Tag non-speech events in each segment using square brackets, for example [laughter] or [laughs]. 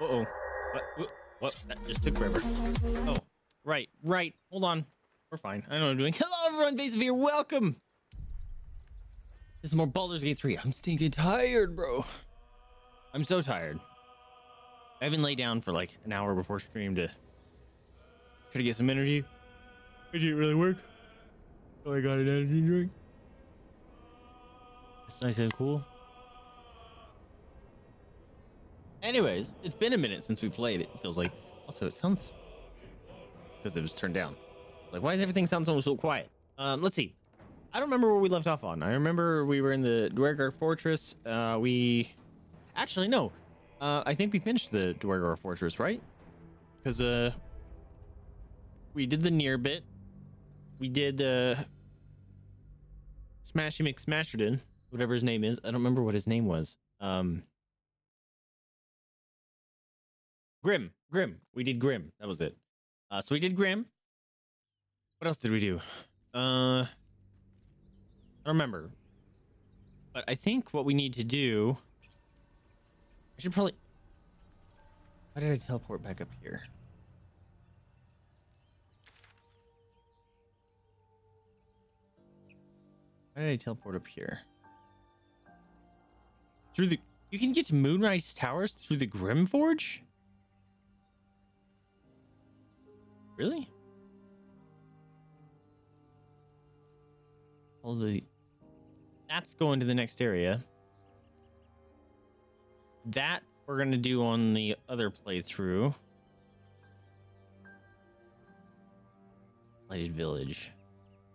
Uh-oh. What? What? What? That just took forever. Oh, right, right. Hold on. We're fine. I know what I'm doing. [laughs] Hello, everyone. Vaesive here. Welcome. This is more Baldur's Gate 3. I'm stinking tired, bro. I'm so tired. I haven't laid down for like an hour before stream to try to get some energy. It didn't really work. So I got an energy drink. It's nice and cool. Anyways, it's been a minute since we played it. Feels like. Also, it sounds because it was turned down. Like, why does everything sound so so quiet? Um, let's see. I don't remember where we left off on. I remember we were in the Duergar Fortress. Uh, we actually no. Uh, I think we finished the Duergar Fortress, right? Because uh, we did the near bit. We did the uh, Smashy McSmasherton, whatever his name is. I don't remember what his name was. Um, Grym, Grym. We did Grym. That was it. Uh, so we did Grym. What else did we do? Uh, I remember. But I think what we need to do. I should probably. Why did I teleport back up here? Why did I teleport up here? Through the. You can get to Moonrise Towers through the Grymforge? Really? All the that's going to the next area. That we're gonna do on the other playthrough. Lighted village.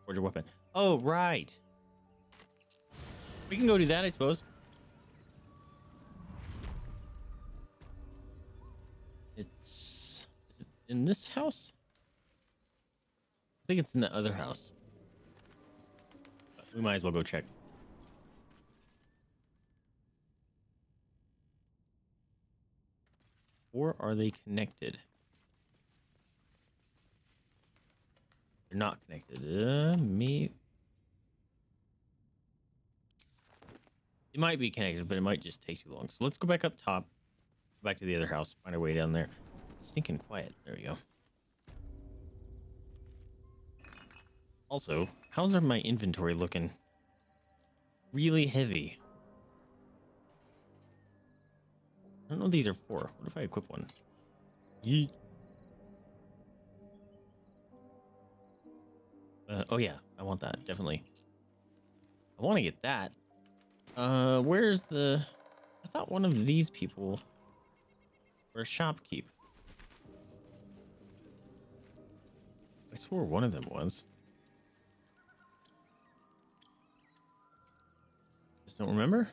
Forge a weapon. Oh, right. We can go do that, I suppose. It's in this house? I think it's in the other house. We might as well go check. Or are they connected? They're not connected. Uh, me. It might be connected, but it might just take too long. So let's go back up top. Back to the other house. Find our way down there. Stinking quiet. There we go. Also, how's my inventory looking? Really heavy. I don't know these are for. What if I equip one? Yeet. Uh, oh yeah, I want that, definitely. I want to get that. Uh, where's the... I thought one of these people were a shopkeep. I swore one of them was. Just don't remember.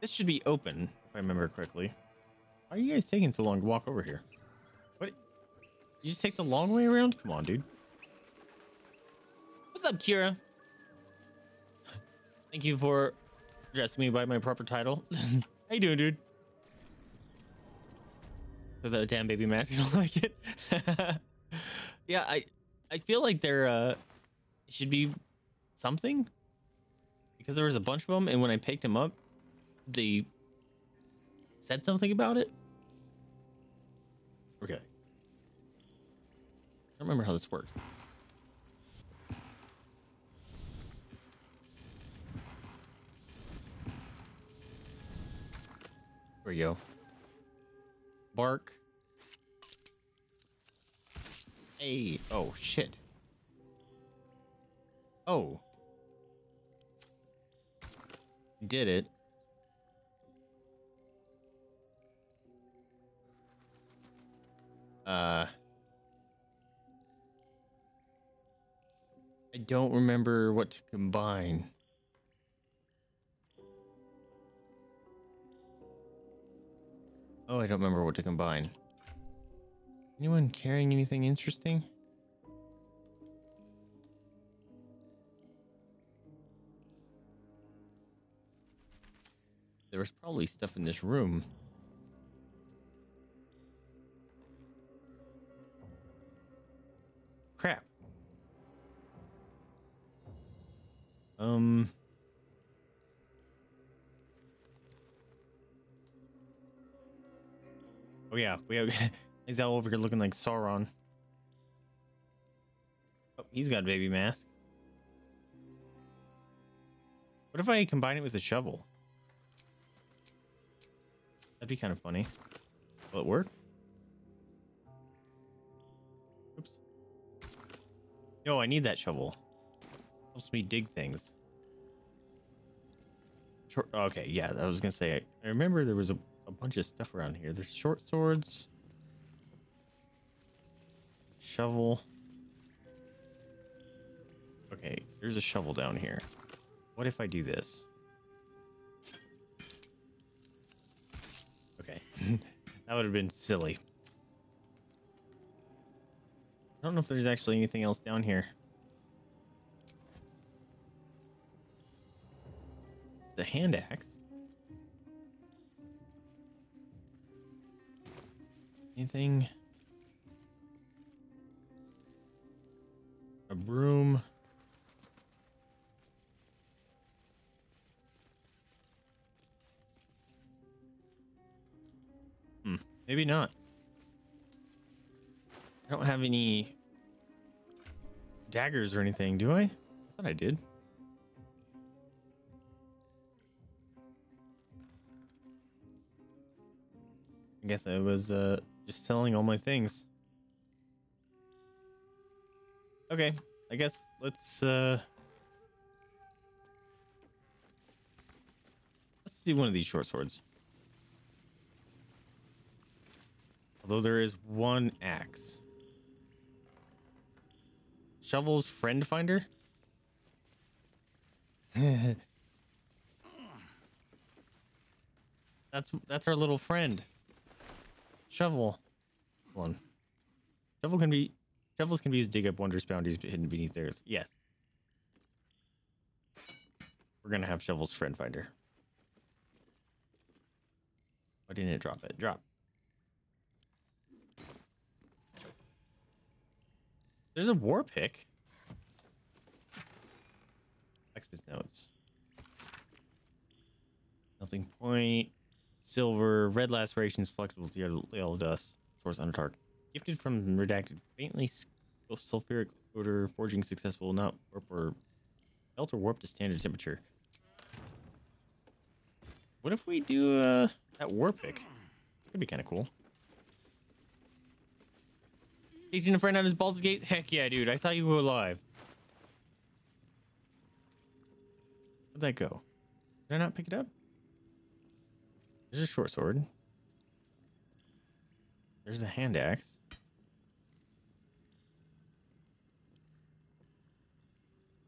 This should be open, if I remember correctly. Why are you guys taking so long to walk over here? What? You just take the long way around? Come on, dude. What's up, Kira? Thank you for addressing me by my proper title. [laughs] How you doing, dude? Without a damn baby mask, [laughs] you don't like it? [laughs] yeah, I I feel like there uh should be something because there was a bunch of them, and when I picked them up, they said something about it. Okay. I don't remember how this worked. There we go. Bark. Hey. Oh, shit. Oh. Did it. Uh. I don't remember what to combine. Oh, I don't remember what to combine. Anyone carrying anything interesting? There was probably stuff in this room. Crap. Um. Oh yeah, we have [laughs] he's all over here looking like Sauron. Oh, he's got a baby mask. What if I combine it with a shovel? That'd be kind of funny. Will it work? Oops. Yo, I need that shovel. Helps me dig things. Short, okay, yeah, I was gonna say. I, I remember there was a, a bunch of stuff around here. There's short swords, shovel. Okay, there's a shovel down here. What if I do this? [laughs] that would have been silly. I don't know if there's actually anything else down here. The hand axe. Anything? A broom. Maybe not. I don't have any daggers or anything, do I? I thought I did. I guess I was uh, just selling all my things. Okay, I guess let's uh let's do one of these short swords. Although there is one axe. Shovel's friend finder? [laughs] that's that's our little friend. Shovel. One. Shovel can be shovels can be used to dig up wondrous bounties hidden beneath earth. Yes. We're gonna have Shovel's friend finder. Why didn't it drop it? Drop. There's a war pick. Expo notes. Nothing point. Silver. Red lacerations. Flexible yellow dust. Source underdark. Gifted from redacted. Faintly sulfuric odor. Forging successful. Not warp or melt or warp to standard temperature. What if we do uh, that war pick? Could be kind of cool. Chasing a friend on his Baldur's Gate? Heck yeah, dude. I saw you were alive. Where'd that go? Did I not pick it up? There's a short sword. There's a hand axe.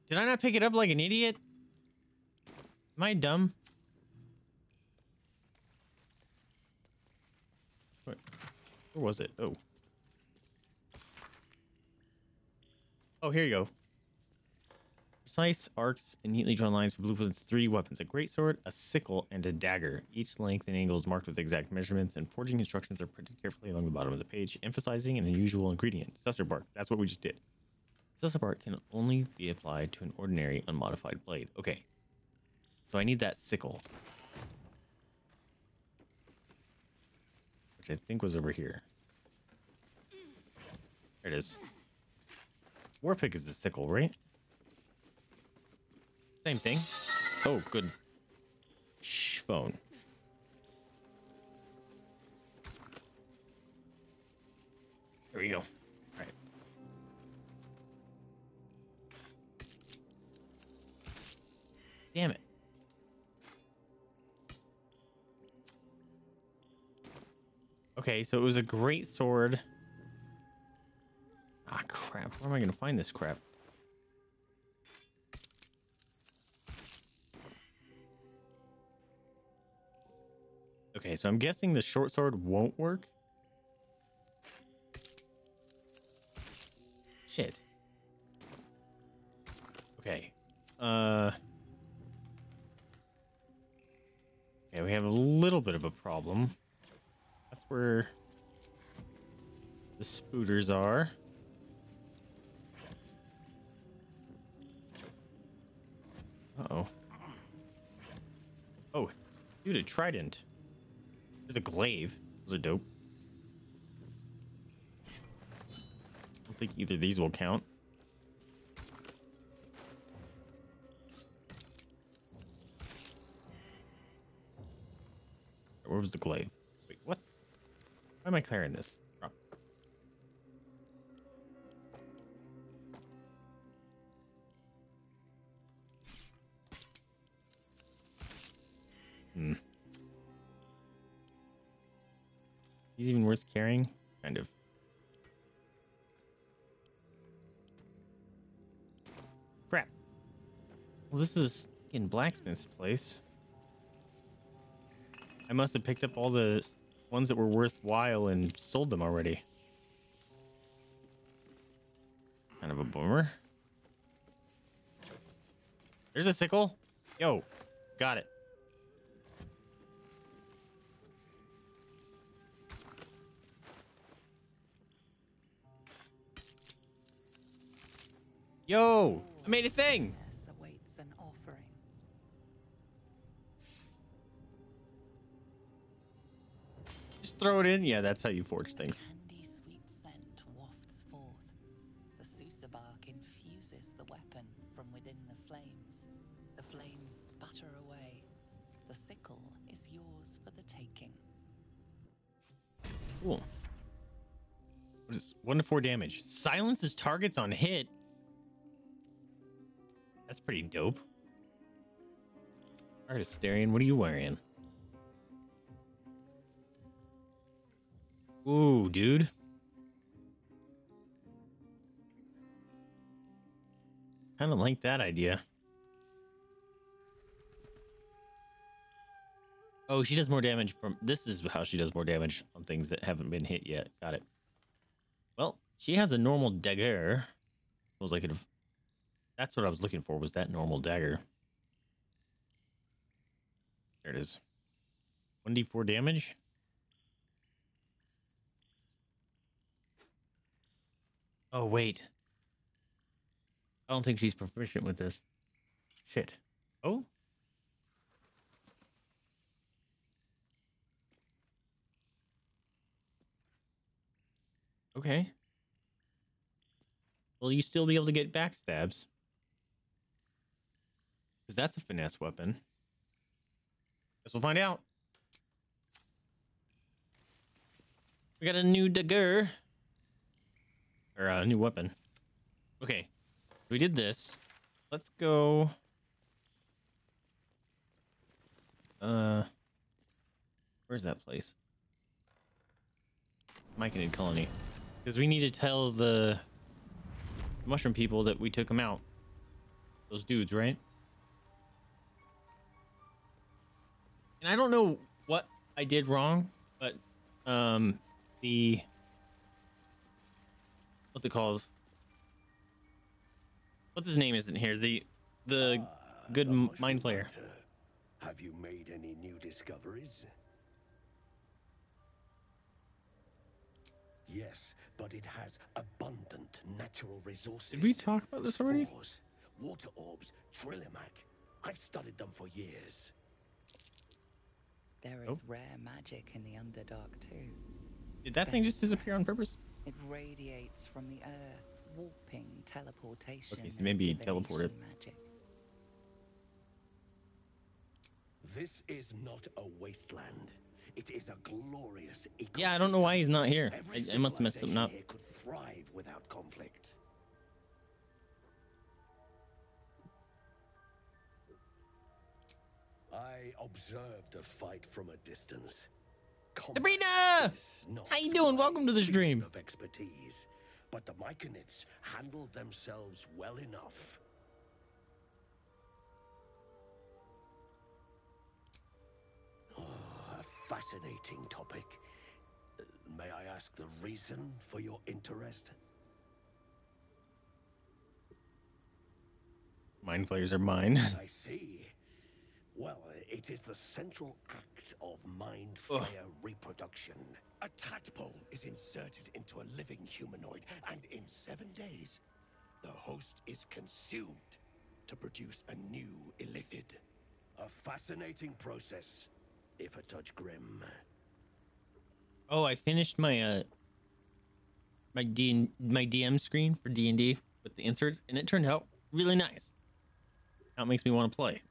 Did I not pick it up like an idiot? Am I dumb? What? Where was it? Oh. Oh, here you go. Precise arcs and neatly drawn lines for Bluefoot's three weapons a great sword, a sickle, and a dagger. Each length and angle is marked with exact measurements, and forging instructions are printed carefully along the bottom of the page, emphasizing an unusual ingredient Sussur bark. That's what we just did. Sussur bark can only be applied to an ordinary unmodified blade. Okay. So I need that sickle. Which I think was over here. There it is. Warpick is the sickle, right? Same thing. Oh, good. Shh, phone. There we go. All right. Damn it. Okay, so it was a great sword. Ah, crap. Where am I going to find this crap? Okay, so I'm guessing the short sword won't work. Shit. Okay. Uh. Okay, we have a little bit of a problem. That's where the spooters are. Uh-oh. Oh, dude, a trident. There's a glaive. Those are dope. I don't think either of these will count. Where was the glaive? Wait, what? Why am I clearing this? Hmm. He's even worth carrying? Kind of. Crap. Well, this is in blacksmith's place. I must have picked up all the ones that were worthwhile and sold them already. Kind of a boomer. There's a sickle. Yo, got it. Yo, I made a thing. Awaits an offering. Just throw it in. Yeah, that's how you forge things. Candy sweet scent wafts forth. The Sussur bark infuses the weapon from within the flames. The flames sputter away. The sickle is yours for the taking. Cool. What is one to four damage? Silences targets on hit. That's pretty dope. Astarion, what are you wearing? Ooh, dude. Kind of like that idea. Oh, she does more damage from. This is how she does more damage on things that haven't been hit yet. Got it. Well, she has a normal dagger. Feels like it. That's what I was looking for. Was that normal dagger? There it is. One d four damage. Oh wait. I don't think she's proficient with this. Shit. Oh. Okay. Will you still be able to get backstabs? Because that's a finesse weapon. Guess we'll find out. We got a new dagger. Or uh, a new weapon. Okay. We did this. Let's go. Uh. Where's that place? Mike Myconid Colony. Because we need to tell the mushroom people that we took them out. Those dudes, right? And I don't know what I did wrong, but um the what's it called? What's his name isn't here? The the Ah, good mind flayer. Have you made any new discoveries? Yes, but it has abundant natural resources. Did we talk about this already? Spores, water orbs, Trillimac. I've studied them for years. There Oh. rare magic in the Underdark too. Did that thing just disappear on purpose? It radiates from the earth, warping teleportation. Okay, so maybe he teleported. Magic. This is not a wasteland. It is a glorious ecosystem. Yeah, I don't know why he's not here. I, I must have messed something civilization up. could thrive without conflict. I observed the fight from a distance. Sabrina! Combat is How you doing? Welcome to the stream. Of expertise, but the Myconids handled themselves well enough. Ah, a fascinating topic. May I ask the reason for your interest? Mind flayers are mine. I see. Well, it is the central act of mind flayer reproduction. A tadpole is inserted into a living humanoid, and in seven days, the host is consumed to produce a new illithid. A fascinating process, if a touch grim. Oh, I finished my uh my D my DM screen for D and D with the inserts, and it turned out really nice. Now it makes me want to play.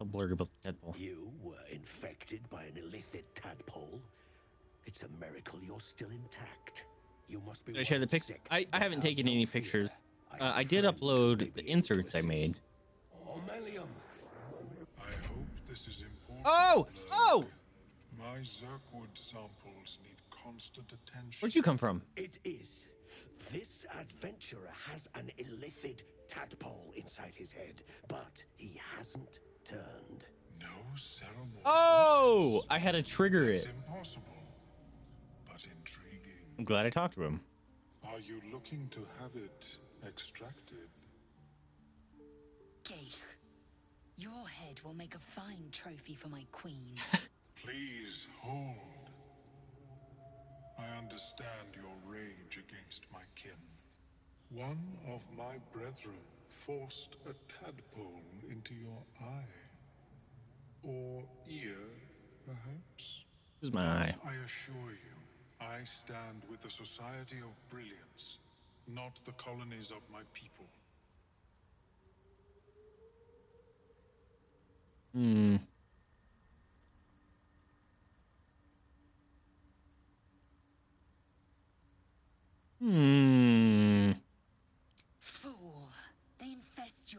A blurb about the tadpole. You were infected by an illithid tadpole. It's a miracle you're still intact. You must be. Did I share the one pic? sick, I, I haven't taken any fear. pictures. I Uh, have I did friends who may upload the inserts I made. Omeluum. I hope this is important. Oh! Blurg. Oh! My Zurkhwood samples need constant attention. Where'd you come from? It is. This adventurer has an illithid tadpole inside his head, but he hasn't turned. No ceremony. Oh! I had to trigger It's it. impossible, but intriguing. I'm glad I talked to him. Are you looking to have it extracted? Geich, your head will make a fine trophy for my queen. [laughs] Please hold. I understand your rage against my kin. One of my brethren forced a tadpole into your eye. Or ear, perhaps? Who's my eye? I assure you, I stand with the Society of Brilliance, not the colonies of my people. Hmm. Hmm. Fool! They infest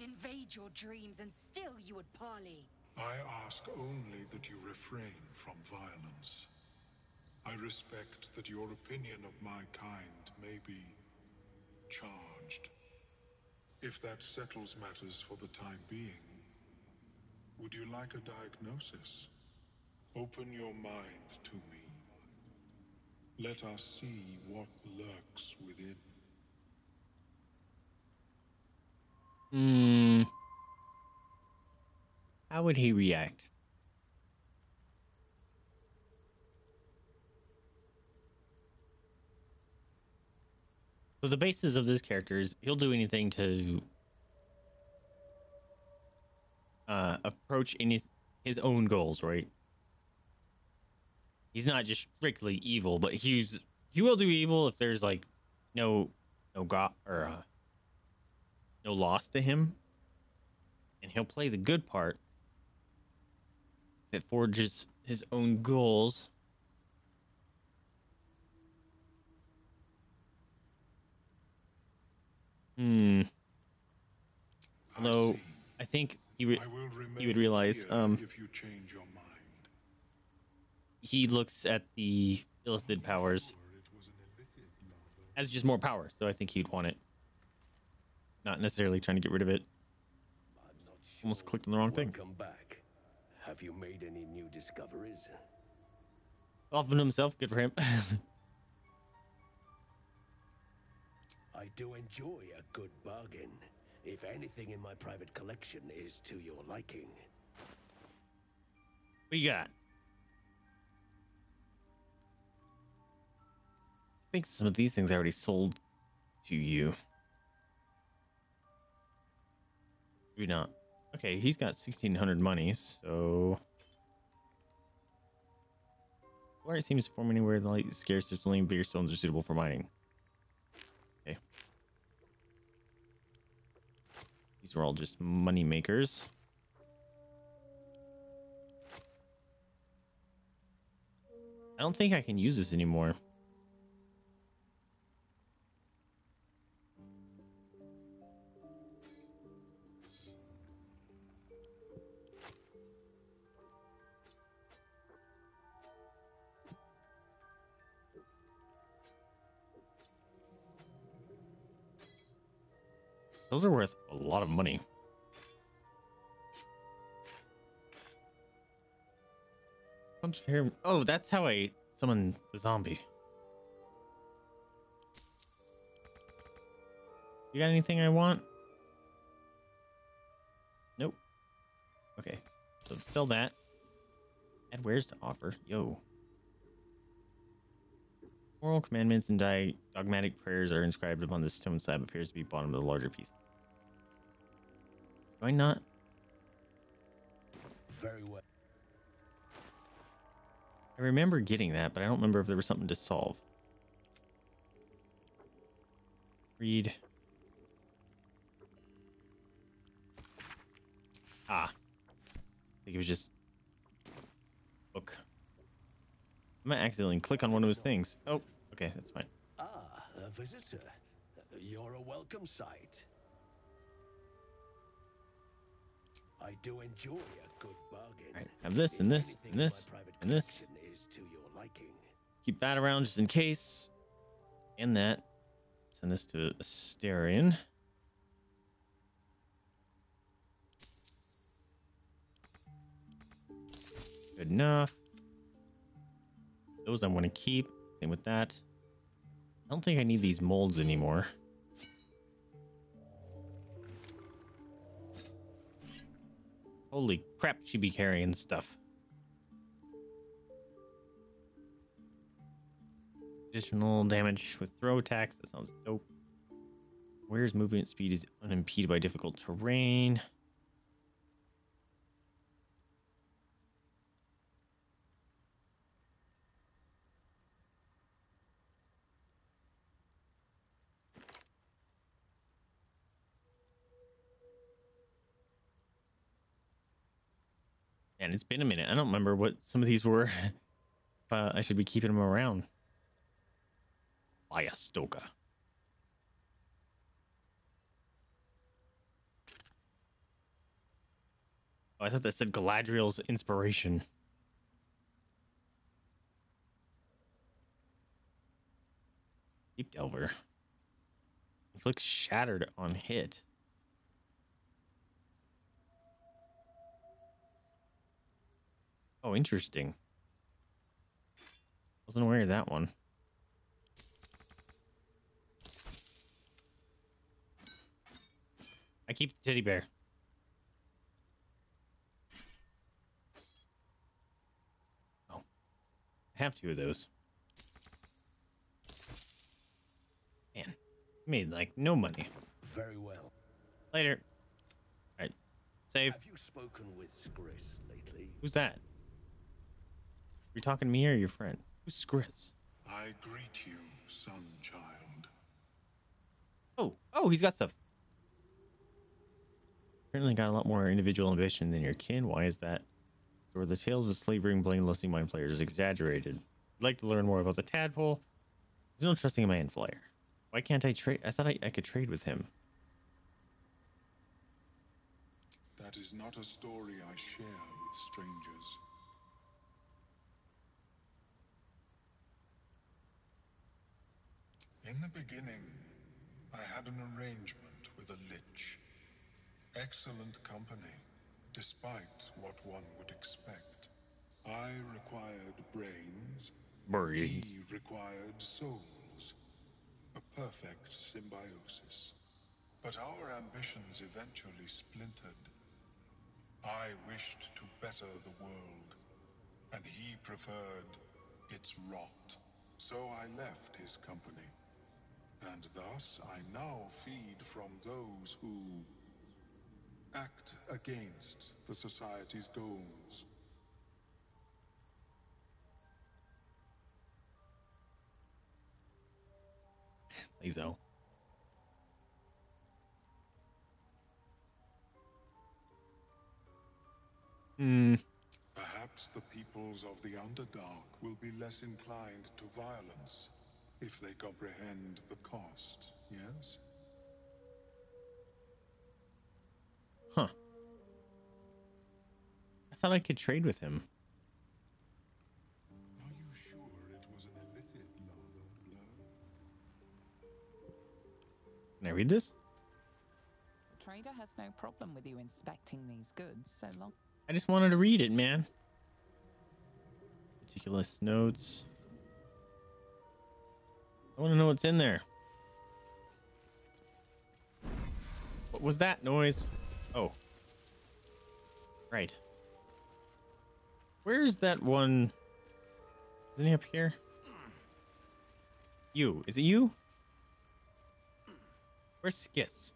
and invade your dreams, and still you would parley. I ask only that you refrain from violence. I respect that your opinion of my kind may be charged. If that settles matters for the time being, would you like a diagnosis? Open your mind to me. Let us see what lurks within. Hmm. How would he react? So the basis of this character is he'll do anything to uh, approach any his own goals, right? He's not just strictly evil, but he's he will do evil if there's like no no god or uh, no loss to him, and he'll play the good part if it forges his own goals. Hmm. I Although see. I think he re- I you would realize, um, if you change your mind. he looks at the illithid powers Or it was an illithid larva. as just more power, so I think he'd want it. Not necessarily trying to get rid of it. I'm not sure. Almost clicked on the wrong thing. Welcome back. Have you made any new discoveries? Off of himself, good for him. [laughs] I do enjoy a good bargain. If anything in my private collection is to your liking. What you got? I think some of these things I already sold to you. Maybe not. Okay, he's got 1600 money, so. Where it seems to form anywhere the light is scarce, there's only bigger stones are suitable for mining. Okay. These are all just money makers. I don't think I can use this anymore. Those are worth a lot of money. Oh, that's how I summon the zombie. You got anything I want? Nope. Okay. So fill that. And where's the offer. Yo. Moral commandments and dogmatic prayers are inscribed upon this stone slab. Appears to be bottom of the larger piece. Do I not? Very well. I remember getting that, but I don't remember if there was something to solve. Read. Ah. I think it was just book. I might accidentally click on one of those things. Oh, okay, that's fine. Ah, a visitor. You're a welcome sight. I do enjoy a good bargain. Alright, have this and this and this and this. Is to your liking. Keep that around just in case. And that. Send this to Astarion. Good enough. Those I want to keep. Same with that. I don't think I need these molds anymore. Holy crap, she be carrying stuff. Additional damage with throw attacks. That sounds dope. Where's movement speed is unimpeded by difficult terrain. And it's been a minute. I don't remember what some of these were. [laughs] But uh, I should be keeping them around. Fire Stoker. Oh, I thought that said Galadriel's inspiration. Deep Delver. Inflicts shattered on hit. Oh, interesting. Wasn't aware of that one. I keep the teddy bear. Oh. I have two of those. Man. Made like no money. Very well. Later. Alright. Save. Have you spoken with Skris lately? Who's that? You talking to me or your friend? Who's Skris? I greet you, son child. Oh, oh, he's got stuff. Apparently got a lot more individual ambition than your kin. Why is that? Or the tales of slavery and blamelessly mind flayers is exaggerated. I'd like to learn more about the tadpole. There's no trusting a man flyer. Why can't I trade? I thought I, I could trade with him. That is not a story I share with strangers. In the beginning, I had an arrangement with a lich. Excellent company, despite what one would expect. I required brains, Brains. he required souls. A perfect symbiosis. But our ambitions eventually splintered. I wished to better the world, and he preferred its rot. So I left his company. And thus I now feed from those who act against the Society's goals. Lizzo. Hmm. Perhaps the peoples of the Underdark will be less inclined to violence if they comprehend the cost, yes? Huh. I thought I could trade with him. Are you sure it was an illithid larva blow? Can I read this? The trader has no problem with you inspecting these goods so long. I just wanted to read it, man. Meticulous notes. I want to know what's in there. What was that noise? Oh. Right. Where's that one? Isn't he up here? You. Is it you? Where's Skis?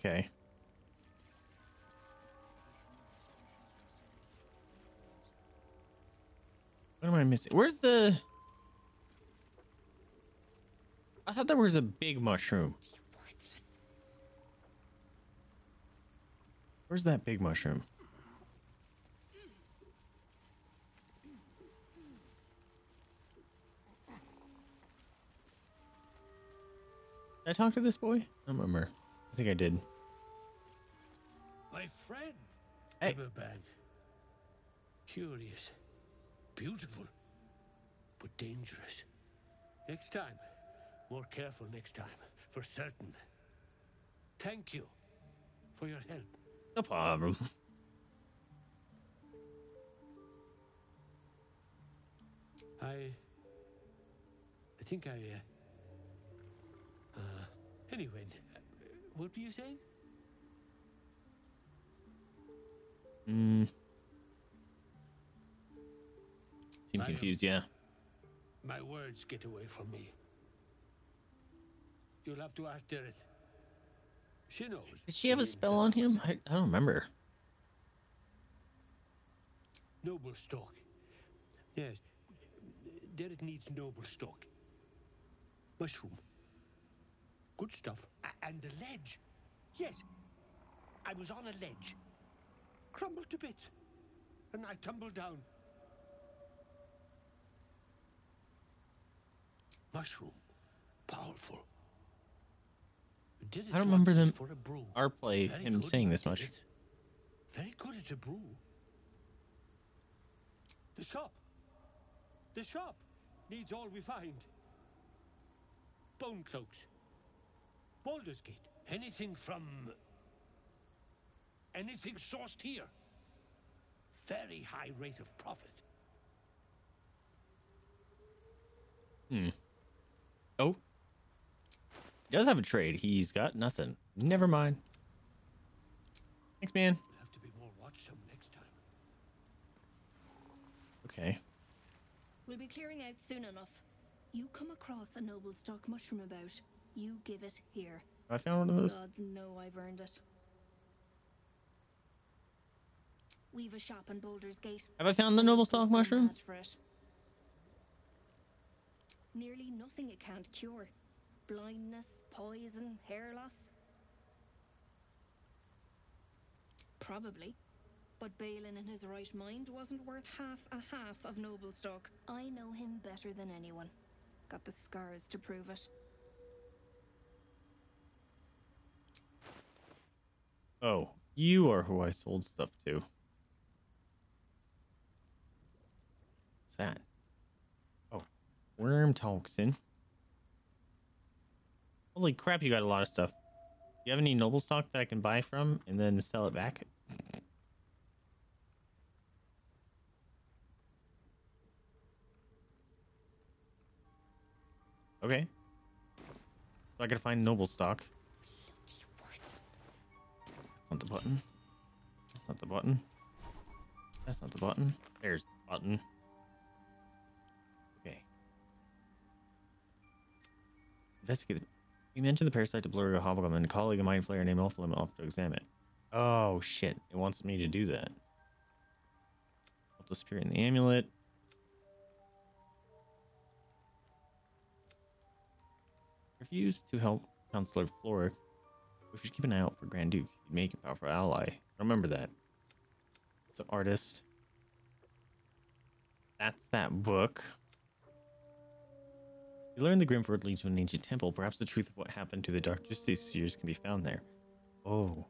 Okay. What am I missing? Where's the? I thought there was a big mushroom. Where's that big mushroom? Did I talk to this boy? I don't remember. I think I did. My friend, Hey. Riverband. Curious, beautiful, but dangerous. Next time, more careful next time, for certain. Thank you for your help. No problem. I. I think I. Uh, uh, anyway, uh, what were you saying? Mm. Seem confused, yeah. My words get away from me. You'll have to ask Derryth. She knows. Did she have a spell on him? I, I don't remember. Noblestalk. Yes. Derryth needs noblestalk. Mushroom. Good stuff. A- and a ledge. Yes. I was on a ledge. Crumbled to bits. And I tumbled down. Mushroom. Powerful. Did it I don't remember them- For a brew. Our play, Very him saying this much. it. Very good at a brew. The shop. The shop needs all we find. Bonecloaks. Baldur's Gate. Anything from. Anything sourced here. Very high rate of profit. Hmm. Oh. He does have a trade. He's got nothing. Never mind. Thanks, man. We'll have to be more watchsome next time. Okay. We'll be clearing out soon enough. You come across a noblestalk mushroom about, you give it here. I found one of those? Gods know I've earned it. We've a shop in Baldur's Gate. Have I found the noble Locals stock mushroom? mad for it. Nearly nothing it can't cure. Blindness, poison, hair loss. Probably. But Baelen in his right mind wasn't worth half a half of noblestalk. I know him better than anyone. Got the scars to prove it. Oh, you are who I sold stuff to. That? Oh, worm toxin. Holy crap, you got a lot of stuff. Do you have any noblestalk that I can buy from and then sell it back? Okay. So I gotta find noblestalk. That's not the button. That's not the button. That's not the button. There's the button. Investigate. You mentioned the parasite to blur a hobblegum and a colleague of mine, Flair named Ulflim, off to examine. Oh shit! It wants me to do that. The spirit in the amulet. Refused to help Counselor Florrick we should keep an eye out for Grand Duke. He'd make a powerful ally. Remember that. It's an artist. That's that book. You learn the Grymforge leads to an ancient temple. Perhaps the truth of what happened to the Dark Justiciars can be found there. Oh.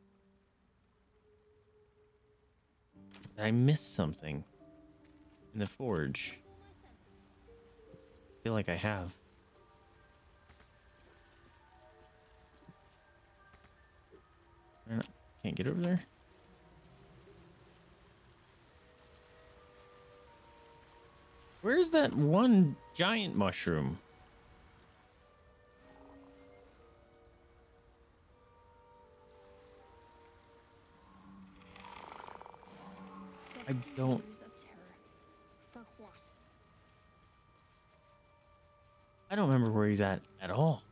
I miss something? In the forge? I feel like I have. I Can't get over there. Where's that one giant mushroom? I don't. I don't remember where he's at at all.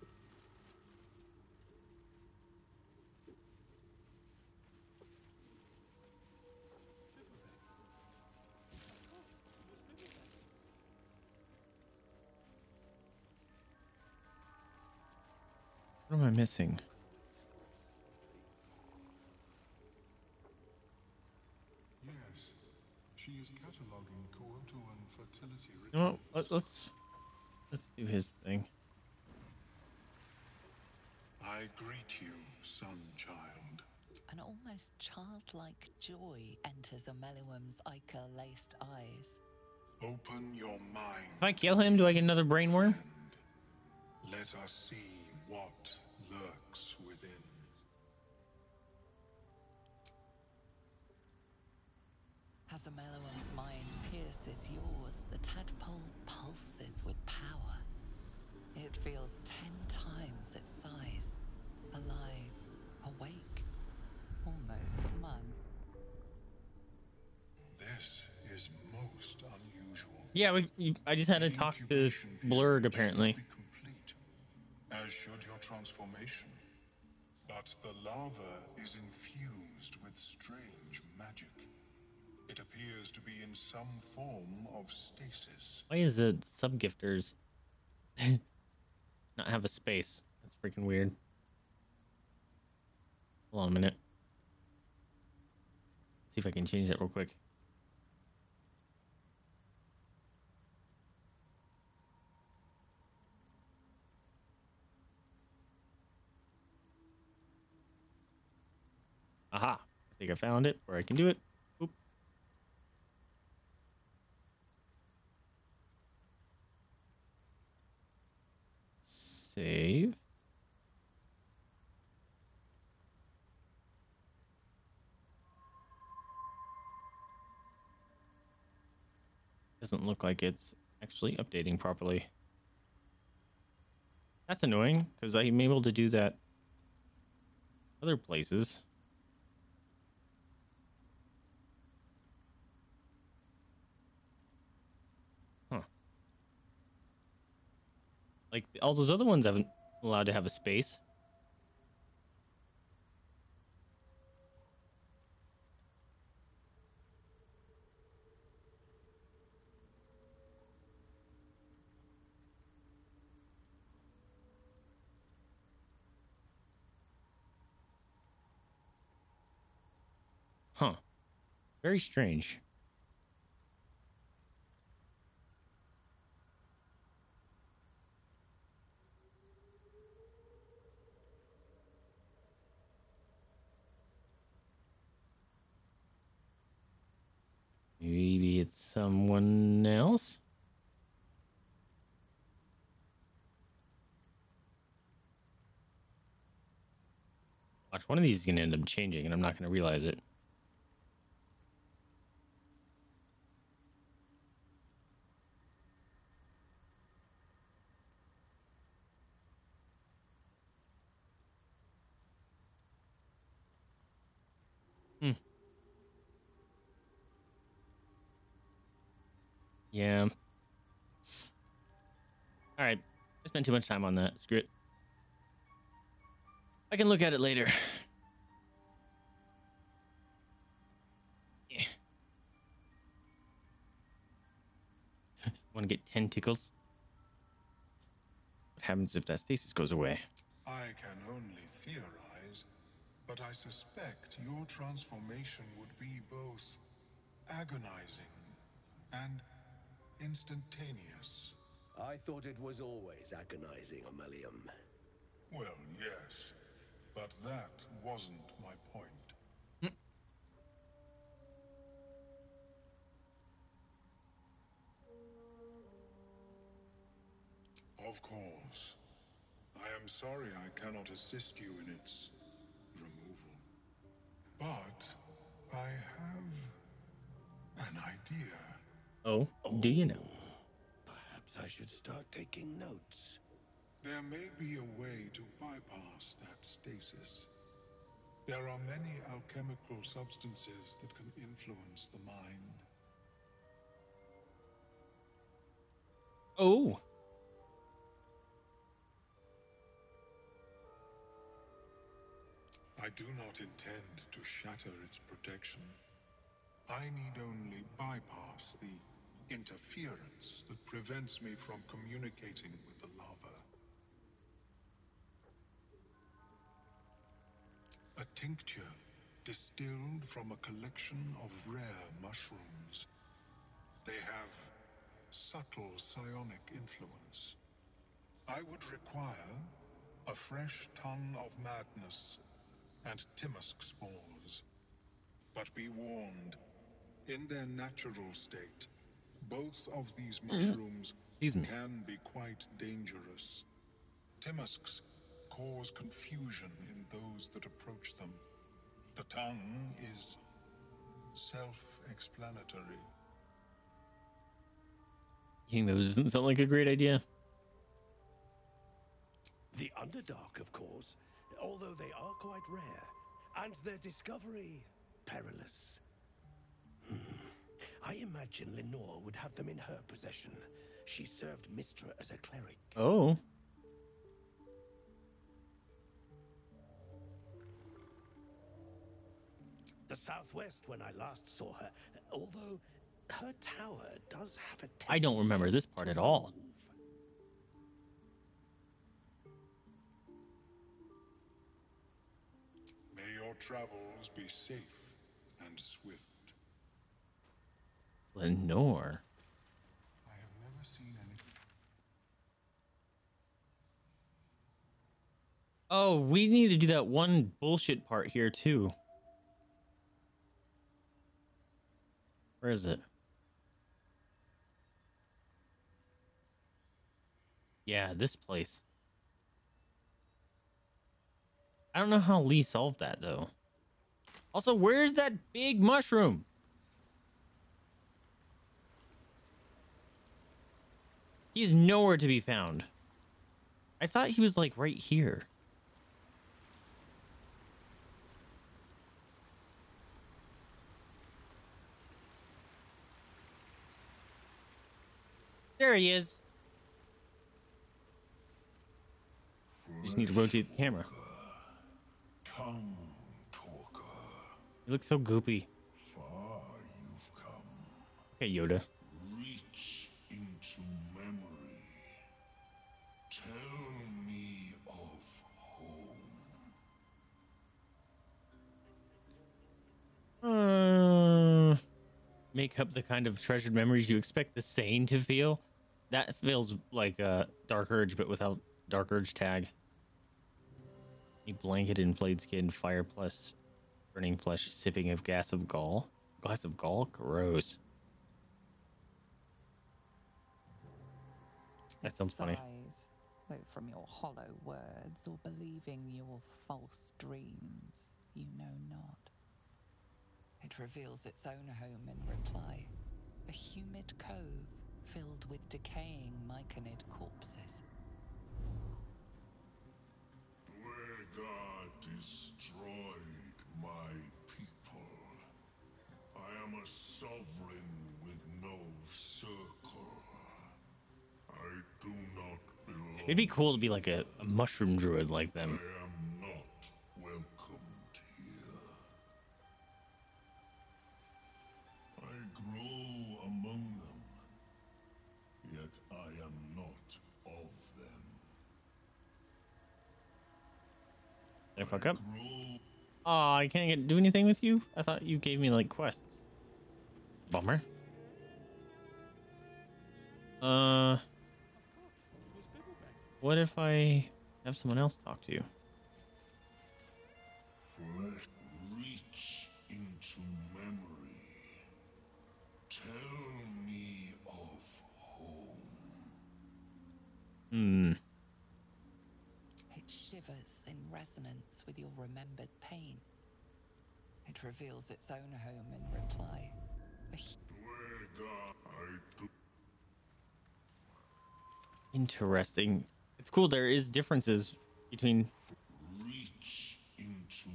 What am I missing? Fertility No, rituals. let- let's let's do his thing. I greet you, son child. An almost childlike joy enters Omeluum's ichor-laced eyes. Open your mind. If I kill him, do I get another brain worm? Let us see what lurks within. As Omeluum's mind pierces yours, the tadpole pulses with power. It feels ten times its size, alive, awake, almost smug. This is most unusual. Yeah, we. I just had to talk to incubation Blurg apparently. should be complete, as should your transformation. But the larva is infused with strange magic. It appears to be in some form of stasis. Why is the subgifters [laughs] not have a space? That's freaking weird. Hold on a minute. See if I can change that real quick. Aha. I think I found it, or I can do it. Oop. Save. Doesn't look like it's actually updating properly. That's annoying because I'm able to do that other places. Like all those other ones haven't allowed to have a space. Huh. Very strange. Maybe it's someone else? Watch, one of these is going to end up changing, and I'm not going to realize it. Hmm. Yeah. All right. I spent too much time on that. Screw it. I can look at it later. Yeah. Want to get 10 tickles? What happens if that stasis goes away? I can only theorize, but I suspect your transformation would be both agonizing and instantaneous. I thought it was always agonizing, Amelia. Well, yes, but that wasn't my point. Hmm. Of course. I am sorry I cannot assist you in its removal. But I have an idea. Oh, do you know? Perhaps I should start taking notes. There may be a way to bypass that stasis. There are many alchemical substances that can influence the mind. Oh. I do not intend to shatter its protection. I need only bypass the interference that prevents me from communicating with the larva. A tincture distilled from a collection of rare mushrooms. They have subtle psionic influence. I would require a fresh Tongue of Madness and Timmask spores. But be warned, in their natural state, both of these mm-hmm. mushrooms Excuse me. can be quite dangerous. Timmasks cause confusion in those that approach them. The tongue is self explanatory. Eating those doesn't sound like a great idea. The Underdark, of course, although they are quite rare, and their discovery perilous. Hmm. I imagine Lenore would have them in her possession. She served Mystra as a cleric. Oh. Southwest when I last saw her, although her tower does have a I don't remember this part at all. May your travels be safe and swift. Lenore. I have never seen anything. Oh, we need to do that one bullshit part here too. Where is it? Yeah, this place. I don't know how Lee solved that though. Also, where's that big mushroom? He's nowhere to be found. I thought he was like right here. There he is. Just need to rotate the camera. Tongue talker, He looks so goopy. far you've come. Okay, Yoda. Reach into memory. Tell me of home. Uh, make up the kind of treasured memories you expect the sane to feel. That feels like a Dark Urge, but without Dark Urge tag. A blanket in flayed skin, fire plus burning flesh, sipping of gas of gall. Glass of gall? Gross. That sounds funny. though from your hollow words or believing your false dreams, you know not. It reveals its own home in reply, a humid cove filled with decaying myconid corpses. Duergar destroyed my people. I am a sovereign with no circle. I do not belong. It'd be cool to be like a, a mushroom druid like I them. Did I fuck up? Grow Oh, I can't get, do anything with you? I thought you gave me like quests. Bummer. Uh, what if I have someone else talk to you? Reach into memory. Tell me of home. Hmm. It shivers resonance with your remembered pain. It reveals its own home in reply, Interesting. It's cool. There is differences between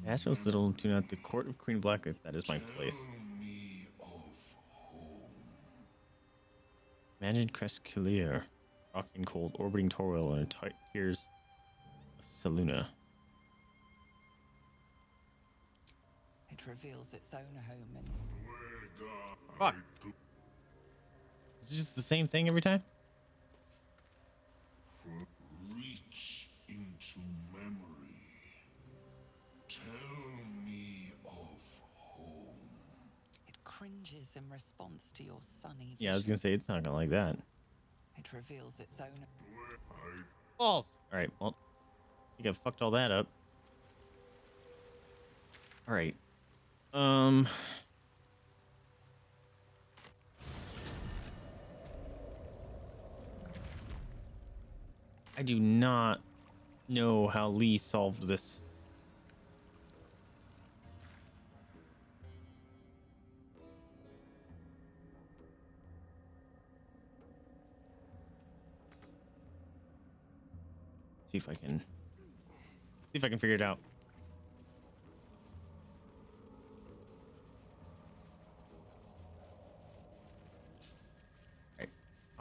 Astro's Little Tune at the Court of Queen Blacklight. That is my place. Imagine Crest Clear, Rocking Cold, Orbiting Torwell, and tight Tears of Saluna. It reveals its own home in. Fuck. It's just the same thing every time. Reach into memory. Tell me of home. It cringes in response to your sunny. Yeah, I was gonna say it's not gonna like that. It reveals its own. Balls. All right. Well, I think I fucked all that up. All right. Um. I do not know how Lee solved this. See if I can see if I can figure it out.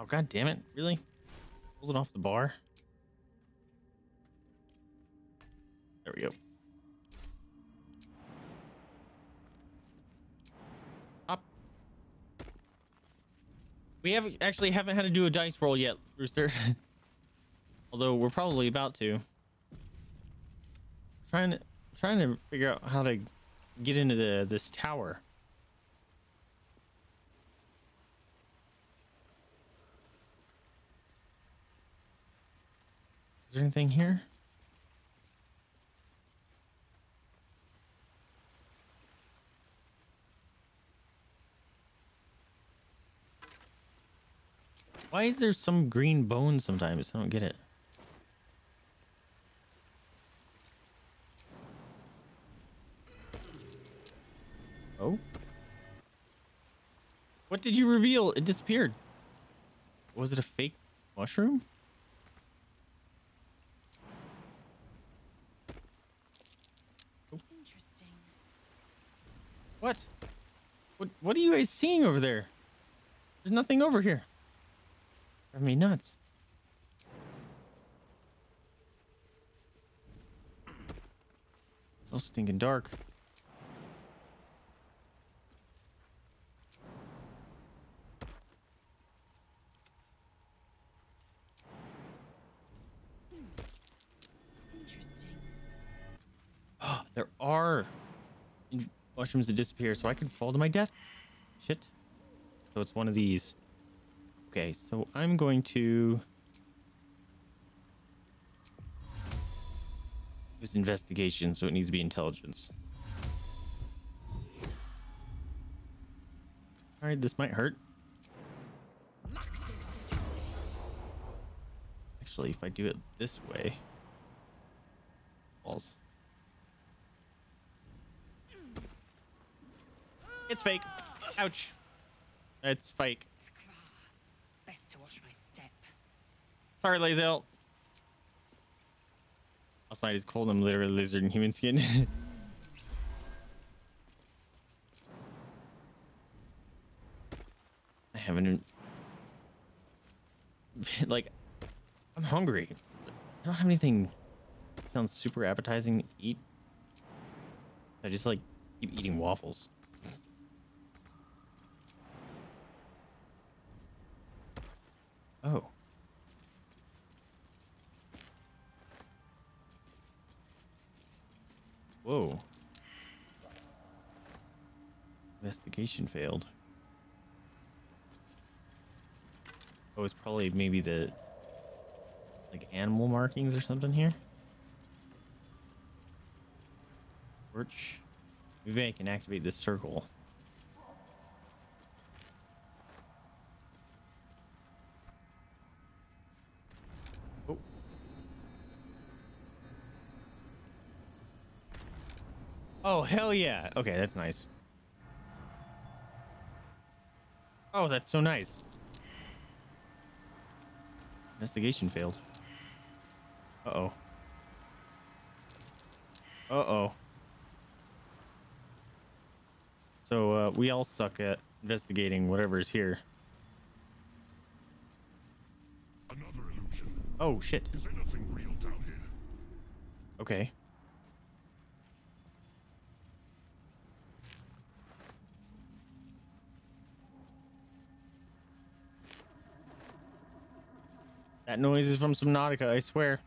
Oh god damn it. Really? Pulled it off the bar? There we go. Up. We have actually haven't had to do a dice roll yet, Rooster. [laughs] Although we're probably about to. Trying to trying to figure out how to get into the this tower. Is there anything here? Why is there some green bone sometimes? I don't get it. Oh? What did you reveal? It disappeared. Was it a fake mushroom? Interesting. What? What what are you guys seeing over there? There's nothing over here. I mean nuts. It's so stinking dark. Interesting. [gasps] There are mushrooms to disappear, so I can fall to my death. Shit. So it's one of these. Okay, so I'm going to use investigation, so it needs to be intelligence. All right, this might hurt. Actually, if I do it this way, balls. It's fake. Ouch. It's fake. Best to watch my step. Sorry, Lae'zel. Last night is cold. I'm literally lizard in human skin. [laughs] I haven't. even- [laughs] like, I'm hungry. I don't have anything. Sounds super appetizing to eat. I just like keep eating waffles. Oh. Whoa. Investigation failed. Oh, it's probably maybe the like animal markings or something here. Birch. Maybe I can activate this circle. Oh, hell yeah. Okay, that's nice. Oh, that's so nice. Investigation failed. Uh-oh. Uh-oh. So, uh, we all suck at investigating whatever's here. Another illusion. Oh, shit. Is anything real down here? Okay. That noise is from Subnautica, I swear.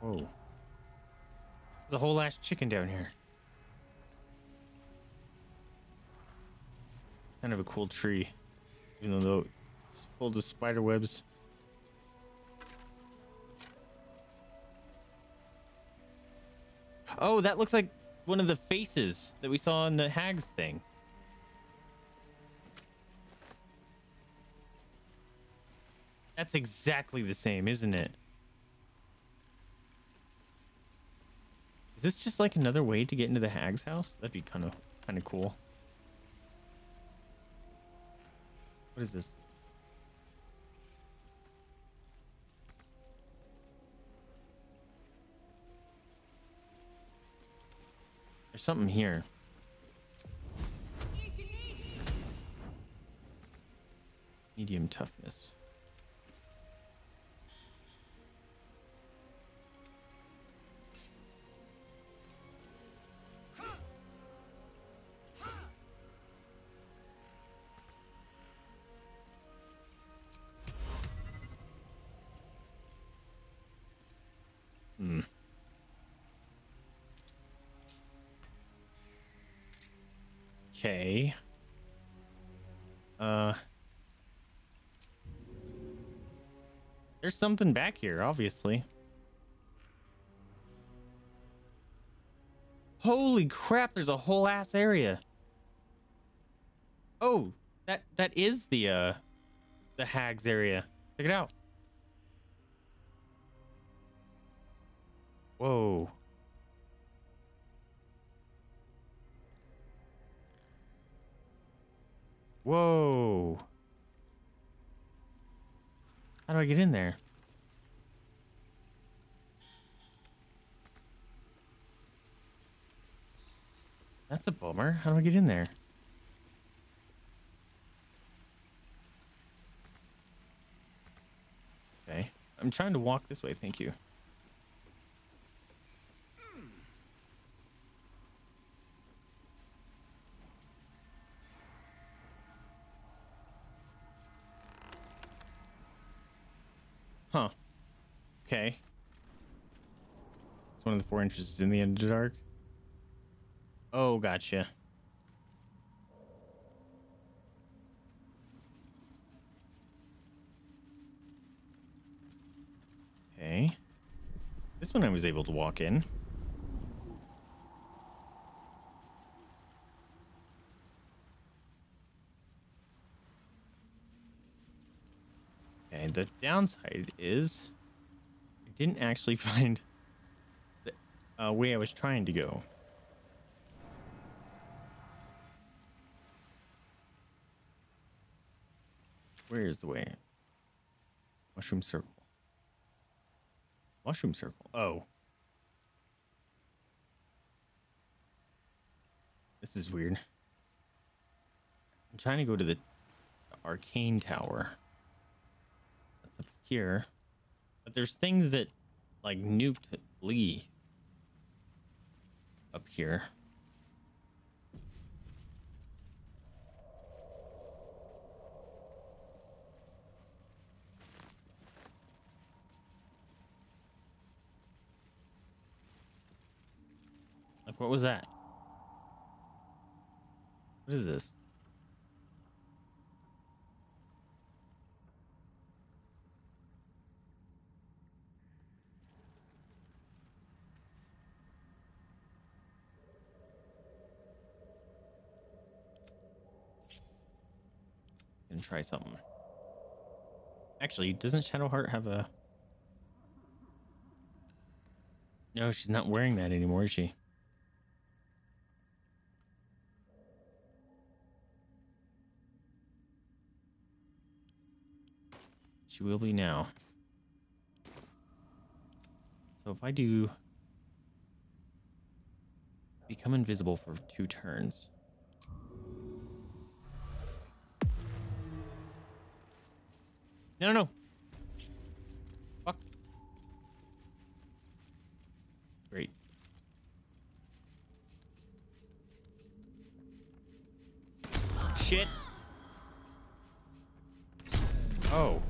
Whoa. There's a whole ass chicken down here. Kind of a cool tree. Even though it's full of spider webs. Oh, that looks like one of the faces that we saw in the hags thing. That's exactly the same, isn't it? Is this just like another way to get into the hag's house? That'd be kind of kind of cool. What is this? There's something here. Medium toughness. Okay. Uh. There's something back here, obviously. Holy crap, there's a whole ass area. Oh, that that is the uh the hags area. Check it out. Whoa. Whoa. How do I get in there? That's a bummer. How do I get in there? Okay. I'm trying to walk this way, thank you. Huh. Okay. It's one of the four entrances in the Underdark. Oh, gotcha. Okay. This one I was able to walk in. The downside is I didn't actually [laughs] find the uh, way I was trying to go. Where is the way? Mushroom circle. Mushroom circle. Oh. This is weird. [laughs] I'm trying to go to the arcane tower. Here. But there's things that like nuked Lee up here. Like, what was that? What is this? Gonna try something. Actually, doesn't Shadowheart have a? No, she's not wearing that anymore, is she? She will be now. So if I do become invisible for two turns. No, no, no. Fuck. Great. Shit. Oh.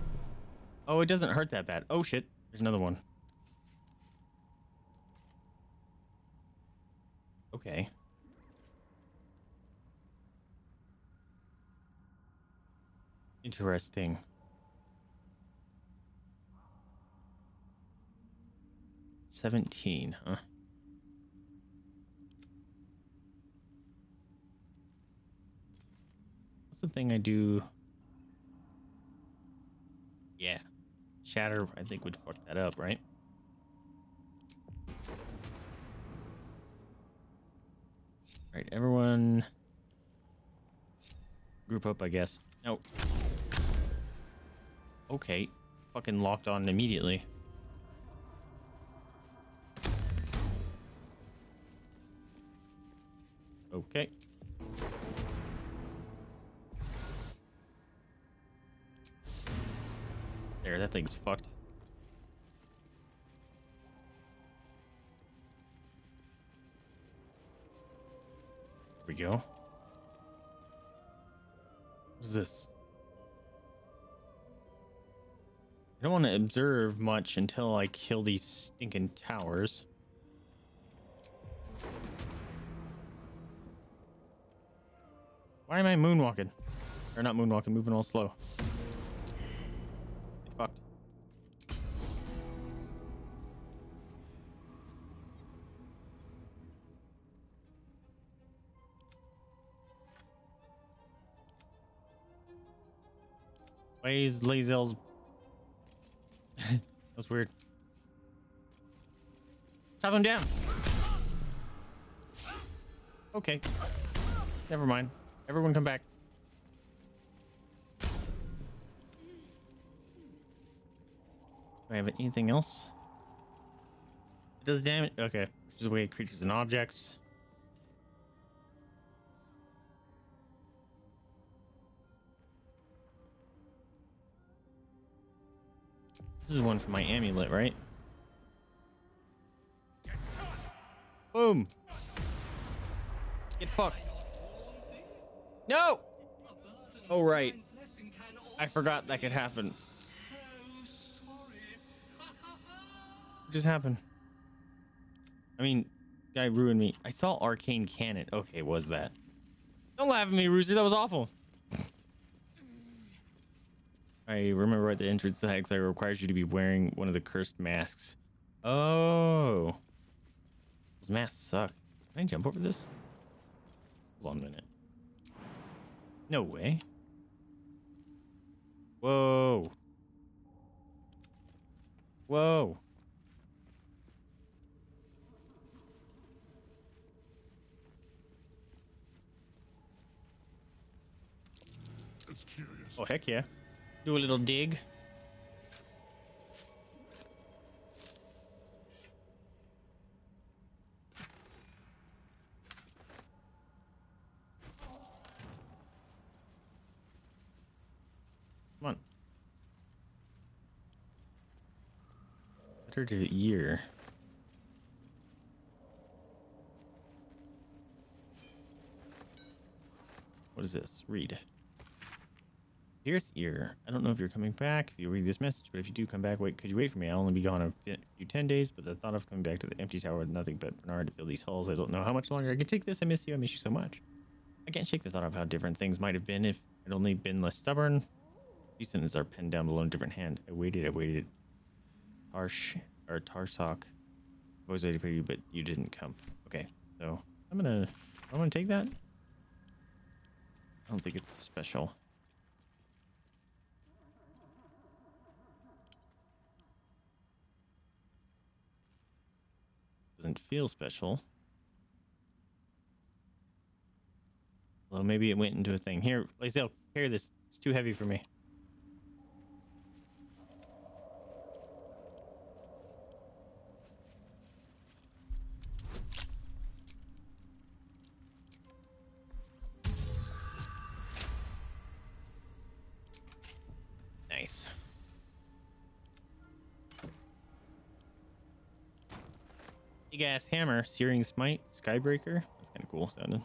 Oh, it doesn't hurt that bad. Oh shit. There's another one. Okay. Interesting. Seventeen, huh? What's the thing I do? Yeah. Shatter, I think, would fuck that up, right? Alright, everyone group up, I guess. Nope. Okay. Fucking locked on immediately. Okay. There, that thing's fucked. There we go. What's this? I don't want to observe much until I kill these stinking towers. Why am I moonwalking? Or not moonwalking, moving all slow. Get fucked. Why is Lae'zel's [laughs] That's weird. Chop him down. Okay. Never mind. Everyone come back. Do I have anything else? It does damage. Okay. Just away creatures and objects. This is one for my amulet, right? Boom. Get fucked. No! Oh, right. I forgot that could happen. What just happened? I mean, guy ruined me. I saw arcane cannon. Okay, was that? Don't laugh at me, Rooster. That was awful. I remember at the entrance to Hexley requires you to be wearing one of the cursed masks. Oh. Those masks suck. Can I jump over this? Hold on a minute. No way. Whoa. Whoa. It's curious. Oh, heck yeah. Do a little dig. Come on. To year. What is this? Read. Dearest ear, I don't know if you're coming back if you read this message, but if you do come back, wait, could you wait for me? I'll only be gone a few 10 days, but the thought of coming back to the empty tower with nothing but Bernard to fill these halls, I don't know how much longer I can take this. I miss you. I miss you so much. I can't shake the thought of how different things might have been if I'd only been less stubborn. These sentences are penned down below in a different hand. I waited, I waited. Tarsh, or Tarsock. I was waiting for you, but you didn't come. Okay, so I'm gonna, I'm gonna take that. I don't think it's special. Doesn't feel special. Well, maybe it went into a thing. Here, Lae'zel, carry this. It's too heavy for me. Ass hammer, Searing Smite, Skybreaker. That's kind of cool sounding.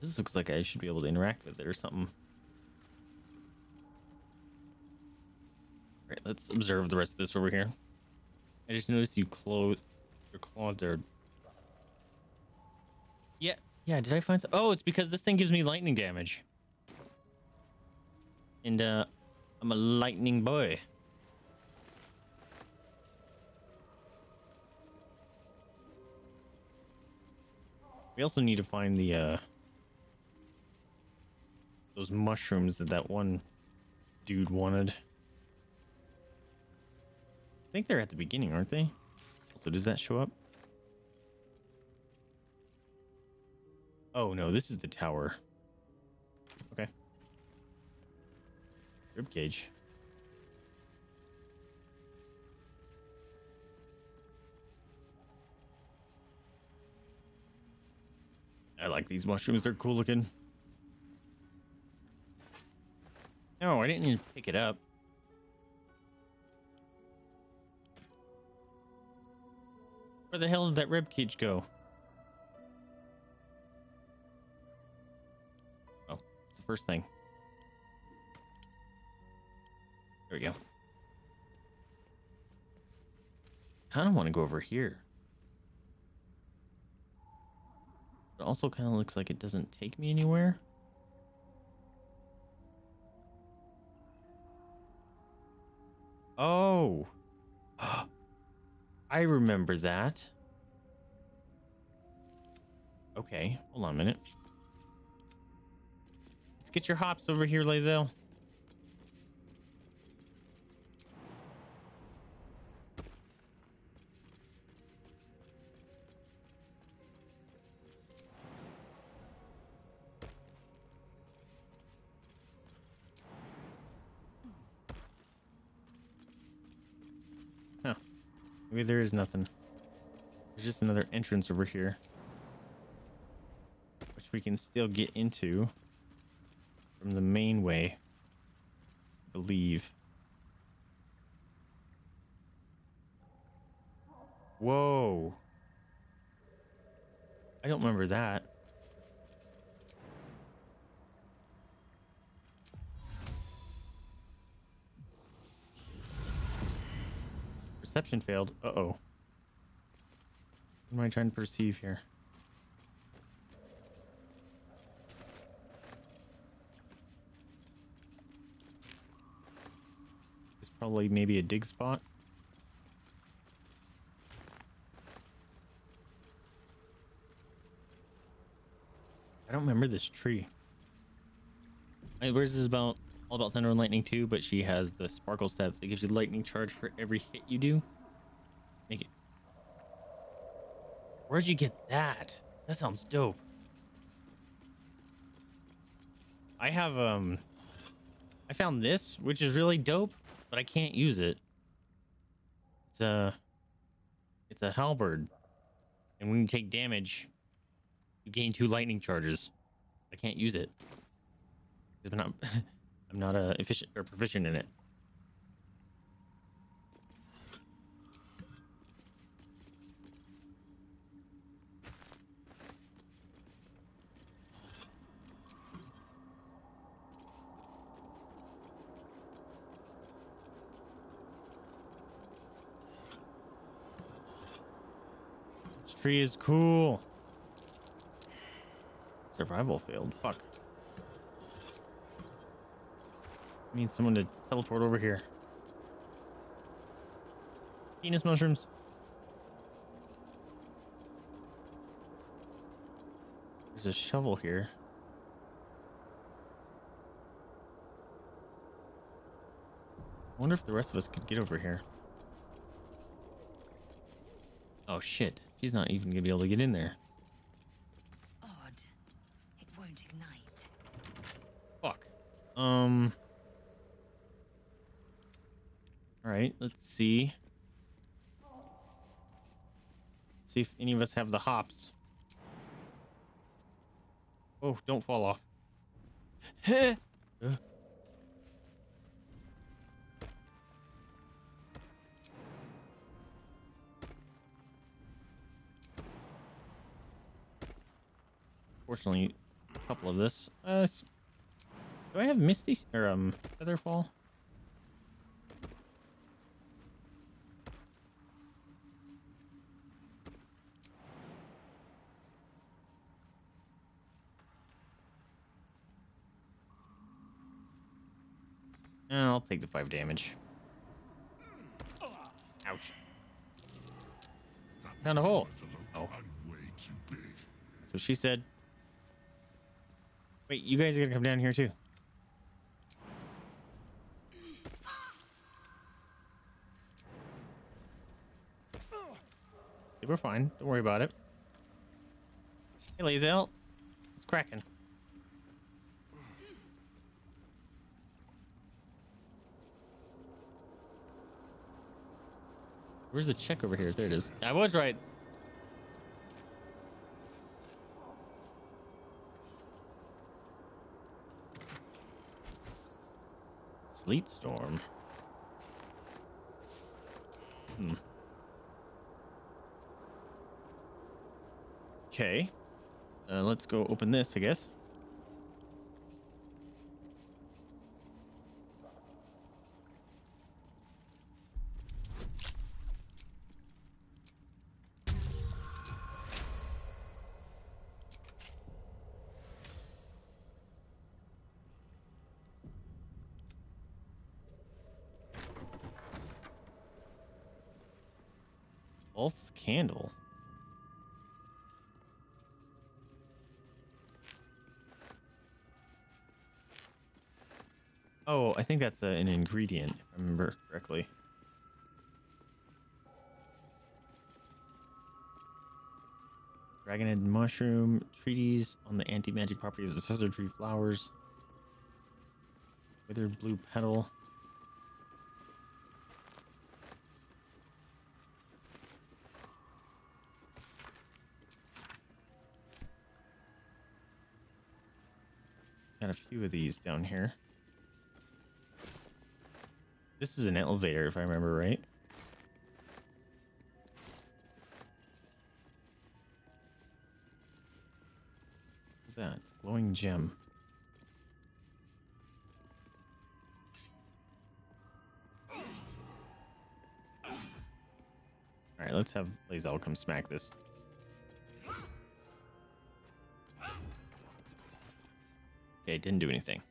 This looks like I should be able to interact with it or something. Alright, let's observe the rest of this over here. I just noticed you clothe your claws are. Yeah, Yeah, did I find some? Oh, it's because this thing gives me lightning damage. And uh I'm a lightning boy. We also need to find the uh those mushrooms that that one dude wanted. I think they're at the beginning, aren't they? So does that show up? Oh no, this is the tower. Okay. Rib cage. I like these mushrooms. They're cool looking. No, I didn't even pick it up. Where the hell did that rib cage go? Oh, it's the first thing. There we go. I kind of want to go over here. It also kind of looks like it doesn't take me anywhere. Oh. [gasps] I remember that. Okay, hold on a minute. Let's get your hops over here, Lae'zel. Maybe there is nothing. There's just another entrance over here. Which we can still get into from the main way. I believe. Whoa. I don't remember that. Perception failed. Uh-oh. What am I trying to perceive here? It's probably maybe a dig spot. I don't remember this tree. Where's this about all about thunder and lightning too? But she has the sparkle step that gives you lightning charge for every hit you do. Make it. Where'd you get that? That sounds dope. I have um I found this, which is really dope, but I can't use it. It's a it's a halberd. And when you take damage, you gain two lightning charges. I can't use it. 'Cause I'm not [laughs] I'm not uh, efficient or proficient in it. This tree is cool. Survival failed. Fuck. I need someone to teleport over here. Penis mushrooms. There's a shovel here. I wonder if the rest of us could get over here. Oh shit. She's not even gonna be able to get in there. Odd. It won't ignite. Fuck. Um. All right, let's see. See if any of us have the hops. Oh, don't fall off. Uh. [laughs] Fortunately, a couple of this. Uh, do I have Misty or um Featherfall? Eh, I'll take the five damage. Ouch. Found a hole. Oh. So she said. Wait, you guys are gonna come down here too. We're fine. Don't worry about it. Hey, Lae'zel. It's cracking. Where's the check over here? There it is. I was right. Sleet storm. Hmm. Okay. Uh, let's go open this, I guess. Candle. Oh, I think that's uh, an ingredient, if I remember correctly. Dragonhead mushroom, treaties on the anti-magic properties of Sussur tree flowers. Withered blue petal. Got a few of these down here. This is an elevator, if I remember right. What's that? Glowing gem. Alright, let's have Lae'zel come smack this. Okay, didn't do anything.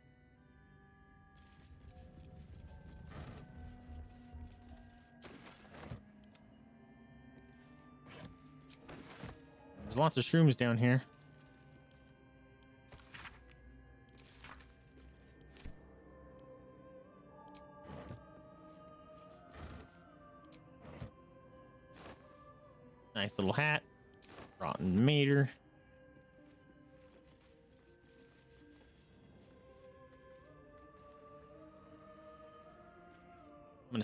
There's lots of shrooms down here. Nice little hat.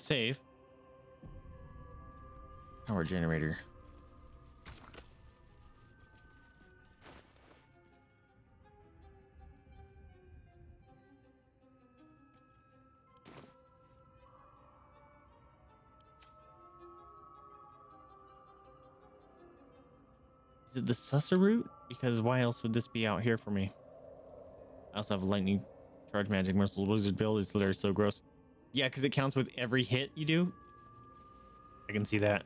Save. Power generator. Is it the Sussur route? Because why else would this be out here for me? I also have a lightning charge magic merciless wizard build. It's literally so gross. Yeah, because it counts with every hit you do. I can see that.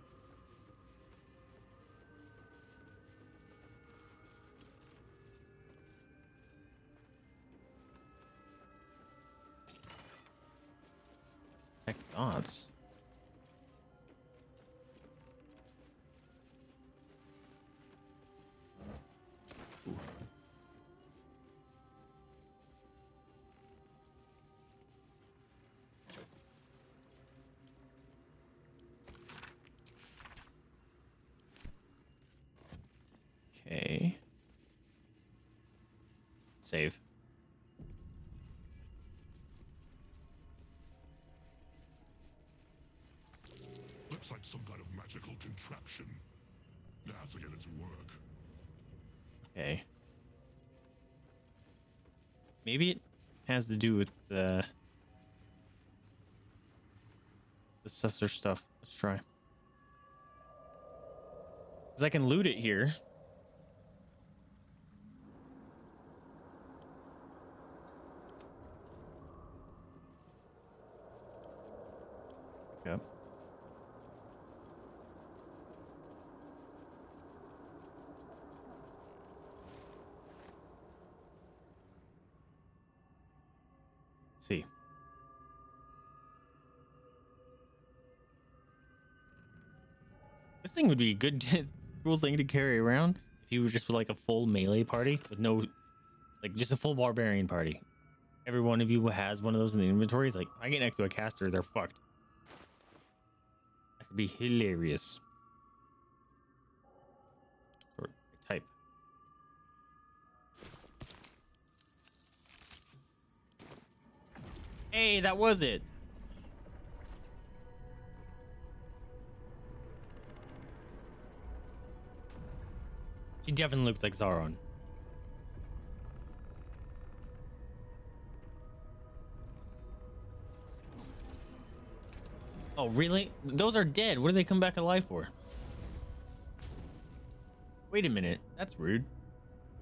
Save. Looks like some kind of magical contraption. Now to get it to work. Okay. Maybe it has to do with the the Sussur stuff. Let's try. Cause I can loot it here. Yep. see. This thing would be a good, [laughs] cool thing to carry around if you were just with like a full melee party with no, like just a full barbarian party. Every one of you has one of those in the inventory. It's like I get next to a caster, they're fucked. That could be hilarious. Or type. Hey, that was it. She definitely looks like Sauron. Oh, really? Those are dead. What do they come back alive for? Wait a minute. That's rude.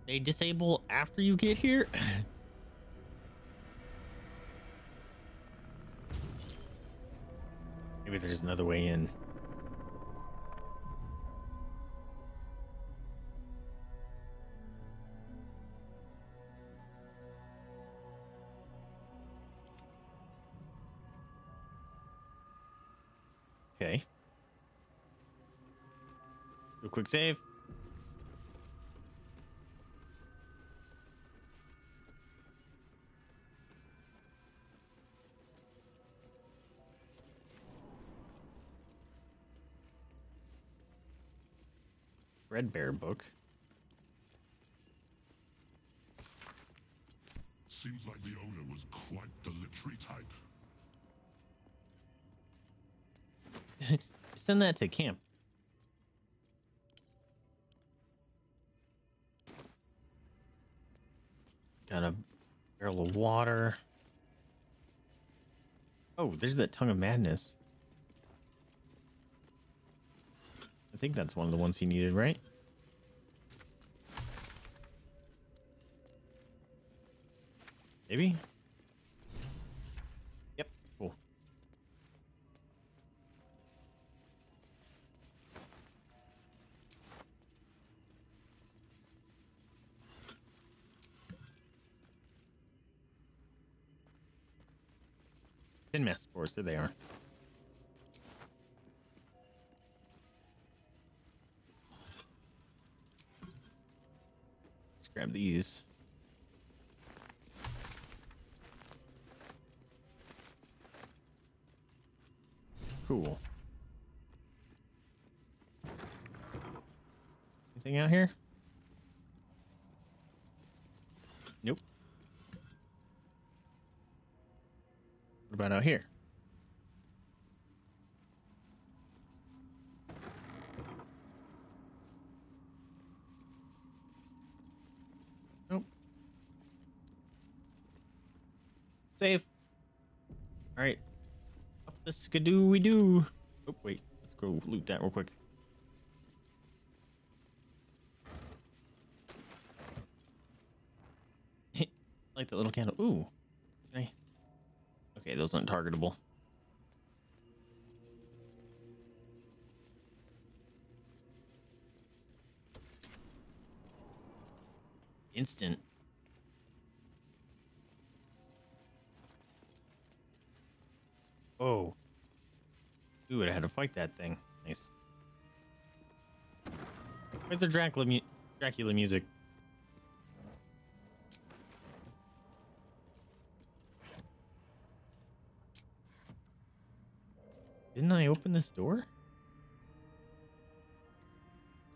They disable after you get here? [laughs] Maybe there's another way in. Do a quick save. Red Bear book. Seems like the owner was quite the literary type. [laughs] Send that to camp. Got a barrel of water. Oh, there's that tongue of madness. I think that's one of the ones he needed, right? Maybe? Mass spores, there they are. Let's grab these. Cool. Anything out here? Nope. What about out here? Nope. Safe. All right. Up the skidoo we do. Oh wait, let's go loot that real quick. [laughs] like that little candle. Ooh. Okay. Okay, those aren't targetable. Instant. Oh. Would have had to fight that thing. Nice. Where's the Dracula, mu- Dracula music? Didn't I open this door?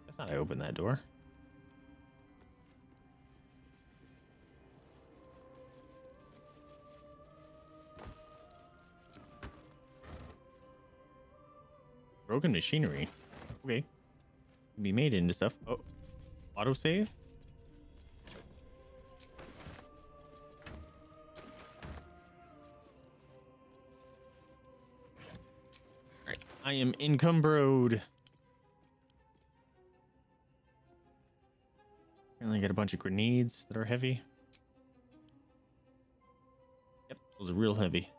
I thought I opened that door. Broken machinery. Okay. Can be made into stuff. Oh. Autosave? I am encumbered. Apparently got a bunch of grenades that are heavy. Yep, those are real heavy.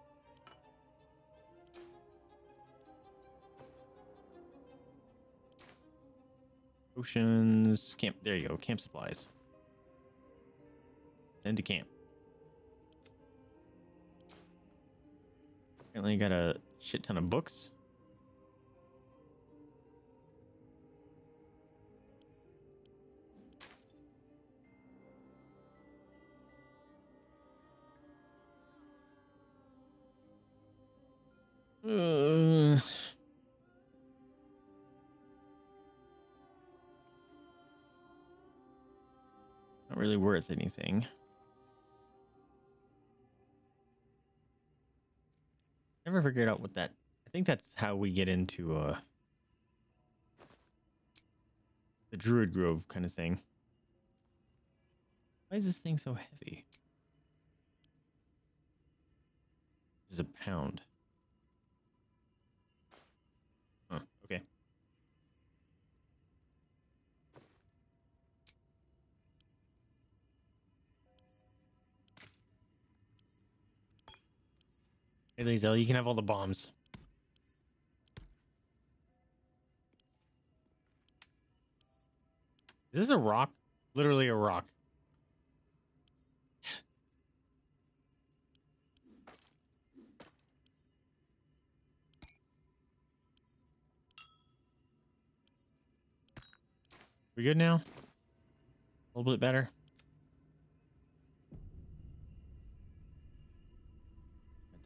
Potions, camp. There you go. Camp supplies. Send to camp. Apparently, got a shit ton of books. Uh, not really worth anything. Never figured out what that. I think that's how we get into uh the Druid Grove kind of thing. Why is this thing so heavy? This is a pound. Hey, Lae'zel, you can have all the bombs. Is this a rock? Literally a rock. We good now? A little bit better.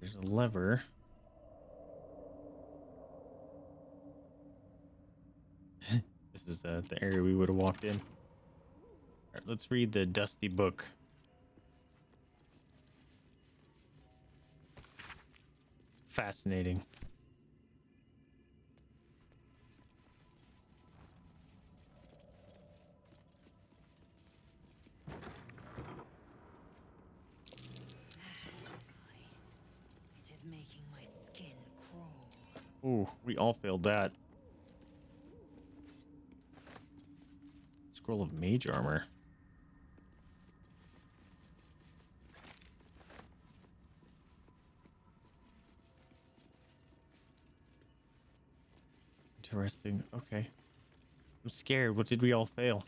There's a lever. [laughs] this is uh, the area we would have walked in. All right, let's read the dusty book. Fascinating. It is making my skin crawl. Ooh, we all failed that. Scroll of mage armor. Interesting. Okay. I'm scared. What did we all fail?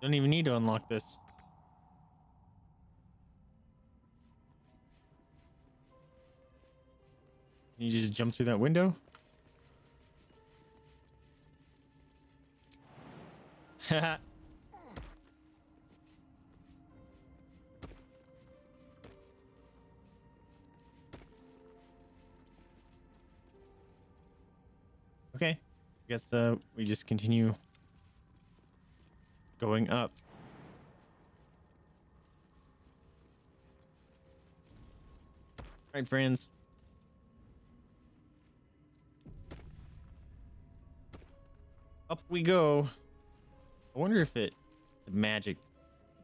Don't even need to unlock this. Can you just jump through that window? [laughs] Okay. I guess uh, we just continue going up. Right, friends. Up we go. I wonder if it the magic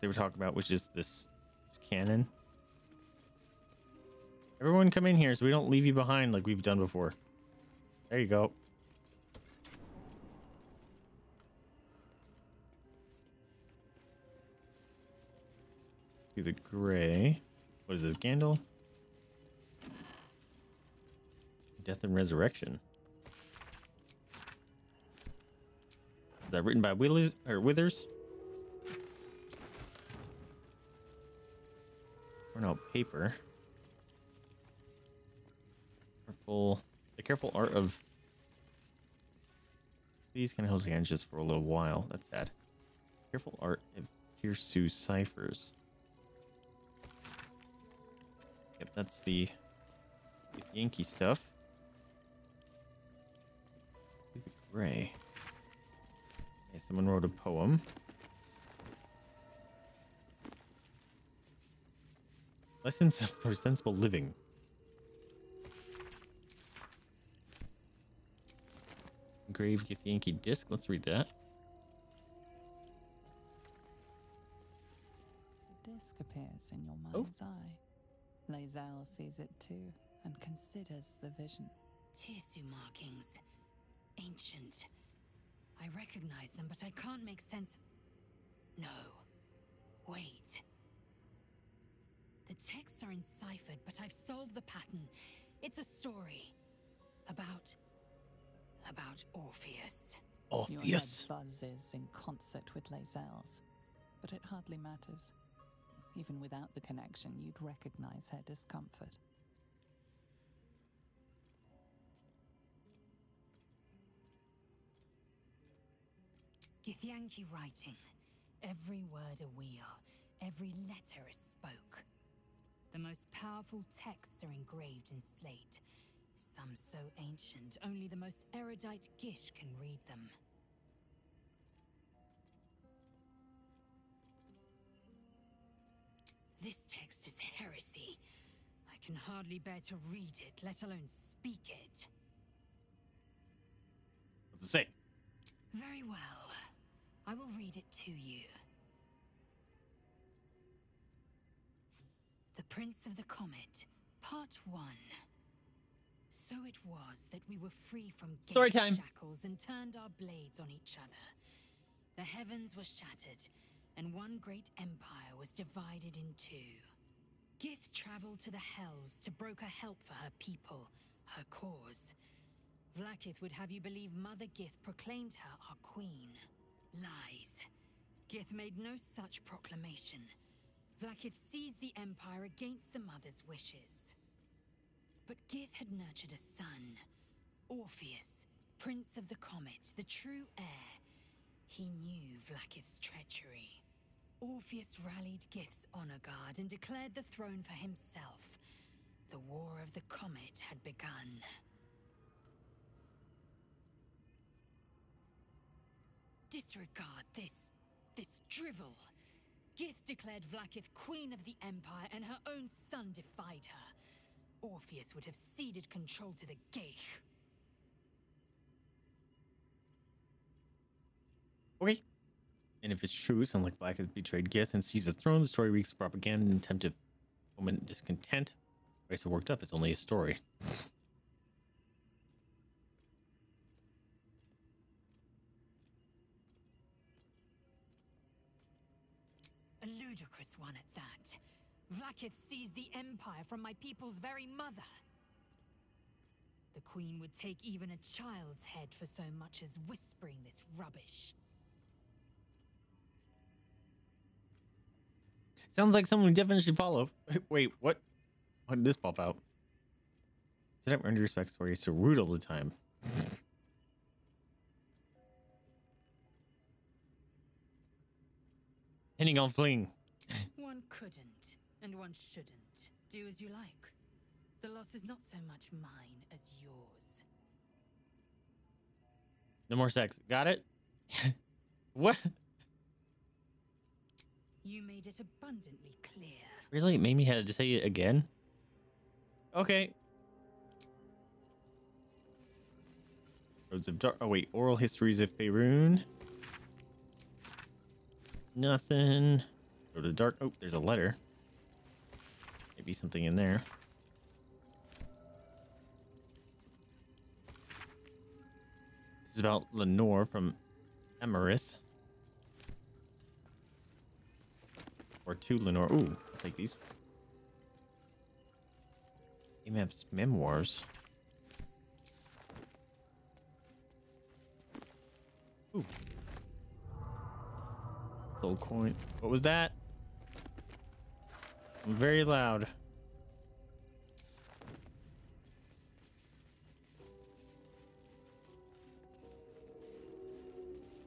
they were talking about which is this, this cannon. Everyone come in here so we don't leave you behind like we've done before. There you go. The gray. What is this, Gandalf? Death and Resurrection. Is that written by Withers or Withers? Or no paper. Careful. The careful art of. These kind of hold hands just for a little while. That's sad. Careful art of Tirsu ciphers. Yep, that's the Yankee stuff. The gray. Okay, someone wrote a poem. Lessons [laughs] for sensible living. Grave Githyanki disc. Let's read that. The disc appears in your Oh. mind's eye. Lae'zel sees it too and considers the vision. Tirsu markings. Ancient. I recognize them, but I can't make sense. No. Wait. The texts are enciphered, but I've solved the pattern. It's a story. About. about Orpheus. Orpheus? Your head buzzes in concert with Lae'zel's, but it hardly matters. Even without the connection, you'd recognize her discomfort. Githyanki writing. Every word a wheel, every letter is spoke. The most powerful texts are engraved in slate, some so ancient only the most erudite gith can read them. This text is heresy. I can hardly bear to read it, let alone speak it. What's it say? Very well. I will read it to you. The Prince of the Comet, Part 1. So it was that we were free from Story Geth time. shackles and turned our blades on each other. The heavens were shattered, and one great empire was divided in two. Gith traveled to the Hells to broker help for her people, her cause. Vlaakith would have you believe Mother Gith proclaimed her our queen. Lies. Gith made no such proclamation. Vlaakith seized the Empire against the Mother's wishes. But Gith had nurtured a son, Orpheus, Prince of the Comet, the true heir. He knew Vlaakith's treachery. Orpheus rallied Gith's honor guard and declared the throne for himself. The War of the Comet had begun. Disregard this. this drivel. Gith declared Vlaakith queen of the Empire, and her own son defied her. Orpheus would have ceded control to the ghaik. Okay. And if it's true, sounds like Black has betrayed Gith and seized the throne. The story reeks propaganda and attempt to foment discontent. Why so worked up? It's only a story. A ludicrous one at that. Vlaakith seized the Empire from my people's very mother. The Queen would take even a child's head for so much as whispering this rubbish. Sounds like someone we definitely should follow. [laughs] Wait, what? When did this pop out? Did I earn respect for you so rude all the time? Hitting on fling. One couldn't, and one shouldn't. Do as you like. The loss is not so much mine as yours. No more sex. Got it? [laughs] what? You made it abundantly clear. Really? Made me had to say it again? Okay. Roads of Dark. Oh, wait. Oral Histories of Faerun. Nothing. Go to the dark. Oh, there's a letter. Maybe something in there. This is about Lenore from Emerith. Or two Lenore. Ooh, I'll take these. Emap's memoirs. Ooh. Gold coin. What was that? I'm very loud.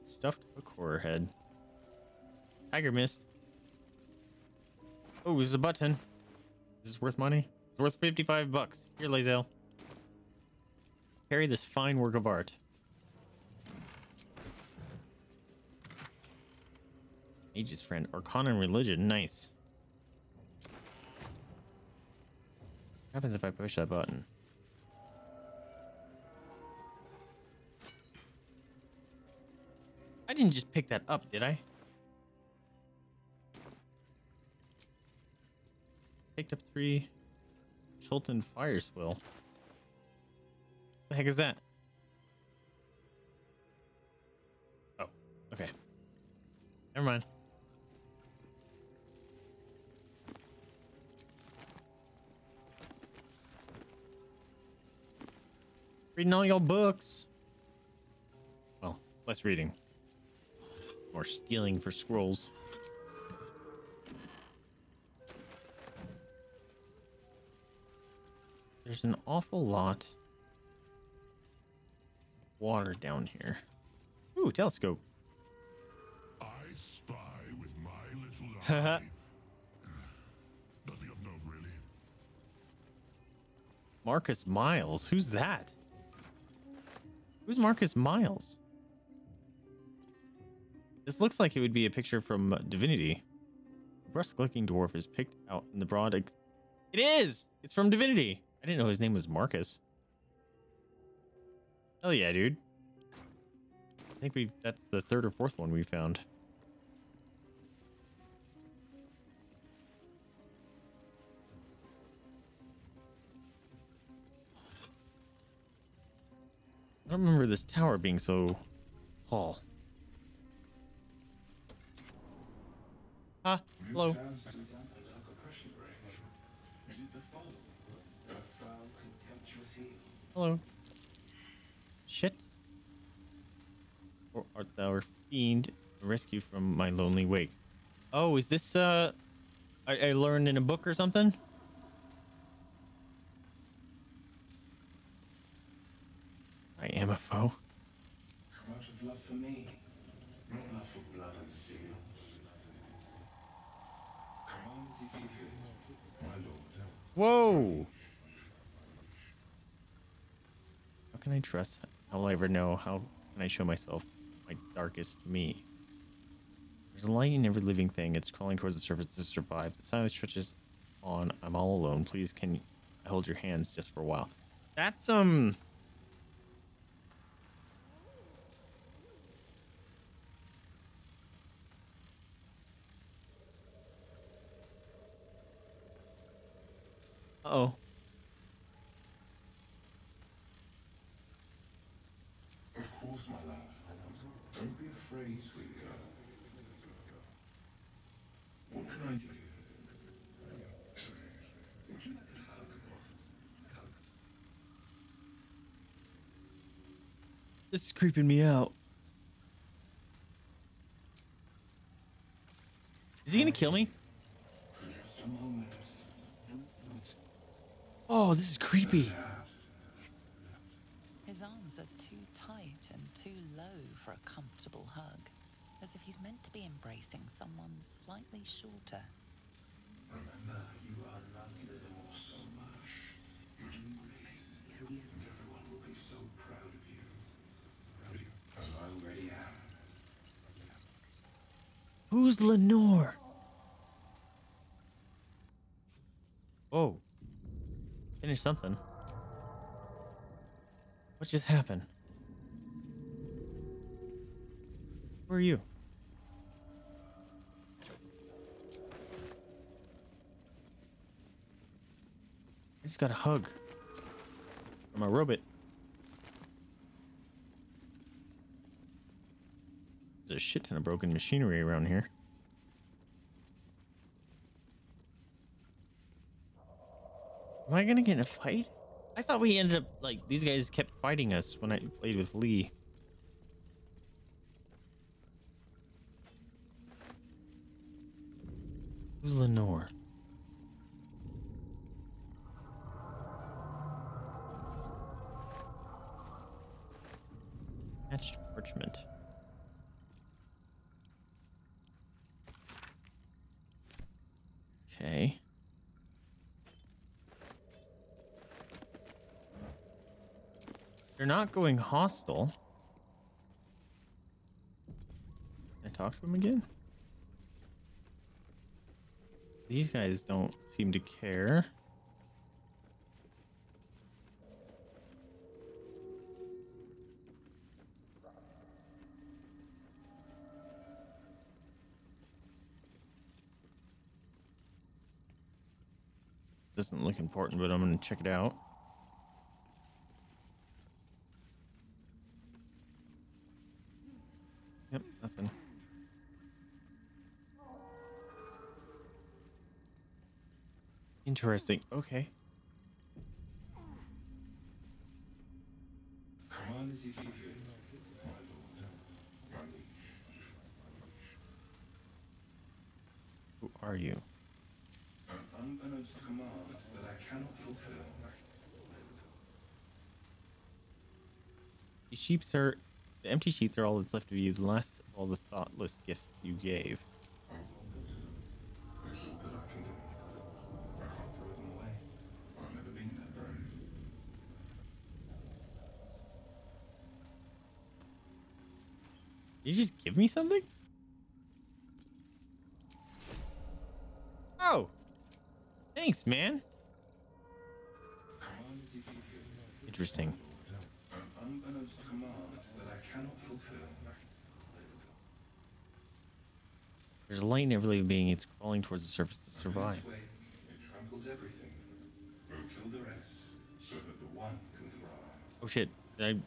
Stuffed hook horror head. Tiger mist. Oh, this is a button. Is this worth money? It's worth 55 bucks. Here, Lae'zel. Carry this fine work of art. Ages friend. Arcana and religion. Nice. What happens if I push that button? I didn't just pick that up, did I? Picked up three Chultan Fire Swill. The heck is that? Oh, okay. Never mind. Reading all your books. Well, less reading. More stealing for scrolls. There's an awful lot of water down here. Ooh, telescope. spy with my little [laughs] eye. Nothing of note, really. Marcus Miles. Who's that? Who's Marcus Miles? This looks like it would be a picture from Divinity. The brusque-looking dwarf is picked out in the broad. Ex- it is. It's from Divinity. I didn't know his name was Marcus. Hell yeah, dude. I think we that's the third or fourth one we found. I don't remember this tower being so tall. Ah, hello. Is it the fall? Hello. Shit. Or art thou a fiend a rescue from my lonely wake? Oh, is this uh I, I learned in a book or something? I am a foe. Come of love for me, not love for blood and steel. Come on, Zififi, my lord. Whoa! How can I trust? How will I ever know? How can I show myself my darkest me? There's a light in every living thing. It's crawling towards the surface to survive. The silence stretches on. I'm all alone. Please, can I hold your hands just for a while? That's um. Uh oh. Course, my love. Don't be afraid, sweet girl. What can I do? Would you like a hug? Hug. This is creeping me out. Is he gonna kill me? For just a moment. Oh, this is creepy. For a comfortable hug, as if he's meant to be embracing someone slightly shorter. Remember, you are loved little so much. You're doing great. And everyone will be so proud of you. Proud of you. As I already am. Who's Lenore? Oh. Finish something. What just happened? Who are you? I just got a hug from a robot. There's a shit ton of broken machinery around here. Am I gonna get in a fight? I thought we ended up like these guys kept fighting us when I played with Lee. Who's Lenore? Hatched parchment. Okay. They're not going hostile. Can I talk to him again? These guys don't seem to care. Doesn't look important, but I'm gonna check it out. Yep, nothing. Interesting. Okay. Who are you? Unbeknownst command that I cannot fulfill. These sheeps are The empty sheets are all that's left of you. The last of all the thoughtless gifts you gave. Give me something? Oh. Thanks, man. Interesting. There's a light in every living being. It's crawling towards the surface to survive. It tramples everything. Will kill the rest, so that the one thrive. Oh shit. Did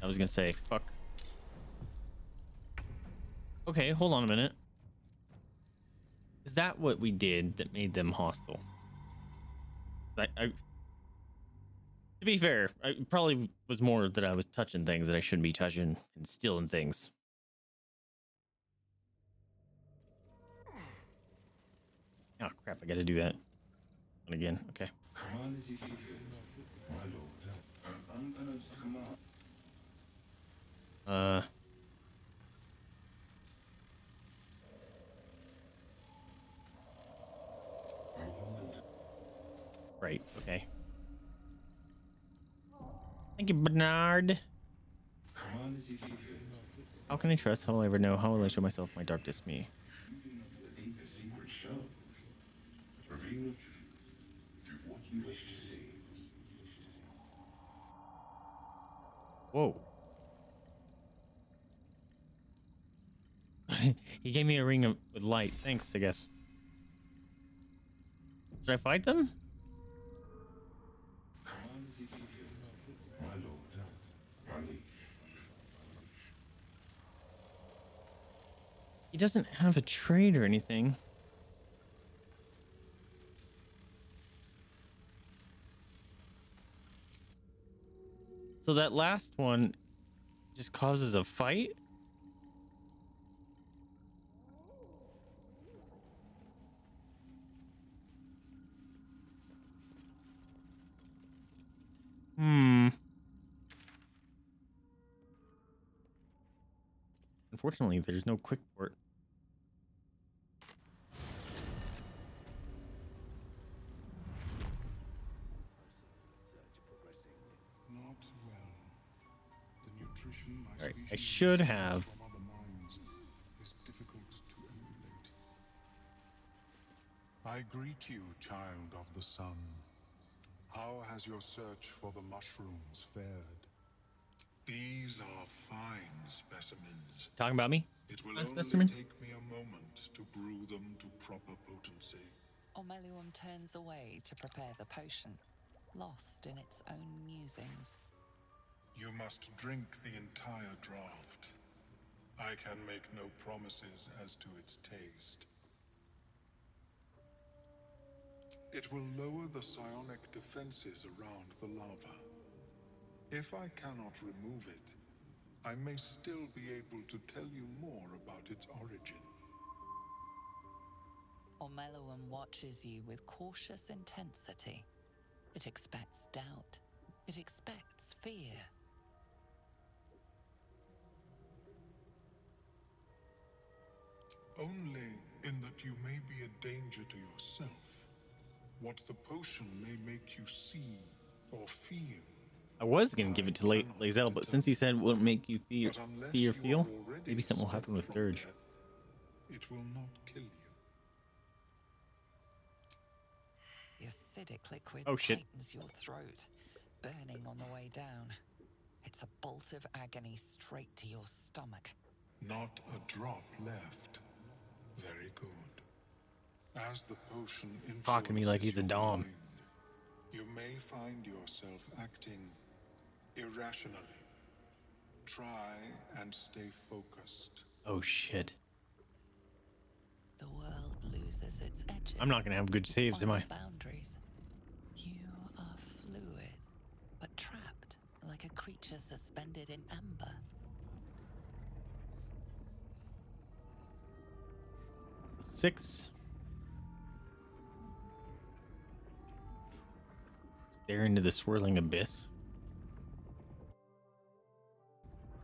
I I was gonna say fuck. Okay, hold on a minute. Is that what we did that made them hostile? I, I to be fair, I probably was more that I was touching things that I shouldn't be touching and stealing things. Oh crap! I got to do that one again. Okay. Command is if you feel, my lord. An unbeknownst command. Uh. Right, okay. Thank you, Bernard. How can I trust? How will I ever know? How will I show myself my darkest me? Whoa. [laughs] he gave me a ring of, with light. Thanks, I guess. Should I fight them? Command is if you feel, my lord. Unleash. He doesn't have a trade or anything. So that last one just causes a fight? Hmm. Unfortunately, there's no quick port. I should have- from other minds is difficult to emulate. I greet you, child of the sun. How has your search for the mushrooms fared? These are fine specimens. Talking about me? It will Fine only specimen? take me a moment to brew them to proper potency. Omeluum turns away to prepare the potion, lost in its own musings. You must drink the entire draft. I can make no promises as to its taste. It will lower the psionic defenses around the larva. If I cannot remove it, I may still be able to tell you more about its origin. Omeluum watches you with cautious intensity. It expects doubt. It expects fear. Only in that you may be a danger to yourself. What the potion may make you see or feel. I was gonna give it to La- Lae'zel, but since he said it wouldn't make you feel, But unless see or you feel, maybe something will happen with Durge. death, It will not kill you. The acidic liquid Oh, shit. tightens your throat, burning on the way down. It's a bolt of agony straight to your stomach. Not a drop left. Very good. As the potion Talking to me like he's a dom. mind, You may find yourself acting irrationally. Try and stay focused. Oh shit. The world loses its edges. I'm not gonna have good saves, am I? Boundaries. You are fluid, but trapped like a creature suspended in amber. Six. Stare into the swirling abyss.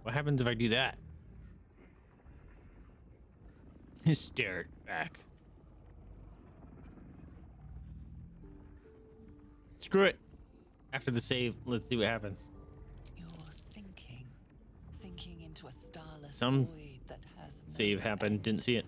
What happens if I do that? [laughs] Stare it back. Screw it. After the save, let's see what happens. You're sinking, sinking into a starless Some void that has no Save happened. Didn't see it.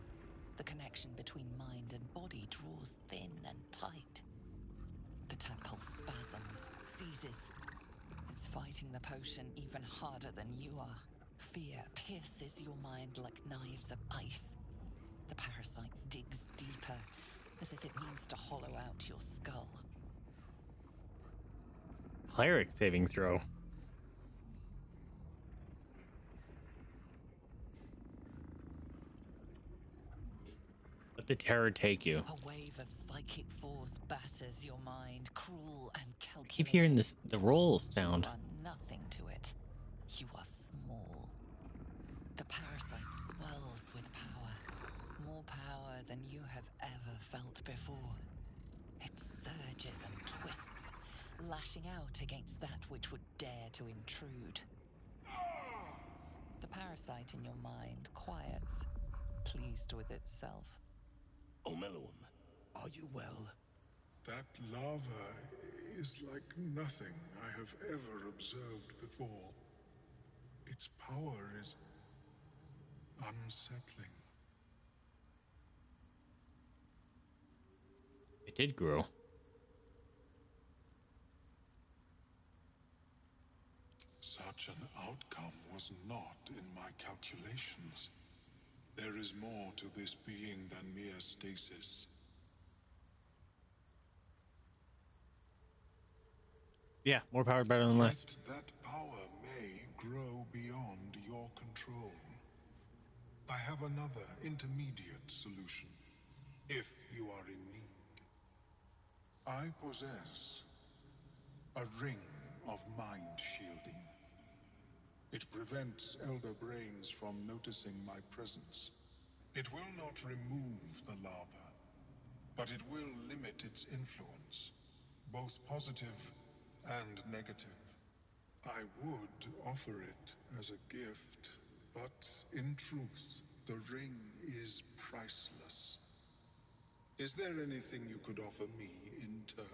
The potion even harder than you are. Fear pierces your mind like knives of ice. The parasite digs deeper, as if it means to hollow out your skull. Cleric saving throw. Let the terror take you. A wave of psychic force batters your mind, cruel and calculating. Keep hearing this the roll sound. You are nothing to it. You are small. The parasite swells with power. More power than you have ever felt before. It surges and twists, lashing out against that which would dare to intrude. The parasite in your mind quiets, pleased with itself. Omeluum, are you well? That larva is like nothing I have ever observed before. Its power is unsettling. It did grow. Such an outcome was not in my calculations. There is more to this being than mere stasis. Yeah, more power better than less. Yet that power may grow beyond your control. I have another intermediate solution, if you are in need. I possess a ring of mind shielding. It prevents elder brains from noticing my presence. It will not remove the larva, but it will limit its influence, both positive and negative. I would offer it as a gift, but in truth, the ring is priceless. Is there anything you could offer me in turn?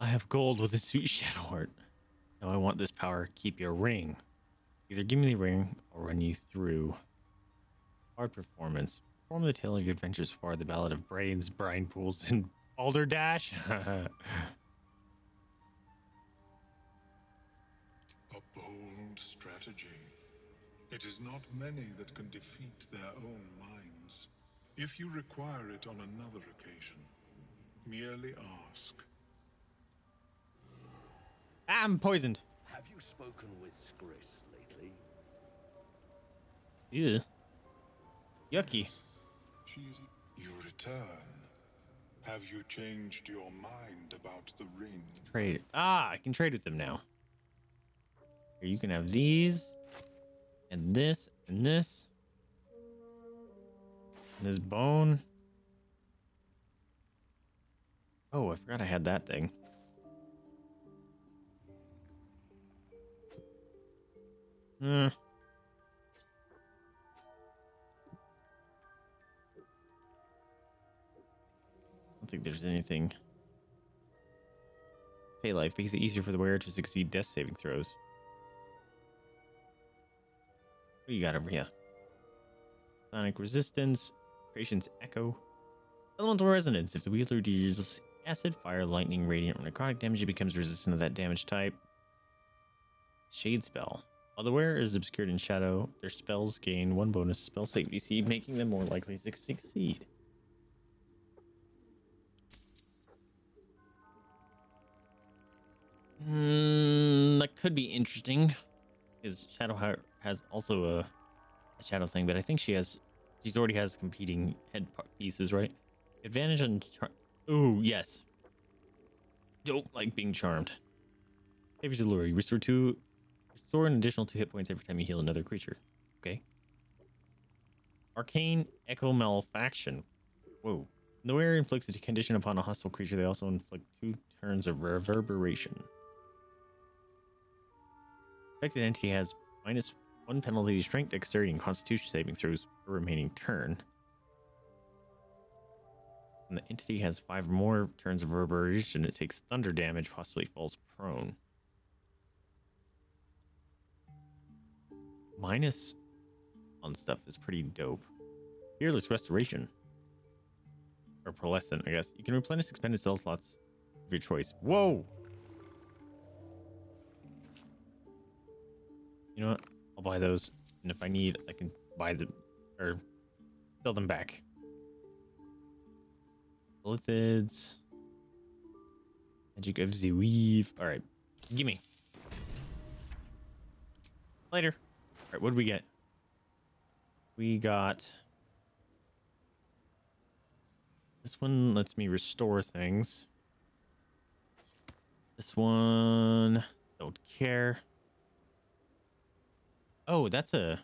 I have gold with a sweet shadow heart. Now I want this power. Keep your ring. Either give me the ring or run you through. Hard performance. Perform the tale of your adventures far the ballad of brains, brine pools, and balderdash. [laughs] A bold strategy. It is not many that can defeat their own minds. If you require it on another occasion, merely ask. I'm poisoned. Have you spoken with Skris lately? Ew. Yucky. She is. You return. Have you changed your mind about the ring? Trade. Ah, I can trade with them now. Here, you can have these, and this, and this, and this bone. Oh, I forgot I had that thing. Hmm. I don't think there's anything. Pay life makes it easier for the wearer to succeed death saving throws. What do you got over here? Sonic resistance, creation's echo, elemental resonance. If the wielder deals acid, fire, lightning, radiant, or necrotic damage, it becomes resistant to that damage type. Shade spell. While the wearer is obscured in shadow, their spells gain one bonus spell save DC, making them more likely to succeed. Hmm, that could be interesting. Is Shadowheart has also a, a shadow thing, but I think she has, she's already has competing head pieces, right? Advantage on. Char- Ooh, yes. Don't like being charmed. Favors Allure. You restore two, restore an additional two hit points every time you heal another creature. Okay. Arcane Echo Malefaction. Whoa. The wearer inflicts a condition upon a hostile creature. They also inflict two turns of reverberation. Affected entity has minus one penalty to strength, dexterity, and constitution saving throws per remaining turn. And the entity has five more turns of reverberation. It takes thunder damage, possibly falls prone. Minus on stuff is pretty dope. Fearless restoration. Or pearlescent, I guess. You can replenish expended spell slots of your choice. Whoa! You know what? I'll buy those. And if I need, I can buy them or sell them back. Lithids. Magic of the Weave. Alright. Gimme. Later. Alright, what do we get? We got. This one lets me restore things. This one. Don't care. Oh, that's a.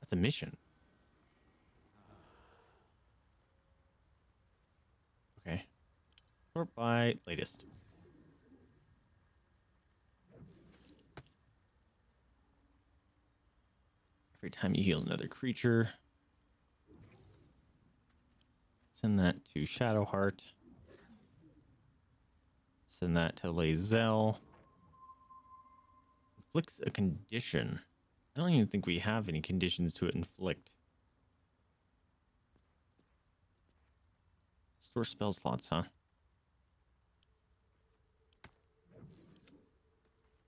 That's a mission. Okay. Sort by latest. Every time you heal another creature, send that to Shadowheart. Send that to Lae'zel. Inflicts a condition. I don't even think we have any conditions to inflict. Store spell slots, huh?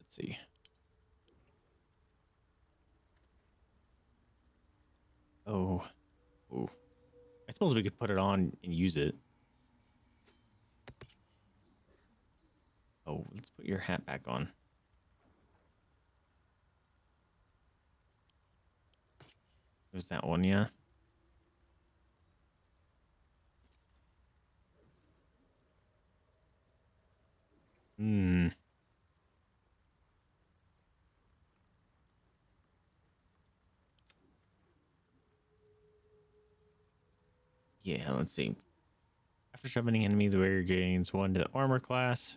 Let's see. Oh. Oh. I suppose we could put it on and use it. Oh, let's put your hat back on. There's that one, yeah. Hmm. Yeah, let's see. After summoning enemy, the warrior gains one to the armor class.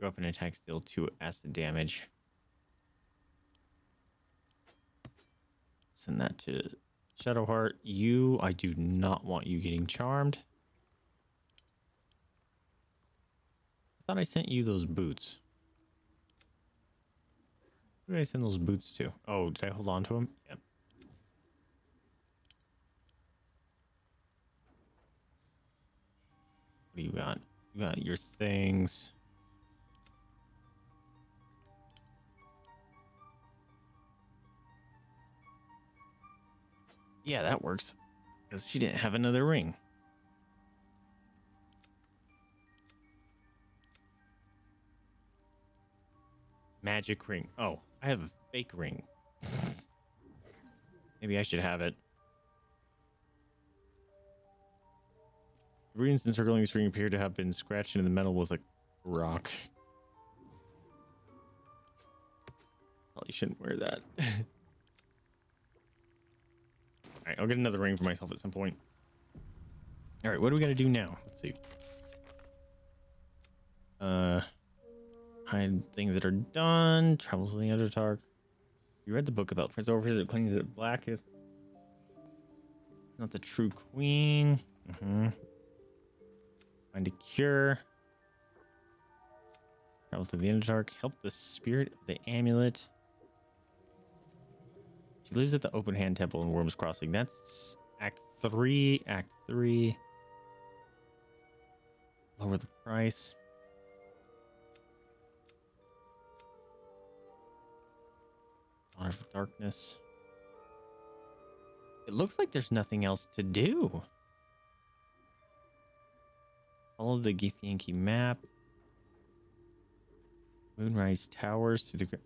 Go up and attack deal two acid damage. Send that to Shadowheart. You, I do not want you getting charmed. I thought I sent you those boots. Who did I send those boots to? Oh, did I hold on to them? Yep. What do you got? You got your things. Yeah, that works. Because she didn't have another ring. Magic ring. Oh, I have a fake ring. [laughs] Maybe I should have it. The runes encircling this ring appear to have been scratched into the metal with a rock. [laughs] Probably shouldn't wear that. [laughs] Alright, I'll get another ring for myself at some point. Alright, what are we gonna do now? Let's see. Uh hide things that are done. Travels to the Underdark. You read the book about Prince claims that Black is not the true queen. Mm-hmm. Find a cure. Travel to the Underdark. Help the spirit of the amulet. She lives at the Open Hand Temple in Wyrm's Crossing. That's Act 3. Act 3. Lower the price. Honor of Darkness. It looks like there's nothing else to do. Follow the Githyanki map. Moonrise Towers through the.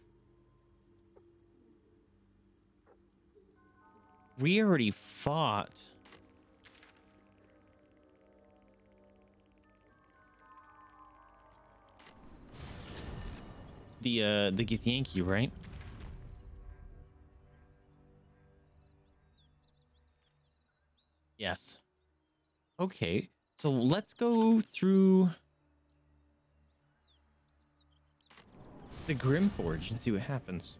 We already fought. The uh the Githyanki, right? Yes. Okay. So let's go through the Grymforge and see what happens.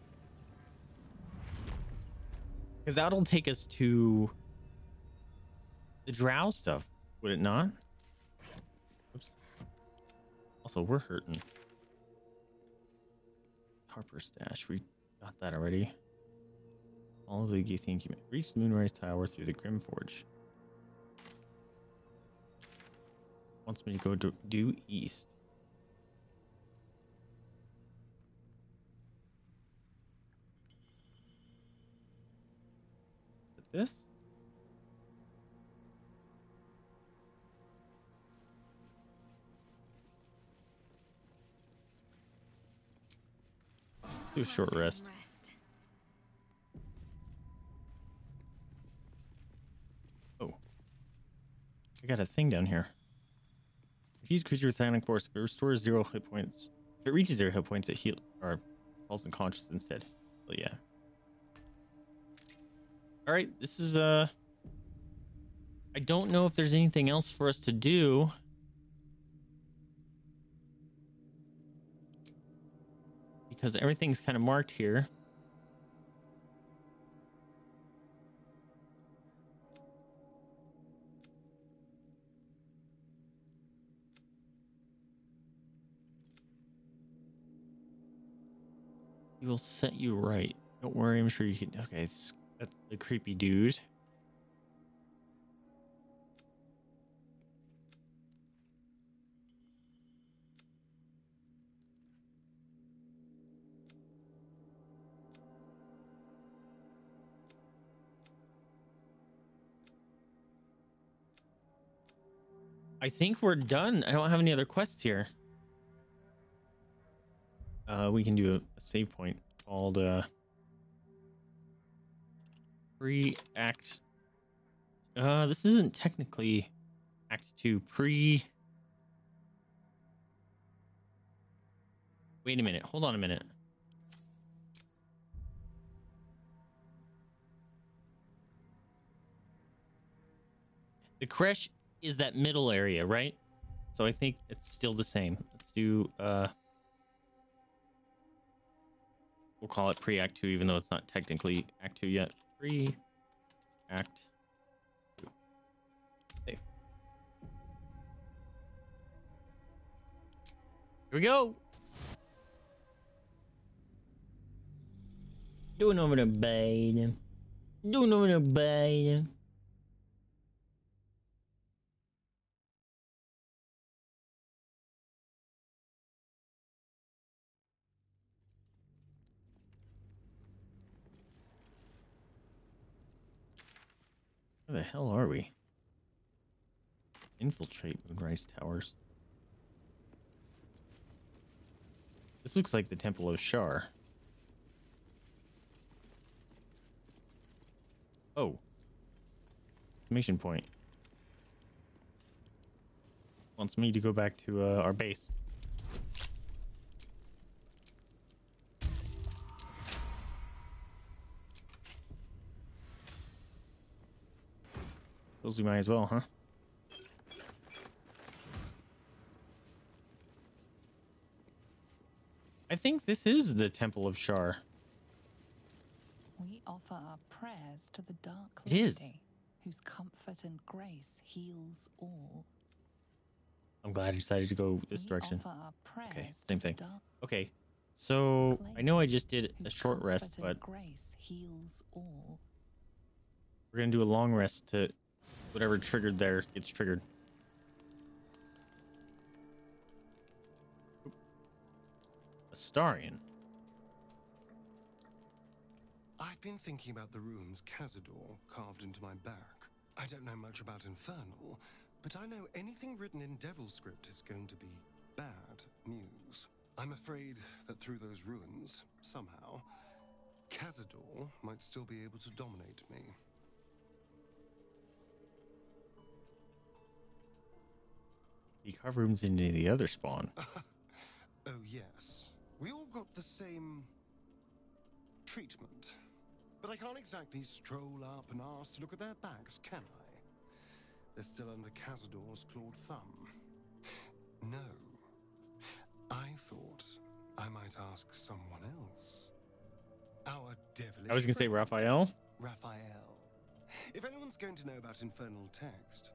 Because that'll take us to the Drow stuff, would it not? Oops. Also, we're hurting. Harper stash. We got that already. All of the Githyanki reach the Moonrise Tower through the Grymforge. Wants me to go to due east. This? Do a short rest. Oh. I got a thing down here. If Confused creature with silent force. If it restores zero hit points. If it reaches zero hit points, it heals or falls unconscious instead. So yeah. Alright, this is uh I don't know if there's anything else for us to do. Because everything's kind of marked here. He will set you right. Don't worry, I'm sure you can. Okay, it's, that's the creepy dude. I think we're done. I don't have any other quests here. Uh, we can do a, a save point called uh, pre-act. Uh, this isn't technically Act Two. Pre. Wait a minute. Hold on a minute. The creche is that middle area, right? So I think it's still the same. Let's do uh we'll call it pre-act 2 even though it's not technically act 2 yet. Pre-act 2. Save. Here we go. Doing over the bait. Doing over the bait. Where the hell are we? Infiltrate Moonrise Towers. This looks like the Temple of Shar. Oh. Mission point. Wants me to go back to uh, our base. Suppose we might as well, huh? I think this is the Temple of Shar. We offer our prayers to the Dark It is. Lady, whose comfort and grace heals all. I'm glad I decided to go this direction. offer our prayers Okay, same thing. Okay, so I know I just did a short rest, but grace heals all. we're gonna do a long rest to whatever triggered there gets triggered. Oop. Astarion. I've been thinking about the runes Cazador carved into my back. I don't know much about Infernal, but I know anything written in Devil script is going to be bad news. I'm afraid that through those ruins, somehow, Cazador might still be able to dominate me. Carve rooms into the other spawn. [laughs] Oh, yes. We all got the same treatment. But I can't exactly stroll up and ask to look at their backs, can I? They're still under Cazador's clawed thumb. No. I thought I might ask someone else. Our devilish. I was gonna say Raphael. Raphael. If anyone's going to know about infernal text,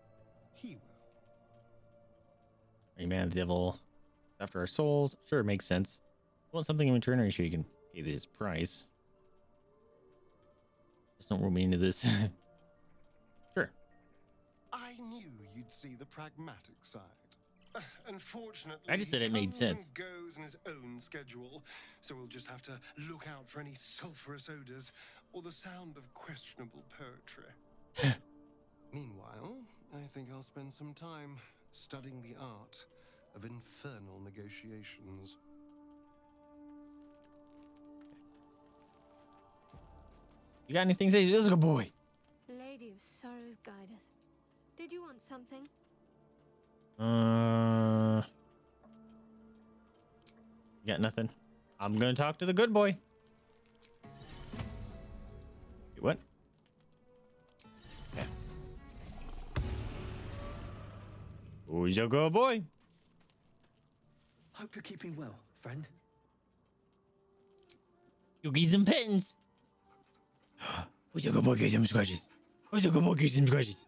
he will. You man the devil after our souls? Sure, makes sense. You want something in return, are you sure you can pay this price? Just don't roll me into this. [laughs] sure. I knew you'd see the pragmatic side. [sighs] Unfortunately, I just said it made sense. And goes in his own schedule, so we'll just have to look out for any sulphurous odors or the sound of questionable poetry. [sighs] Meanwhile, I think I'll spend some time studying the art of infernal negotiations. You got anything to say? This is a good boy. Lady of Sorrows, guide us. Did you want something? Uh, you got nothing. I'm gonna talk to the good boy. What? Who's your good boy? Hope you're keeping well, friend. Cookies and pittance. [gasps] Who's your good boy? Get some scratches. Who's your good boy? Get some scratches.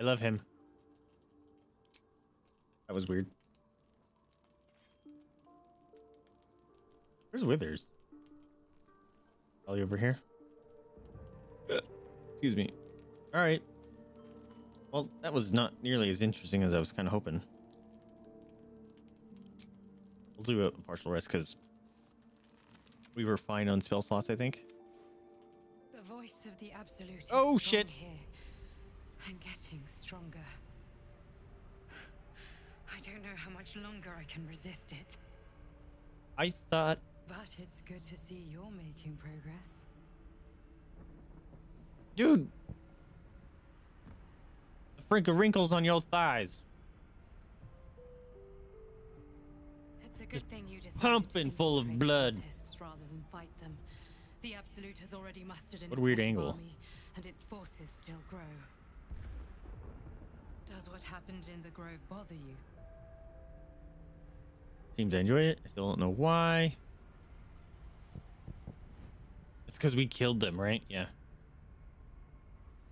I love him. That was weird. Where's Withers? Probably over here. Excuse me. All right. Well, that was not nearly as interesting as I was kind of hoping. We'll do a partial rest because we were fine on spell slots, I think. The voice of the absolute. Oh, strong shit. Here. I'm getting stronger. I don't know how much longer I can resist it, I thought but it's good to see you're making progress. Dude. Of wrinkles on your thighs. It's a good Just thing you decided pumping full of blood. rather than fight them. The Absolute has already mustered an What a weird angle. army, and its forces still grow. Does what happened in the Grove bother you? Seems I enjoy it. I still don't know why. It's because we killed them, right? Yeah.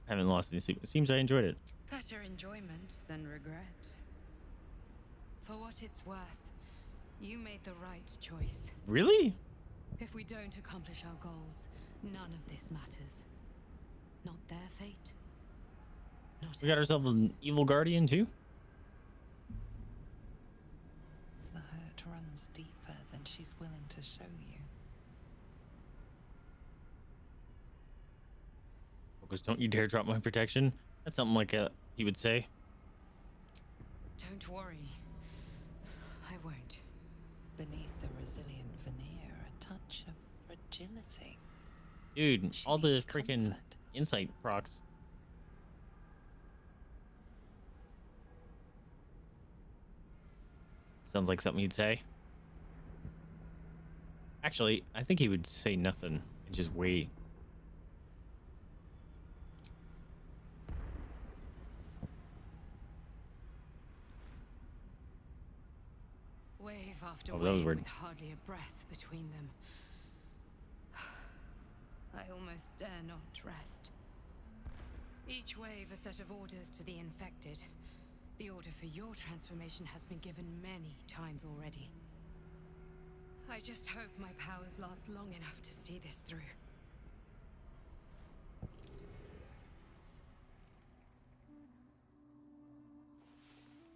I haven't lost any sleep. It seems I enjoyed it. Better enjoyment than regret. For what it's worth, you made the right choice. Really? If we don't accomplish our goals, none of this matters. Not their fate. Not We got ourselves an evil guardian too. The hurt runs deeper than she's willing to show you. Focus, don't you dare drop my protection. That's something like a he would say. Don't worry. I won't. Beneath the resilient veneer, a touch of fragility. Dude, She all the freaking comfort. insight procs. Sounds like something he'd say. Actually, I think he would say nothing and just wait. Wave after Oh, that was weird. with hardly a breath between them. [sighs] I almost dare not rest. Each wave a set of orders to the infected. The order for your transformation has been given many times already. I just hope my powers last long enough to see this through.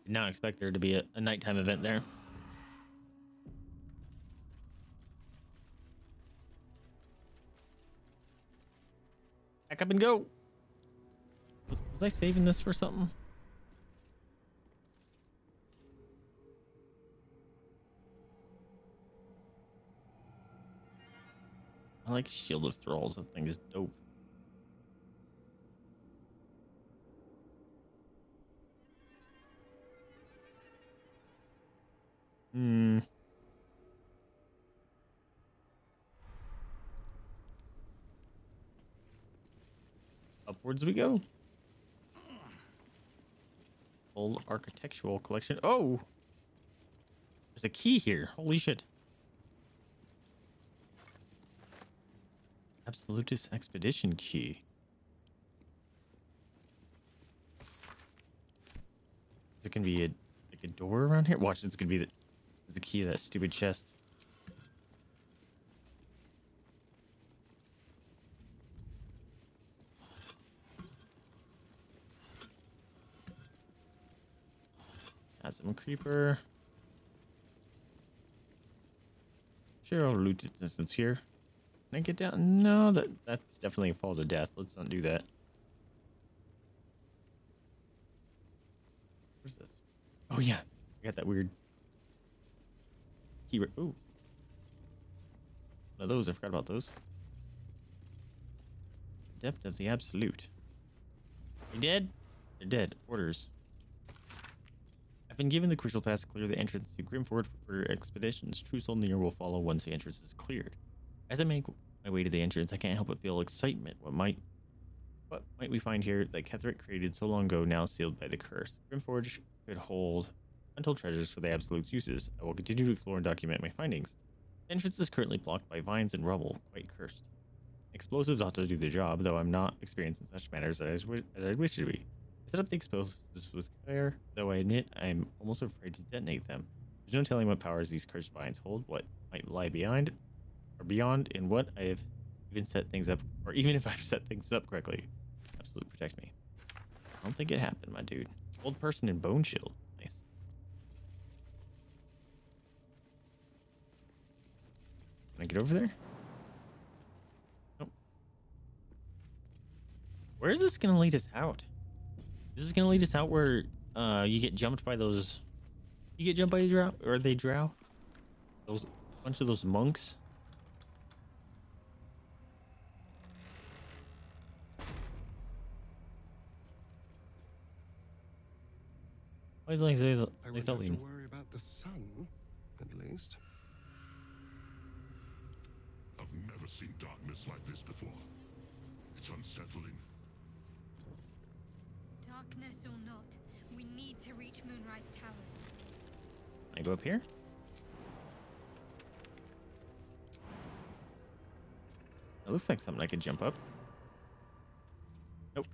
Did not expect there to be a, a nighttime event there. Back up and go. Was, was I saving this for something? I like Shield of Thralls. That thing is dope. Hmm. Upwards we go. Old architectural collection. Oh! There's a key here. Holy shit. Absolutus expedition key. Is it gonna be a like a door around here? Watch, it's gonna be the, the key to that stupid chest. Asm creeper. Sure, I'll loot it here. Can I get down? No, that that's definitely a fall to death. Let's not do that. Where's this? Oh yeah, I got that weird key. Ooh, one of those. I forgot about those. Depth of the absolute. You dead? They're dead. Orders. Been given the crucial task to clear the entrance to Grimford for expeditions. True Soul Nere will follow once the entrance is cleared. As I make my way to the entrance, I can't help but feel excitement. What might what might we find here that Ketheric created so long ago now sealed by the curse? Grymforge could hold untold treasures for the Absolute's uses. I will continue to explore and document my findings. The entrance is currently blocked by vines and rubble, quite cursed. Explosives ought to do the job, though I'm not experienced in such matters as I as I wish to be. Set up the explosives with care, though I admit I'm almost afraid to detonate them. There's no telling what powers these cursed vines hold, what might lie behind or beyond, and what I have even set things up, or even if I've set things up correctly. Absolutely protect me. I don't think it happened, my dude. Old person in bone shield. Nice. Can I get over there? Where is this gonna lead us out? This is gonna lead us out where uh you get jumped by those you get jumped by the drow or they drow? Those bunch of those monks. Why is like they I they won't have to worry about the sun, at least. I've never seen darkness like this before. It's unsettling. Darkness or not, we need to reach Moonrise Towers. I go up here? It looks like something I could jump up. Nope.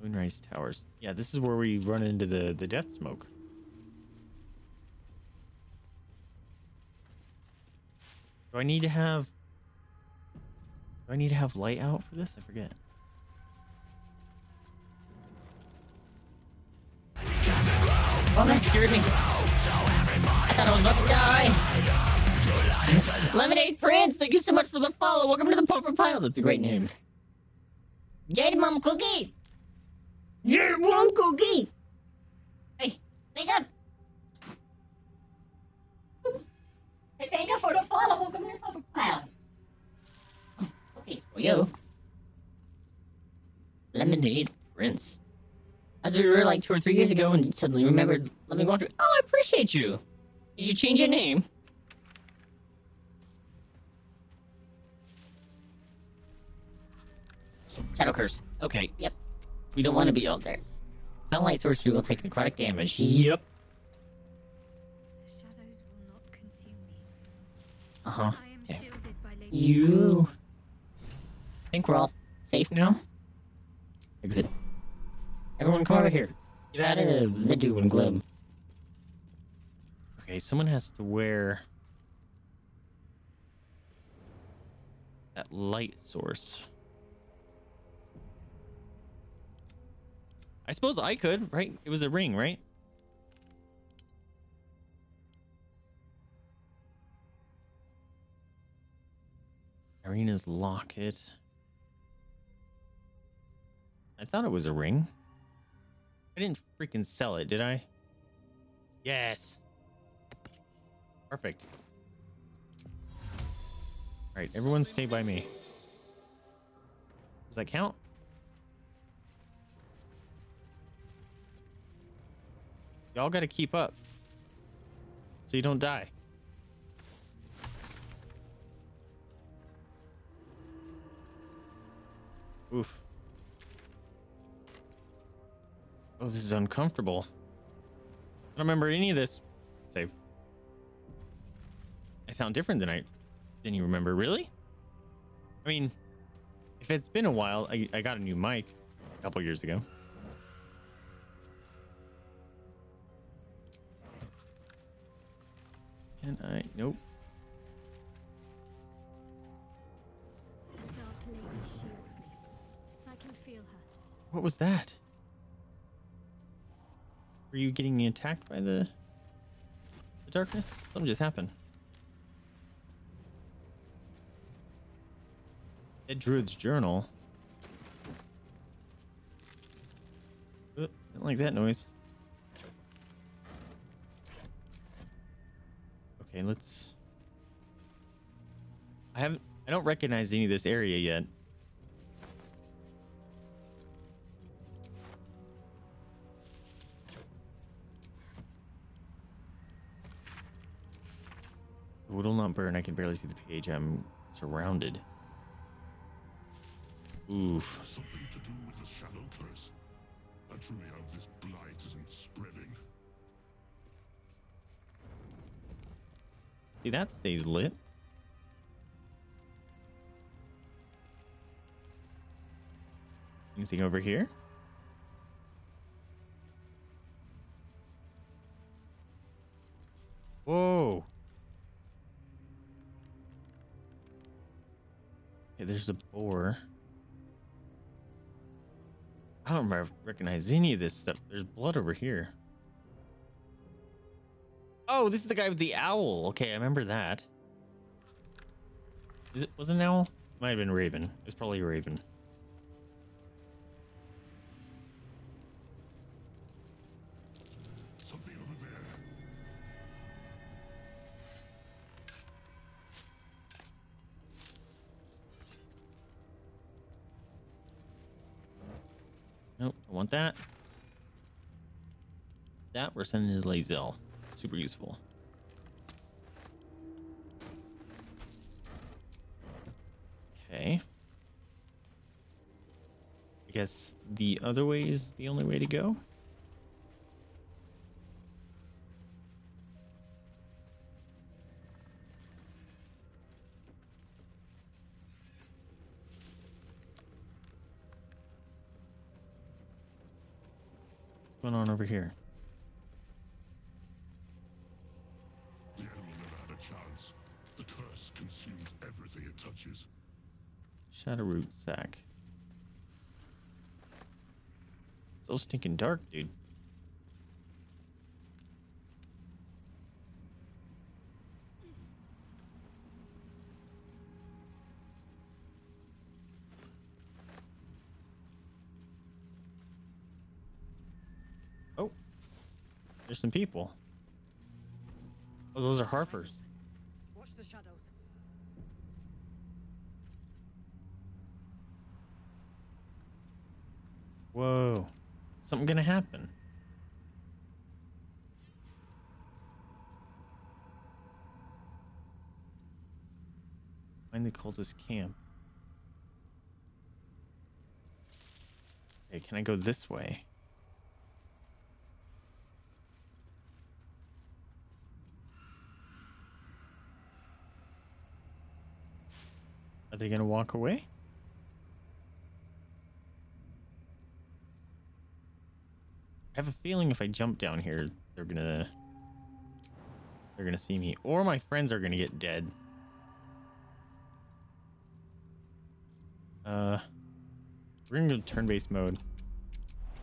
Moonrise Towers. Yeah, this is where we run into the, the death smoke. Do I need to have... Do I need to have light out for this? I forget. Oh, that scared me. I thought I was about to die. Lemonade Prince, thank you so much for the follow. Welcome to the Pauper Pile. That's a great name. Jade Mom Cookie. Jade Mom Cookie. Hey, wake up. Hey, thank you for the follow. Welcome to the Pauper Pile. Oh, cookies for you. Lemonade Prince. As we were like two or three years ago and suddenly remembered let Loving Water. Oh, I appreciate you. Did you change your name? Shadow Curse. Okay, yep. We don't want to be out there. Sunlight Sorcery will take necrotic damage. Yep. The shadows will not consume me. Uh huh. I am shielded by Lady You. think we're all safe now? Exit. Everyone come over here. Get out of Zidu and Glib. Okay, someone has to wear that light source. I suppose I could, right? It was a ring, right? Irina's locket. I thought it was a ring. I didn't freaking sell it, did I? Yes. Perfect. All right, everyone stay by me. Does that count? Y'all got to keep up so you don't die. Oof. Oh, this is uncomfortable. I don't remember any of this. Save. I sound different than I than you remember. Really? I mean, if it's been a while, I, I got a new mic a couple years ago. Can I? Nope. The Dark Lady shields me. I can feel her. What was that? Were you getting attacked by the the darkness? Something just happened. Dead Druid's journal. Uh, don't like that noise. Okay, let's. I haven't. I don't recognize any of this area yet. Wood will not burn. I can barely see the page. I'm surrounded. Oof. Something to do with the shadow curse. I truly hope this blight isn't spreading. See, that stays lit. Anything over here? Whoa. There's a boar. I don't remember recognize any of this stuff. There's blood over here. Oh, this is the guy with the owl. Okay, I remember that. Is it was it an owl? Might have been Raven. It's probably Raven. I want that. That we're sending to Lae'zel. Super useful. Okay. I guess the other way is the only way to go. Going on over here? The enemy never had a chance. The curse consumes everything it touches. Shadow root sack. So stinking dark, dude. Oh, there's some people. Oh, those are Harpers. Watch the shadows. Whoa. Something gonna happen. Find the cultist camp. Okay, can I go this way? Are they gonna walk away? I have a feeling if I jump down here, they're gonna they're gonna see me, or my friends are gonna get dead. Uh, we're gonna go turn-based mode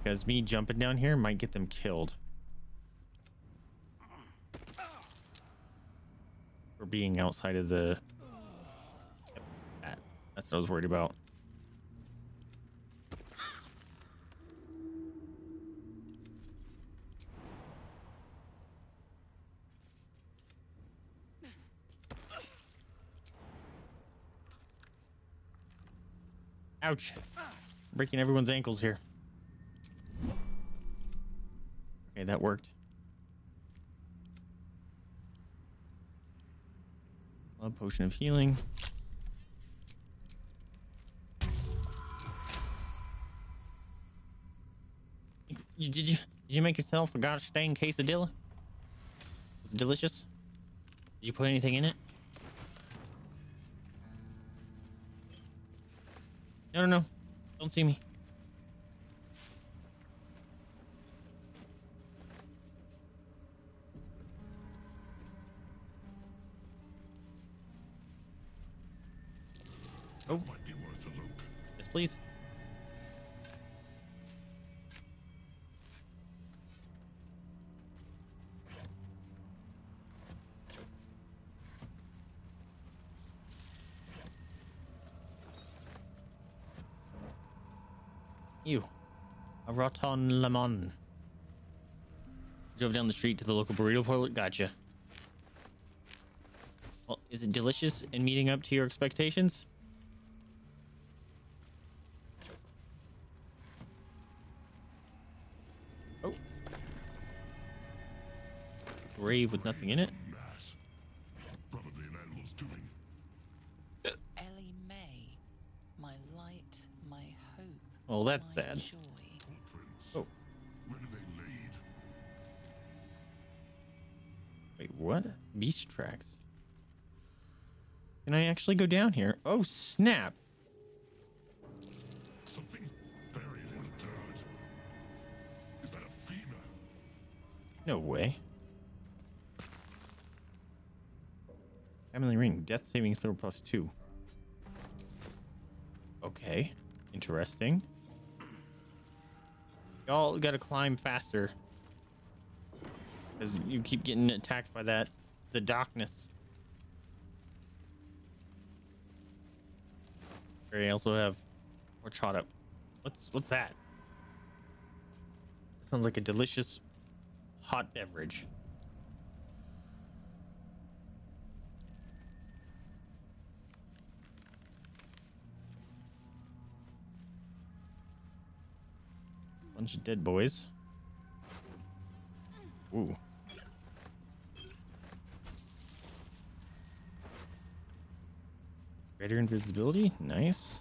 because me jumping down here might get them killed. For being outside of the. That's what I was worried about. Ouch. Breaking everyone's ankles here. Okay, that worked. Love potion of healing. You, did you did you make yourself a gosh dang quesadilla? Was it delicious? Did you put anything in it? No, no, no. Don't see me. Oh. Might be worth a look. Yes, please. Roton Lemon. Drove down the street to the local burrito parlor. Gotcha. Well, is it delicious and meeting up to your expectations? Oh. Grave with nothing in it. Mass. Probably an animal's Can I actually go down here? Oh, snap. No way. Family ring. Death saving throw plus two. Okay. Interesting. Y'all gotta climb faster. Because you keep getting attacked by that. The darkness. I also have more. What's what's that? Sounds like a delicious hot beverage. Bunch of dead boys. Ooh. Greater invisibility? Nice.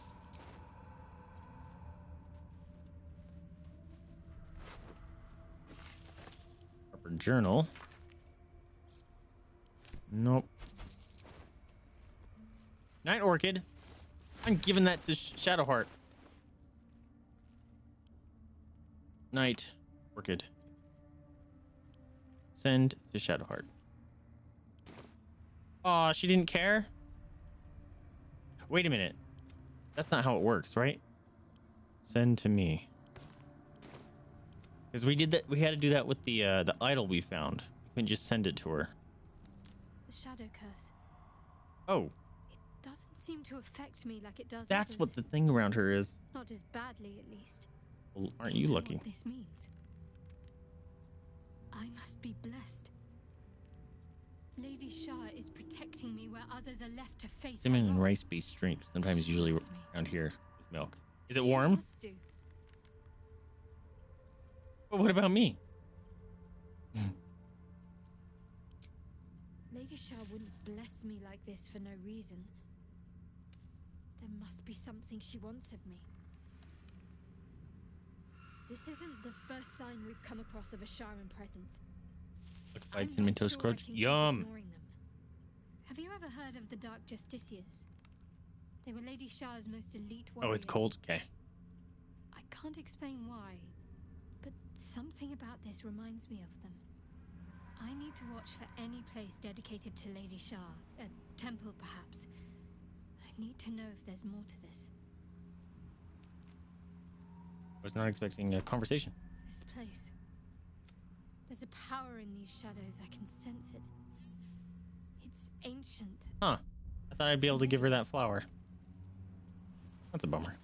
Harper Journal. Nope. Night Orchid. I'm giving that to Sh- Shadowheart. Night Orchid. Send to Shadowheart. Aw, she didn't care? Wait a minute. That's not how it works, right? Send to me. Because we did that we had to do that with the uh the idol we found. We couldn't just send it to her. The shadow curse. Oh, It doesn't seem to affect me like it does that's what the thing around her is. Not as badly, at least. Well, aren't you know lucky? What this means. I must be blessed. Lady Shar is protecting me where others are left to face. Cinnamon and rice-based drink. Sometimes usually around here with milk. Is it warm? But what about me? [laughs] Lady Shar wouldn't bless me like this for no reason. There must be something she wants of me. This isn't the first sign we've come across of a Sharan presence. Fried cinnamon not toast sure crunch. Yum. Have you ever heard of the Dark Justiciars? They were Lady Shar's most elite Oh, it's cold. Okay. I can't explain why, but something about this reminds me of them. I need to watch for any place dedicated to Lady Shar, a temple perhaps. I need to know if there's more to this. I was not expecting a conversation. This place. There's a power in these shadows. I can sense it. It's ancient. Huh. I thought I'd be able to give her that flower. That's a bummer.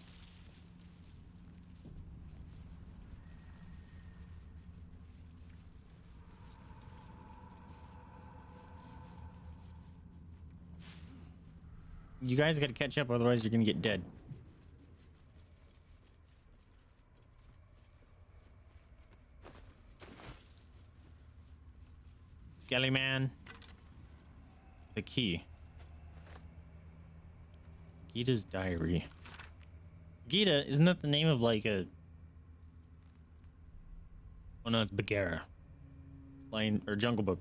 You guys got to catch up, otherwise you're gonna get dead. Skelly man. The key. Gita's diary. Gita, isn't that the name of like a? Oh no, it's Bagheera. Lion or Jungle Book.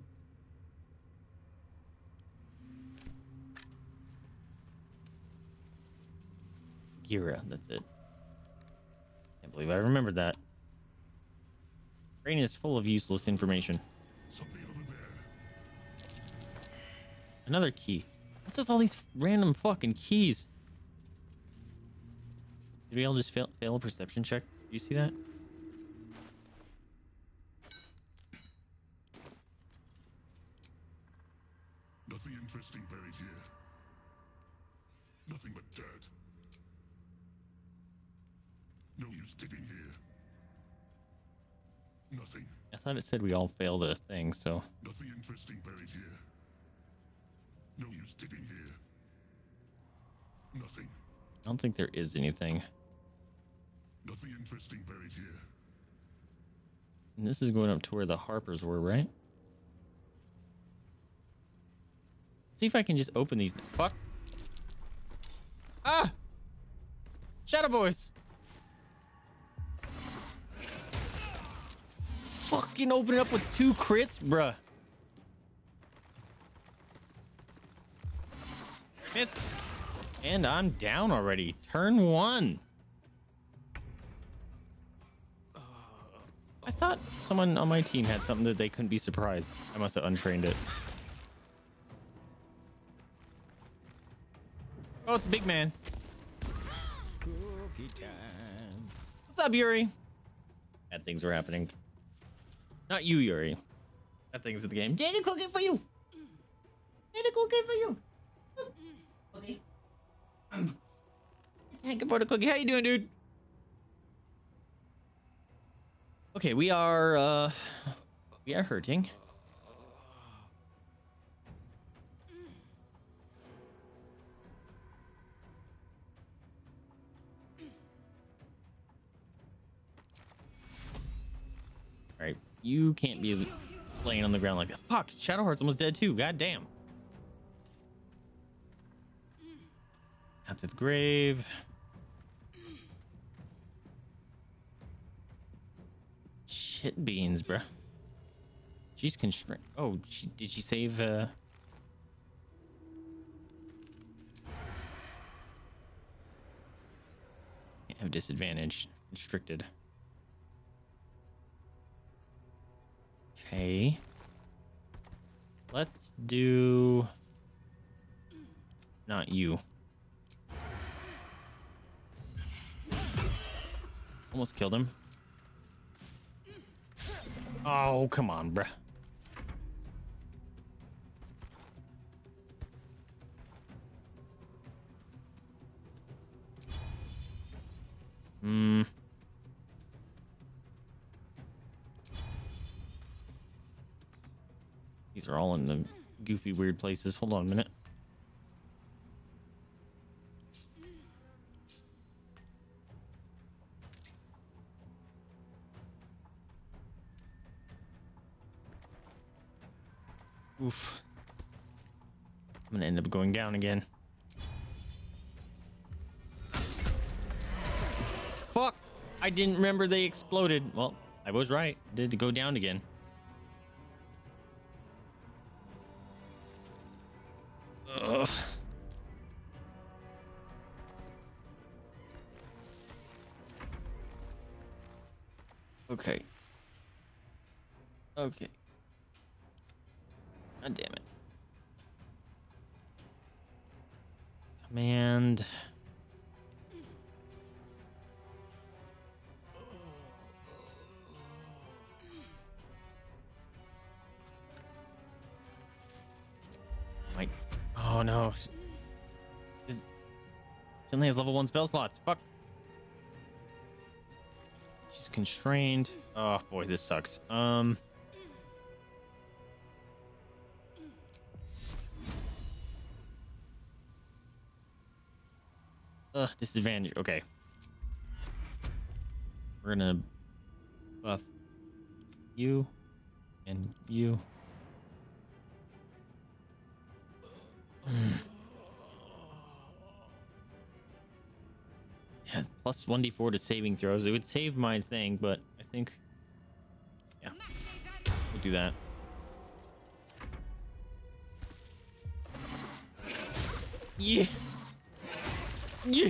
Hira. That's it. Can't believe I remembered that. Brain is full of useless information. Another key. What's with all these random fucking keys? Did we all just fail, fail a perception check? Do you see that? Nothing interesting buried here. Nothing but dirt. No use digging here. Nothing. I thought it said we all failed a thing, so Nothing interesting buried here. No use digging here. Nothing. I don't think there is anything. Nothing interesting buried here. And this is going up to where the Harpers were, right? See if I can just open these. Fuck. Ah! Shadow Boys! Fucking open it up with two crits, bruh. Miss. And I'm down already. Turn one. I thought someone on my team had something that they couldn't be surprised. I must have untrained it. Oh, it's a big man. What's up, Yuri? Bad things were happening. Not you, Yuri. Bad things in the game. A cookie for you. A cookie for you. Thank you for the cookie. How you doing, dude? Okay, we are uh we are hurting. All right, you can't be laying on the ground like that. Fuck, Shadowheart's almost dead too. God damn. At this grave. Shit beans, bruh. She's constrained. Oh, she, did she save? uh Can't have disadvantage. Constricted. Okay. Let's do. Not you. Almost killed him. Oh, come on, bruh. Hmm. These are all in the goofy, weird places. Hold on a minute. Oof. I'm gonna end up going down again. Fuck! I didn't remember they exploded. Well, I was right. Did go down again. Ugh. Okay. Okay. Level one spell slots. Fuck. She's constrained. Oh boy, this sucks. Um. Ugh, disadvantage. Okay. We're gonna buff you and you. plus 1d4 to saving throws. It would save my thing, but I think... Yeah. We'll do that. Yeah. Yeah.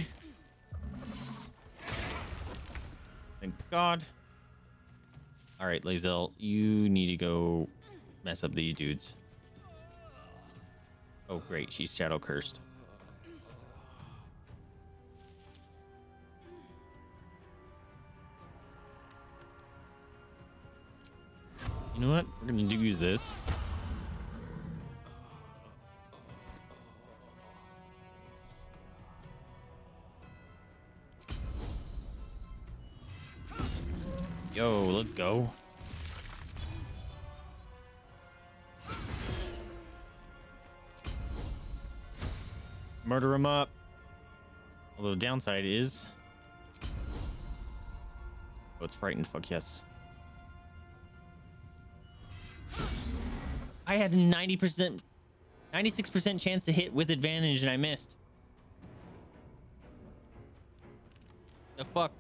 Thank God. All right, Lae'zel, you need to go mess up these dudes. Oh, great. She's shadow cursed. You know what? We're to use this. Yo, let's go. Murder him up. Although the downside is. Oh, it's frightened. Fuck yes. I had a 90%, 96% chance to hit with advantage and I missed. The fuck?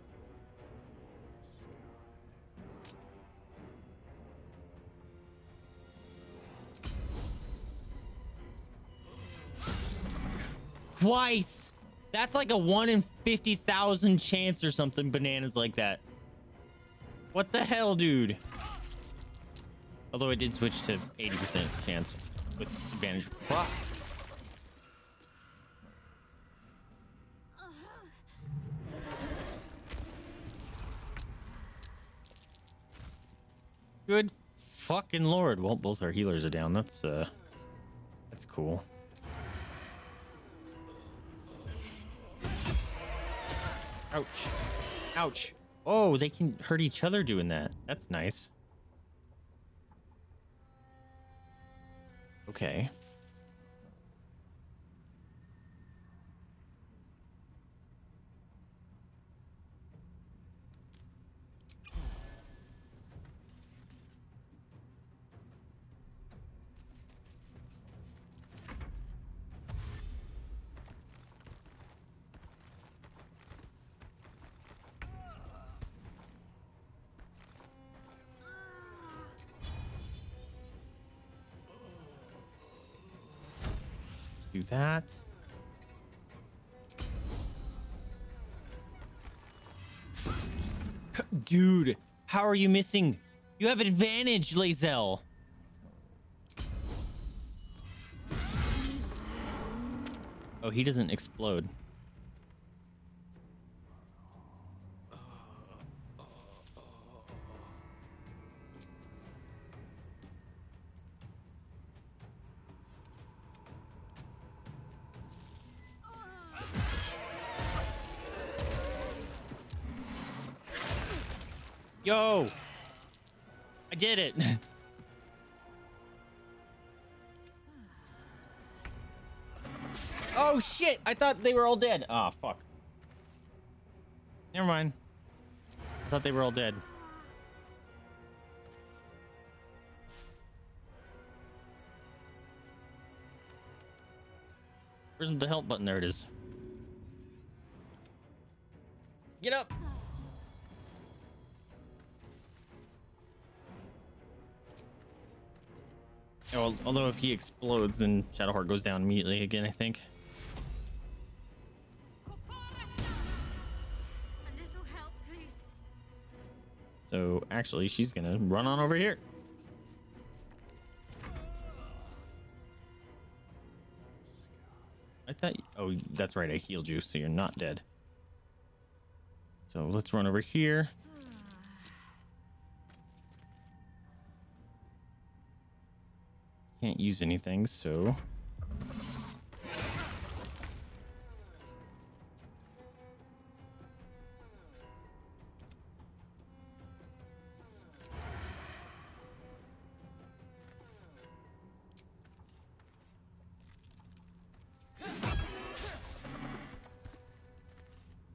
Twice. That's like a 1 in 50,000 chance or something bananas like that. What the hell, dude? Although I did switch to 80% chance with advantage. Fuck. Good fucking lord. Well, both our healers are down. That's uh that's cool. Ouch. Ouch. Oh, they can hurt each other doing that. That's nice. Okay. That. Dude, how are you missing? You have advantage, Lae'zel. Oh, he doesn't explode. Yo! I did it. oh shit! I thought they were all dead. Ah, fuck. Never mind. I thought they were all dead. Where's the help button? There it is. Get up! Although if he explodes, then Shadowheart goes down immediately again, I think. So actually, she's gonna run on over here. I thought. Oh, that's right. I healed you, so you're not dead. So let's run over here. Can't use anything, so.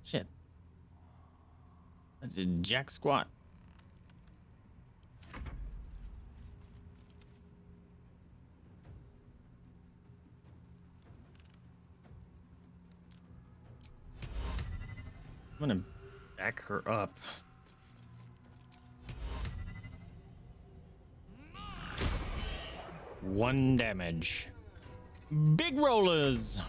Shit. That's a jack squat. I'm gonna back her up. One damage. Big rollers.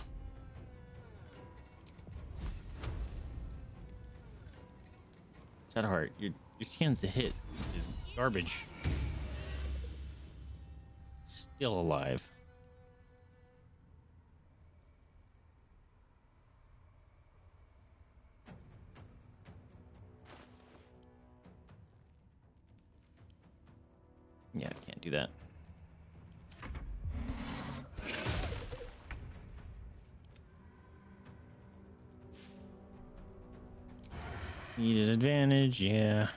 Shadowheart, your your chance to hit is garbage. Still alive. Do that. Needed advantage, yeah.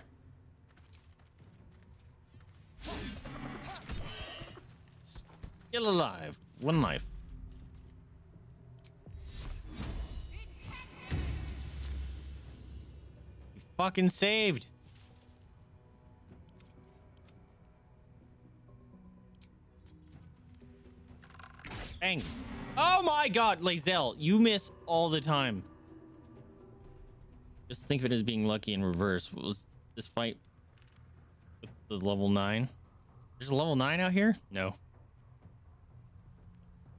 Still alive. One life. You fucking saved. Oh my god, Lae'zel, you miss all the time. Just think of it as being lucky in reverse. What was this fight with the level 9? There's a level 9 out here? No. If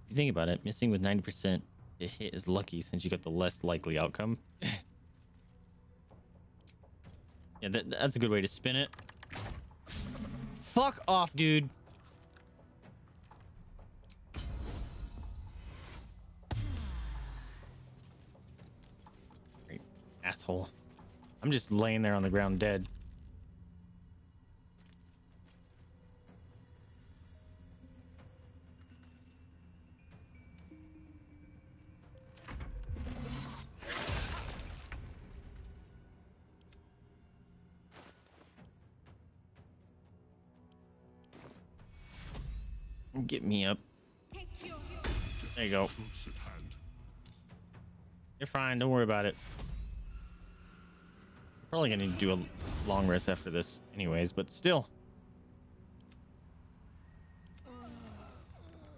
you think about it, missing with 90% to hit is lucky since you got the less likely outcome. [laughs] yeah, that, that's a good way to spin it. Fuck off, dude. Asshole. I'm just laying there on the ground dead. Get me up. There you go. You're fine. Don't worry about it. Probably gonna need to do a long rest after this, anyways. But still.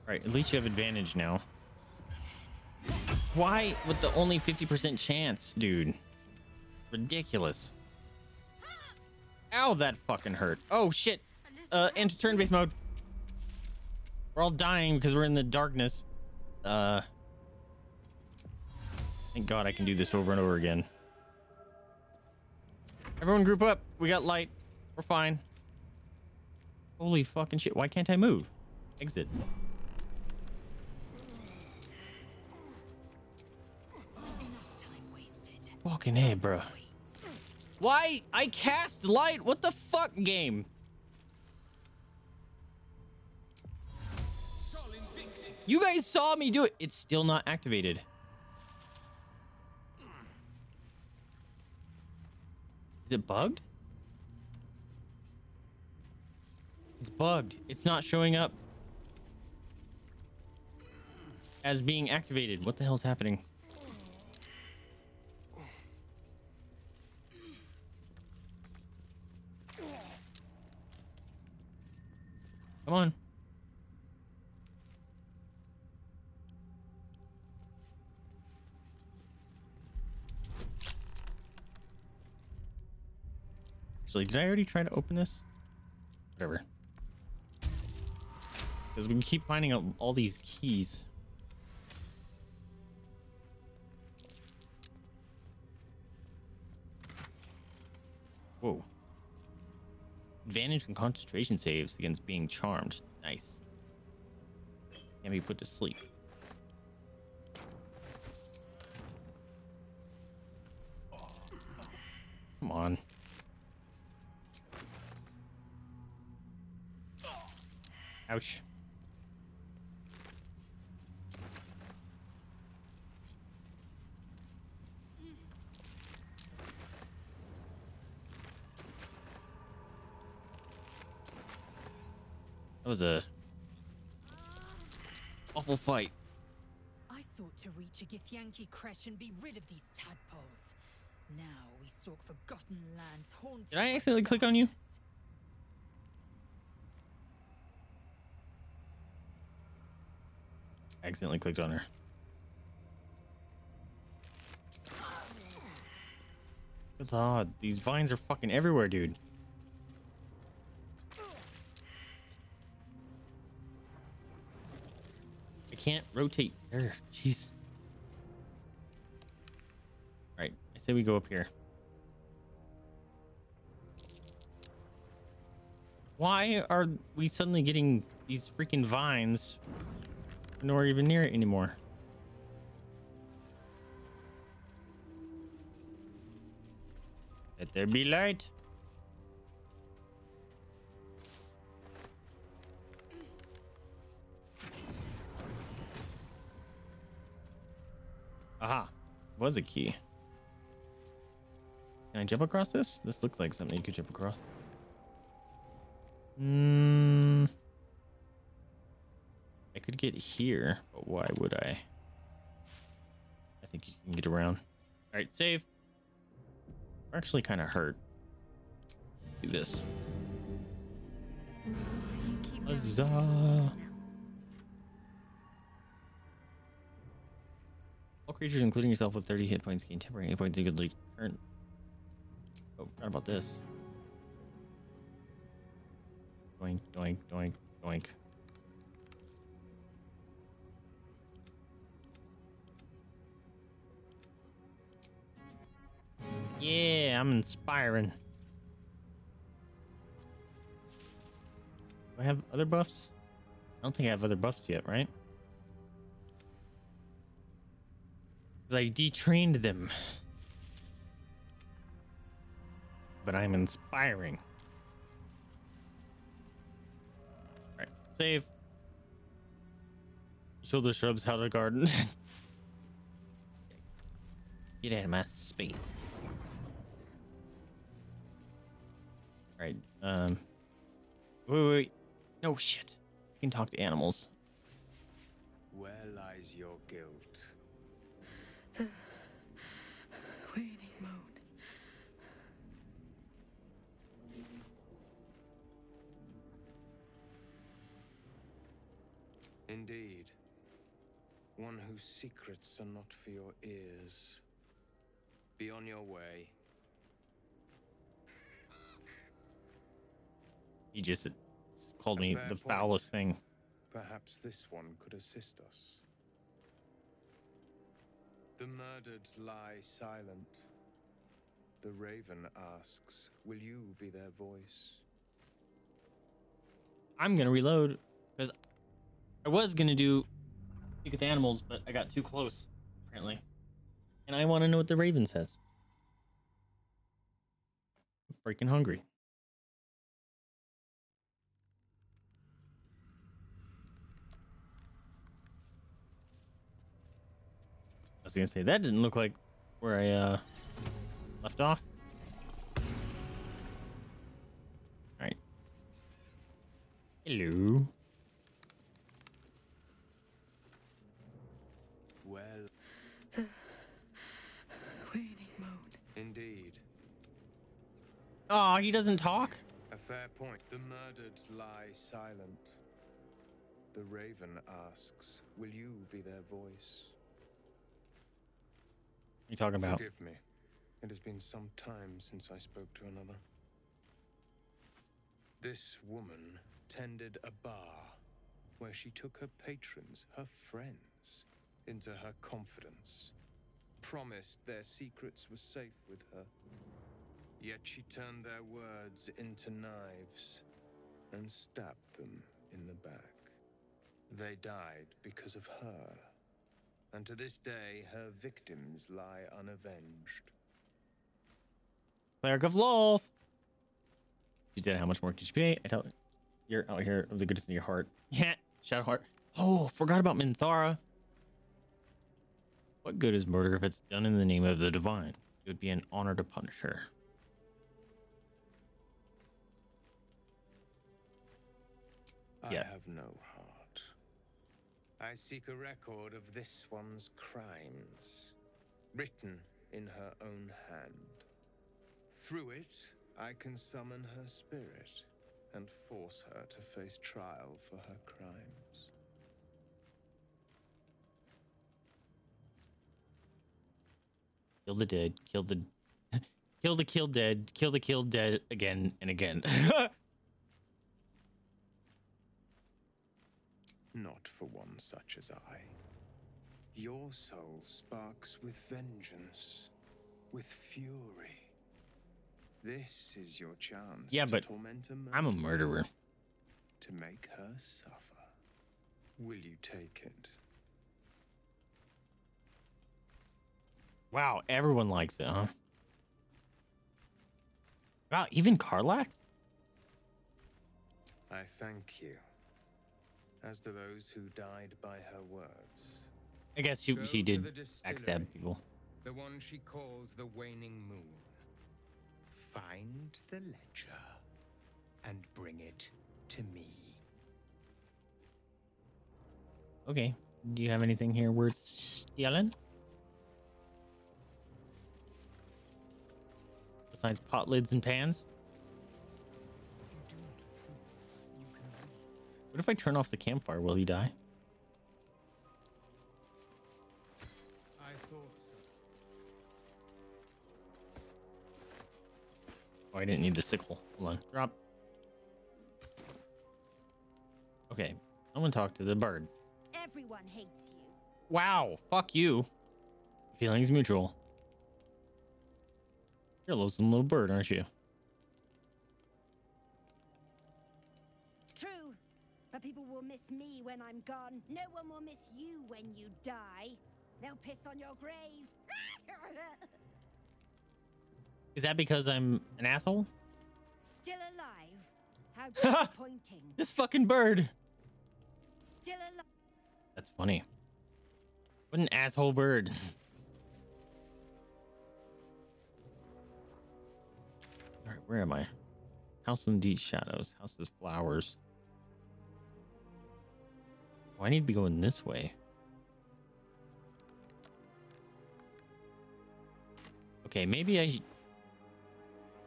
Right. At least you have advantage now. Why with the only 50% chance, dude? Ridiculous. Ow, that fucking hurt. Oh shit. Uh, enter turn-based mode. We're all dying because we're in the darkness. Uh. Thank God I can do this over and over again. Everyone group up. We got light. We're fine. Holy fucking shit. Why can't I move? Exit. Fucking A, bro. Why? I cast light. What the fuck game? You guys saw me do it. It's still not activated. Is it bugged? It's bugged. It's not showing up as being activated. What the hell's happening? Come on. Actually, did I already try to open this? Whatever. Because we keep finding out all these keys. Whoa. Advantage and concentration saves against being charmed. Nice. Can be put to sleep. Come on. Ouch. That was a awful fight. I sought to reach a Githyanki crèche and be rid of these tadpoles. Now we stalk forgotten lands haunted. Did I accidentally click on you? Accidentally clicked on her. Good lord, these vines are fucking everywhere, dude. I can't rotate. Jeez. Right, I say we go up here. Why are we suddenly getting these freaking vines? Nor even near it anymore. Let there be light. Aha. Was a key. Can I jump across this? This looks like something you could jump across. Hmm. Could get here, but why would I? I think you can get around. All right, save. We're actually kind of hurt. Do this. Huzzah. All creatures, including yourself, with 30 hit points gain temporary hit points equal to current. Oh, forgot about this. Doink, doink, doink, doink. Yeah, I'm inspiring. Do I have other buffs? I don't think I have other buffs yet, right? Because I detrained them. But I'm inspiring. Alright, save. Show the shrubs how to garden. [laughs] Get out of my space. Alright, um. Wait, wait, wait. No shit. I can talk to animals. Where lies your guilt? The Waning Moon. Indeed. One whose secrets are not for your ears. Be on your way. He just called me Fair the point. foulest thing. Perhaps this one could assist us. The murdered lie silent. The raven asks, Will you be their voice? I'm gonna reload because I was gonna do speak with animals, but I got too close apparently, and I want to know what the raven says. I'm freaking hungry. Gonna say that didn't look like where I uh left off. All right. Hello. Well, The Waning Moon. indeed. Oh, he doesn't talk. A fair point. The murdered lie silent. The raven asks, Will you be their voice? You talking about? Forgive me. It has been some time since I spoke to another. This woman tended a bar where she took her patrons, her friends, into her confidence, promised their secrets were safe with her. Yet she turned their words into knives and stabbed them in the back. They died because of her. And to this day, her victims lie unavenged. Cleric of Lolth. She's dead. How much more can she pay? I tell you're out here of the goodness of your heart. [laughs] Yeah, Shadowheart. Oh, forgot about Minthara. What good is murder if it's done in the name of the divine? It would be an honor to punish her. Yeah. I have no. I seek a record of this one's crimes, written in her own hand. Through it, I can summon her spirit and force her to face trial for her crimes. Kill the dead. Kill the. [laughs] kill the kill dead. Kill the kill dead again and again. [laughs] Not for one such as I. Your soul sparks with vengeance, with fury. This is your chance Yeah, to but torment a I'm a murderer, murderer. to make her suffer. Will you take it? Wow, everyone likes it, huh? Wow, even Karlach? I thank you. As do those who died by her words. I guess she, she did backstab people. The one she calls the waning moon. Find the ledger and bring it to me. Okay. Do you have anything here worth stealing? Besides pot lids and pans? What if I turn off the campfire? Will he die? I thought so. Oh, I didn't need the sickle. Hold on. Drop. Okay. I'm gonna talk to the bird. Everyone hates you. Wow. Fuck you. Feelings mutual. You're a lonesome little bird, aren't you? But people will miss me when I'm gone. No one will miss you when you die. They'll piss on your grave. [laughs] Is that because I'm an asshole? Still alive? How [laughs] disappointing. This fucking bird. Still alive. That's funny. What an asshole bird. [laughs] All right, where am I? House in deep shadows. House is flowers. Oh, I need to be going this way. Okay, maybe I.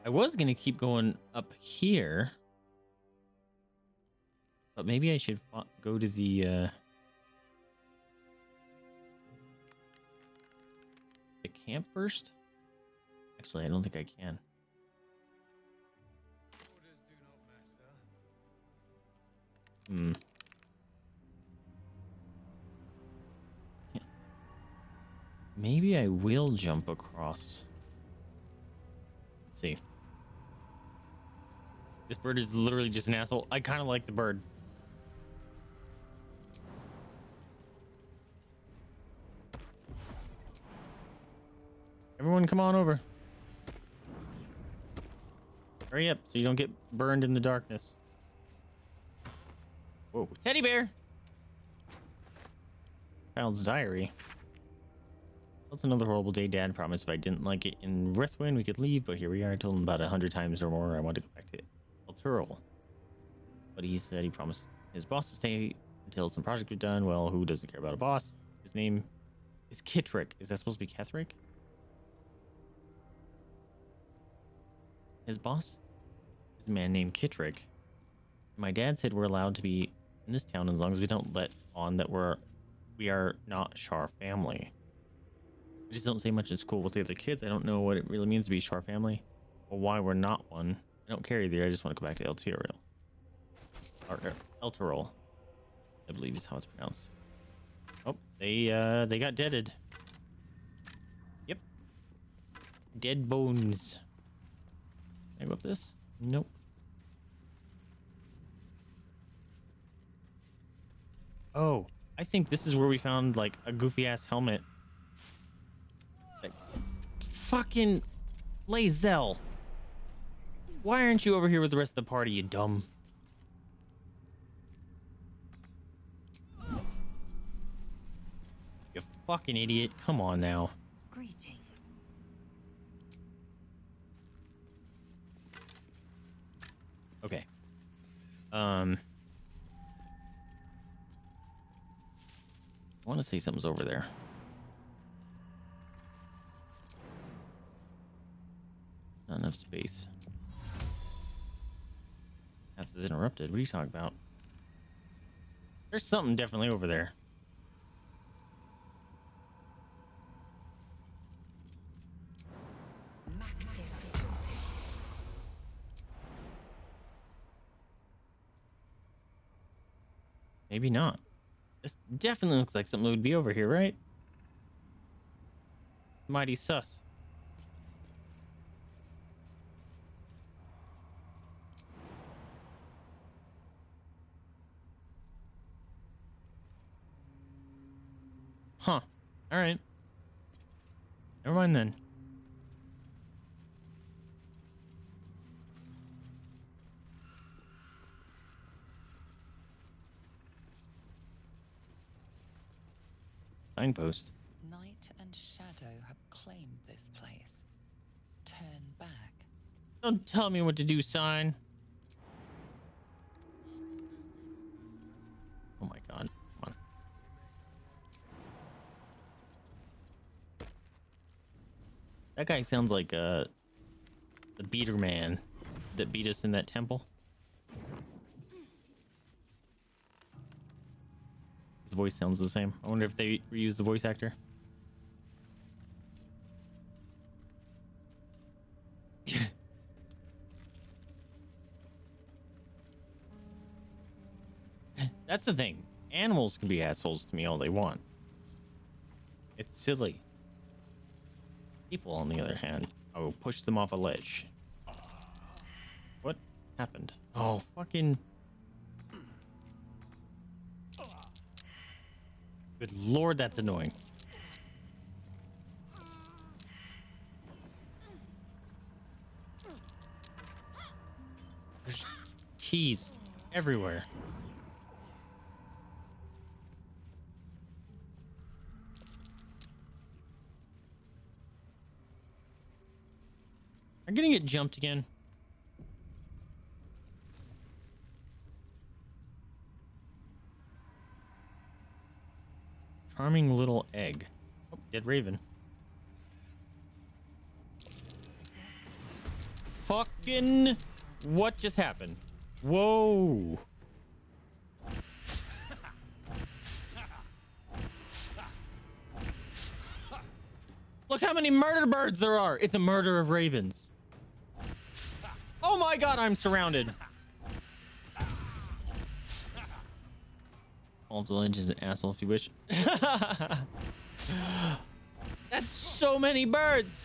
I was gonna keep going up here, but maybe I should go to the. uh the camp first? Actually, I don't think I can. Hmm. Maybe I will jump across. Let's see. This bird is literally just an asshole. I kind of like the bird. Everyone come on over. Hurry up so you don't get burned in the darkness. Whoa, teddy bear! Child's diary. That's another horrible day. Dad promised if I didn't like it in Reithwin, we could leave, but here we are. I told him about a hundred times or more I want to go back to Elturel. But he said he promised his boss to stay until some project was done. Well, who doesn't care about a boss? His name is Kitrick. Is that supposed to be Ketheric? His boss is a man named Kitrick. My dad said we're allowed to be in this town as long as we don't let on that we're we are not Shar family. I just don't say much in school with the other kids. I don't know what it really means to be a Shar family, or why we're not one. I don't care either. I just want to go back to Elturel. Or or Elturel, I believe is how it's pronounced. Oh, they uh they got deaded. Yep. Dead bones. Can I go up this? Nope. Oh, I think this is where we found like a goofy ass helmet. Fucking Lae'zel. Why aren't you over here with the rest of the party, you dumb? You fucking idiot. Come on now. Greetings. Okay. Um. I want to say something's over there. Not enough space. Path is interrupted. What are you talking about? There's something definitely over there. Maybe not. This definitely looks like something would be over here, right? Mighty sus. Huh. All right. Never mind then. Signpost. Night and shadow have claimed this place. Turn back. Don't tell me what to do, sign. That guy sounds like uh the beater man that beat us in that temple. His voice sounds the same. I wonder if they reuse the voice actor. [laughs] That's the thing. Animals can be assholes to me all they want. It's silly. People, on the other hand, oh. I will push them off a ledge. What happened? Oh, fucking. Good lord, that's annoying. There's keys everywhere. I'm gonna get jumped again. Charming little egg. Oh, dead raven. Fucking what just happened? Whoa. Look how many murder birds there are. It's a murder of ravens. Oh my god, I'm surrounded. All the Lynch is an asshole if you wish. [laughs] That's so many birds.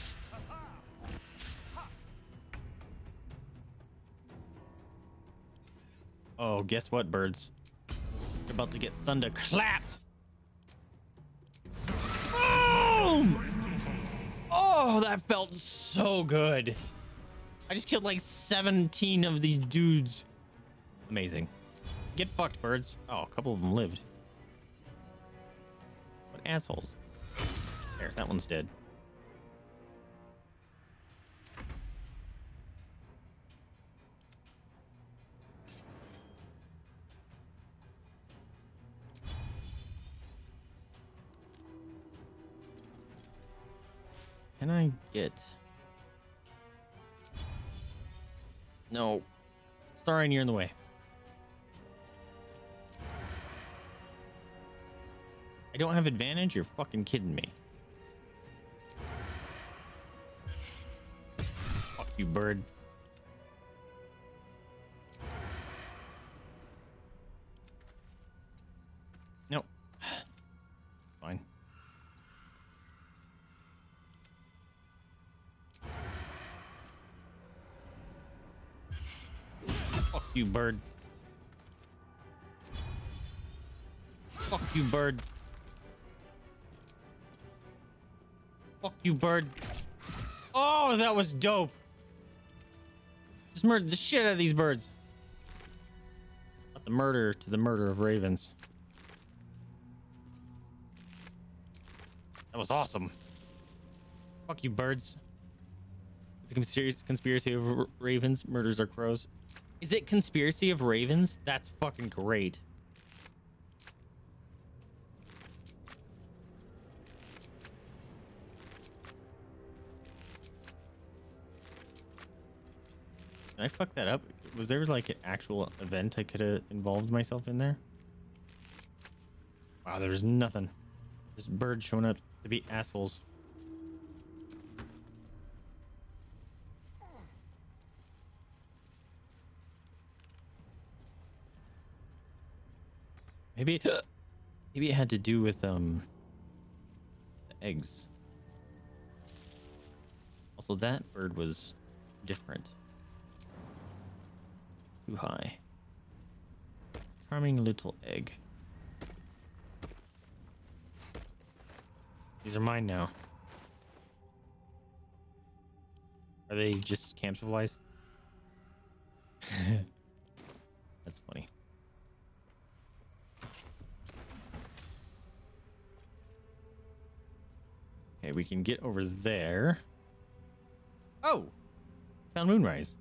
Oh, guess what, birds? You're about to get thunder clapped. Boom! Oh, that felt so good. I just killed like 17 of these dudes. Amazing. Get fucked, birds. Oh, a couple of them lived. What assholes. There, that one's dead. Can I get... No. Sorry, you're in the way. I don't have advantage? You're fucking kidding me. Fuck you, bird. You, bird. Fuck you, bird. Fuck you, bird. Oh, that was dope. Just murdered the shit out of these birds. Not the murder to the murder of ravens. That was awesome. Fuck you, birds. It's a conspiracy, conspiracy of ravens. Murders are crows. Is it conspiracy of ravens? That's fucking great. Did I fuck that up? Was there like an actual event I could have involved myself in there? Wow, there's nothing. Just birds showing up to be assholes. Maybe, maybe it had to do with um eggs. Also, that bird was different. Too high. Charming little egg. These are mine now. Are they just camp supplies? [laughs] That's funny. Okay, we can get over there. Oh! Found Moonrise.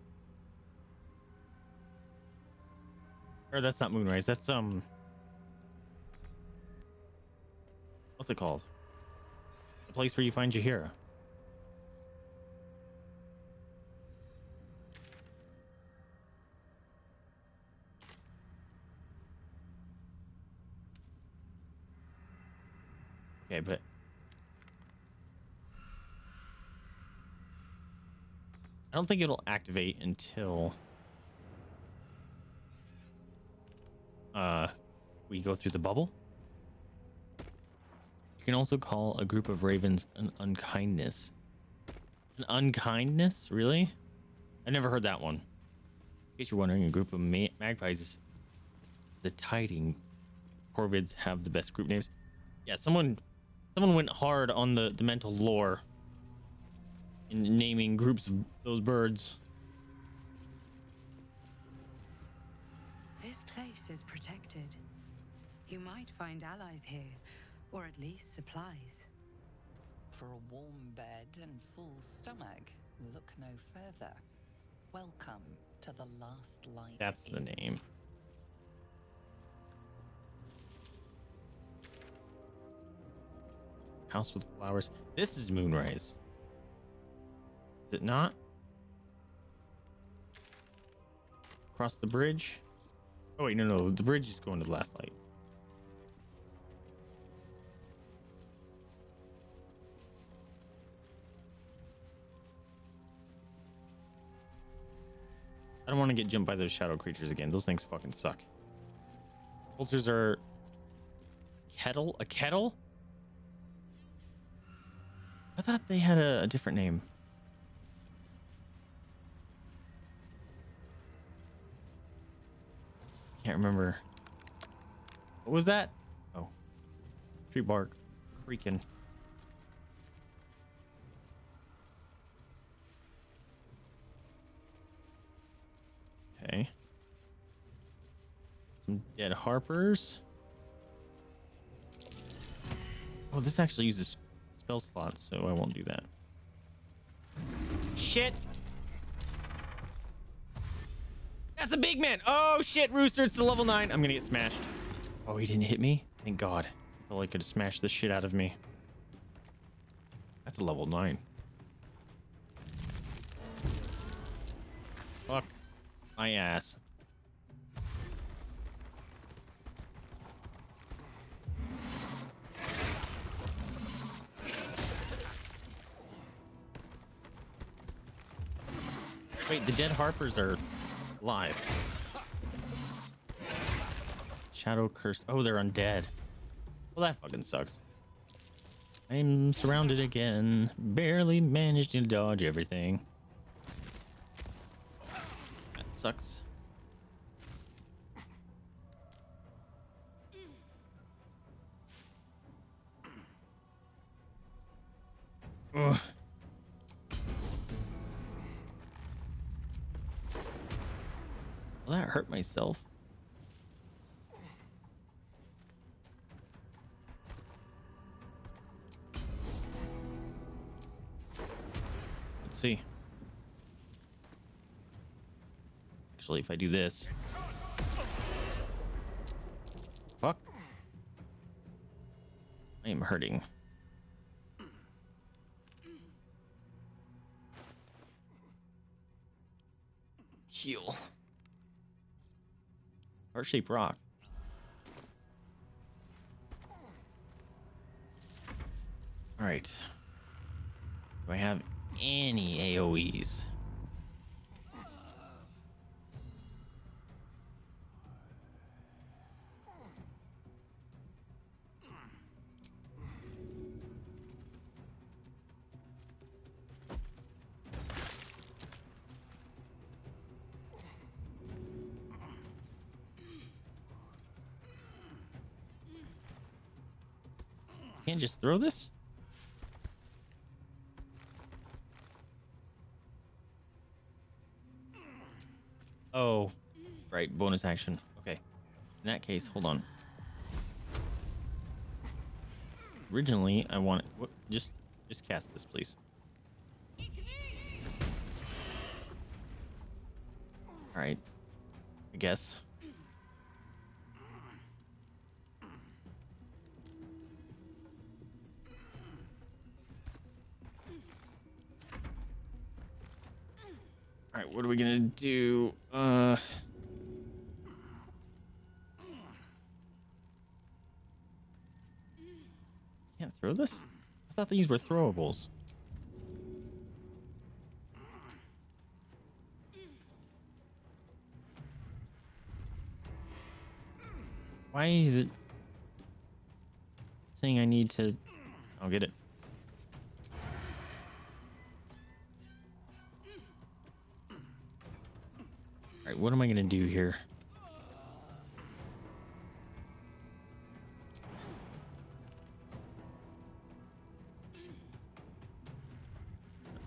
Or that's not Moonrise, that's um What's it called? The place where you find Jaheira. Okay, but I don't think it'll activate until uh we go through the bubble. You can also call a group of ravens an unkindness. An unkindness? Really? I never heard that one. In case you're wondering, a group of ma- magpies is, the tiding. Corvids have the best group names. Yeah, someone someone went hard on the, the mental lore naming groups of those birds. This place is protected. You might find allies here, or at least supplies. For a warm bed and full stomach, look no further. Welcome to the Last Light. That's the name. House with flowers. This is Moonrise. Is it not? Across the bridge? Oh wait, no, no, the bridge is going to the last light. I don't want to get jumped by those shadow creatures again. Those things fucking suck. Vultures are kettle? A kettle? I thought they had a, a different name. Can't remember. What was that? Oh. Tree bark. Creaking. Okay. Some dead harpers. Oh, this actually uses spell slots, so I won't do that. Shit! That's a big man! Oh shit, Rooster, it's the level 9. I'm gonna get smashed. Oh, he didn't hit me? Thank God. I felt like he could have smashed the shit out of me. That's a level 9. Fuck my ass. Wait, the dead Harpers are alive. Shadow cursed. Oh, they're undead. Well, that fucking sucks. I'm surrounded again. Barely managed to dodge everything. That sucks. Ugh. Will that hurt myself? Let's see. Actually, if I do this. Fuck. I am hurting. Heal. Heart shaped rock. All right. Do I have any AoEs? throw this? Oh, right. Bonus action. Okay. In that case, hold on. Originally, I want just just cast this, please. All right. I guess. What are we gonna do? Uh. Can't throw this? I thought these were throwables. Why is it saying I need to... I'll get it. What am I gonna do here?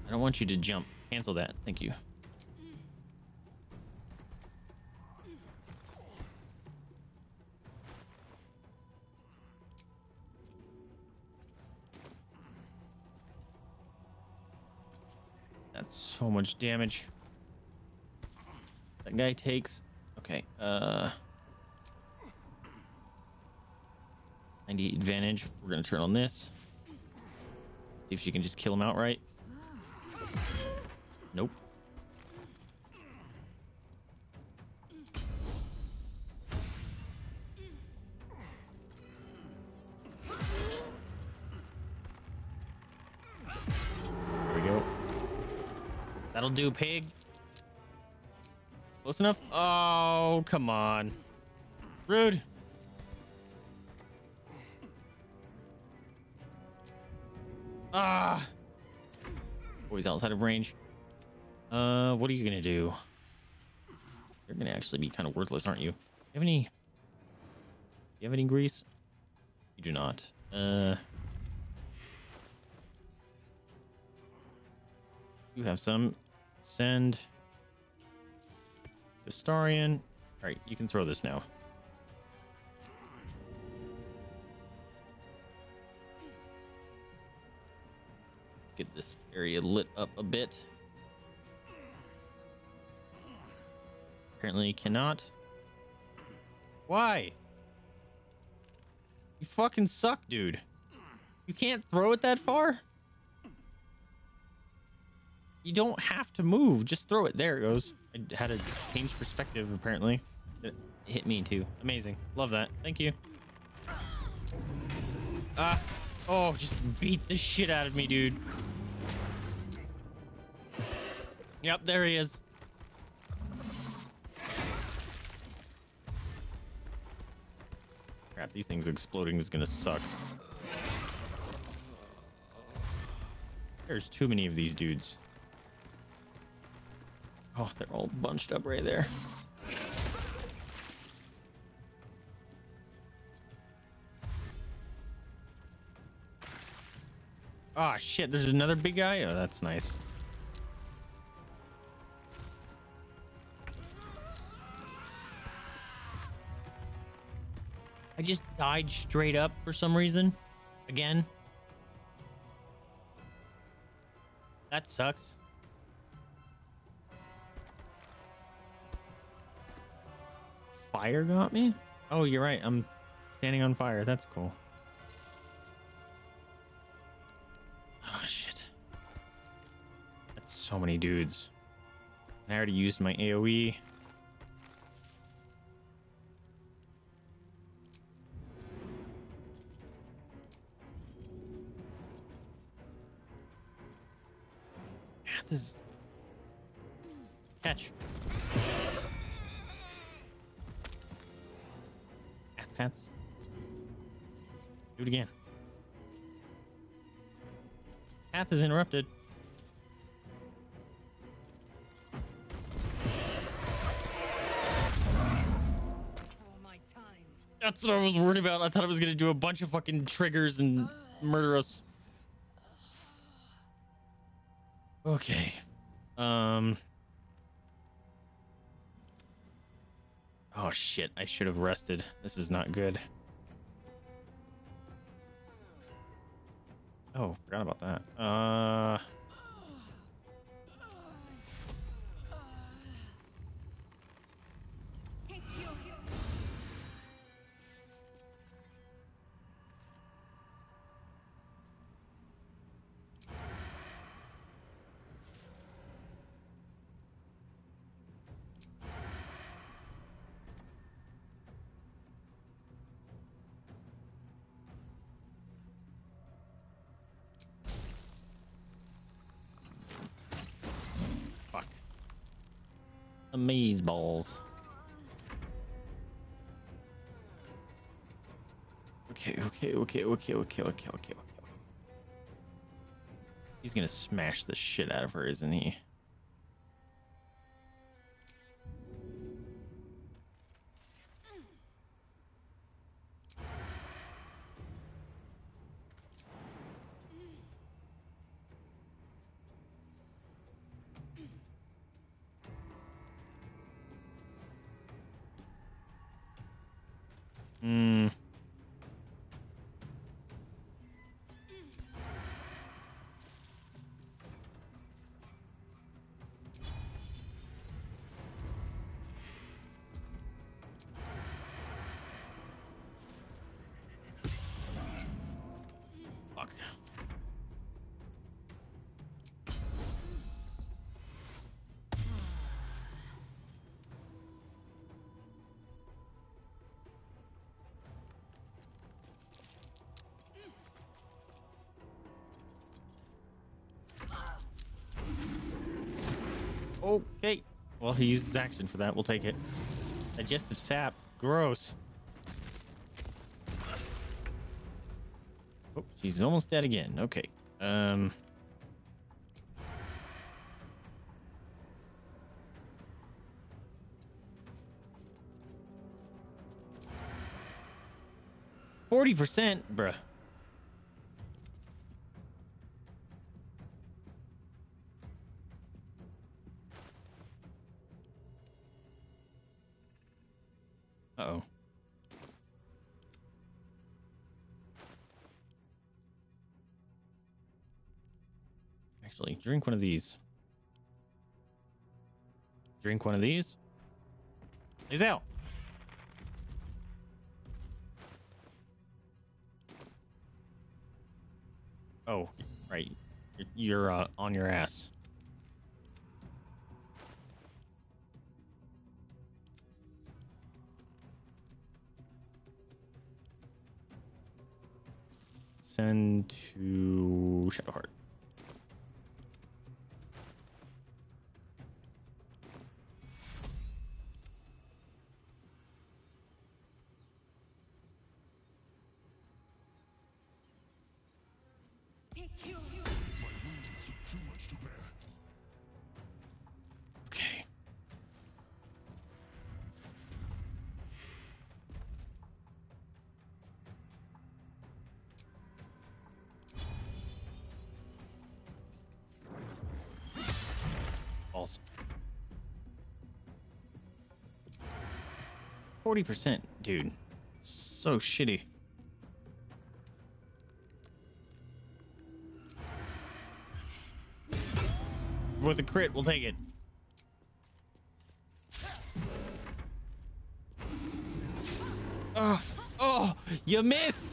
I don't want you to jump. Cancel that. Thank you. That's so much damage. Guy takes. Okay. Uh. 90 advantage. We're gonna turn on this. See if she can just kill him outright. Nope. There we go. That'll do, pig. Close enough? Oh, come on. Rude. Ah. He's outside of range. Uh, what are you gonna do? You're gonna actually be kind of worthless, aren't you? you have any? You have any grease? You do not. Uh. You have some. Send. Astarion. All right, you can throw this now. Get this area lit up a bit. Apparently cannot. Why? You fucking suck, dude. You can't throw it that far? You don't have to move. Just throw it. There it goes. I had a change perspective, apparently. It hit me, too. Amazing. Love that. Thank you. Ah. Oh, just beat the shit out of me, dude. Yep, there he is. Crap, these things exploding is gonna suck. There's too many of these dudes. Oh, they're all bunched up right there. Oh shit, there's another big guy? Oh, that's nice. I just died straight up for some reason. Again. That sucks. Fire got me? Oh, you're right. I'm standing on fire. That's cool. Oh, shit. That's so many dudes. I already used my. AoE. Math is... Catch. It again. Path is interrupted. That's what I was worried about. I thought I was gonna do a bunch of fucking triggers and murder us. Okay. Um. Oh shit! I should have rested. This is not good. Oh, forgot about that. Uh. Amaze balls. Okay, okay, okay, okay, okay, okay, okay, okay. He's gonna smash the shit out of her, isn't he? Well, he used his action for that. We'll take it. Digestive sap. Gross. Oh, she's almost dead again. Okay. Um. Forty percent, bruh. Drink one of these. Drink one of these. He's out. Oh, right. You're, uh, on your ass. Send to Shadowheart. 40%, dude. So shitty. With a crit, we'll take it. Oh, oh, you missed.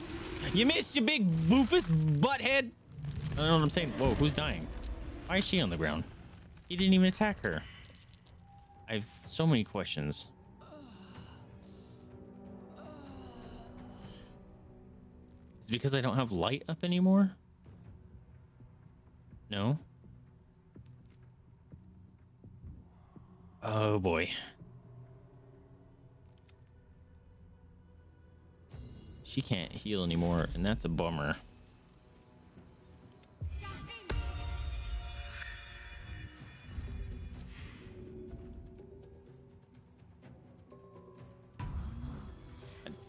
You missed, your big boofus butthead. I don't know what I'm saying. Whoa, who's dying? Why is she on the ground? He didn't even attack her. I have so many questions. Because I don't have light up anymore? No. Oh boy. She can't heal anymore, and that's a bummer.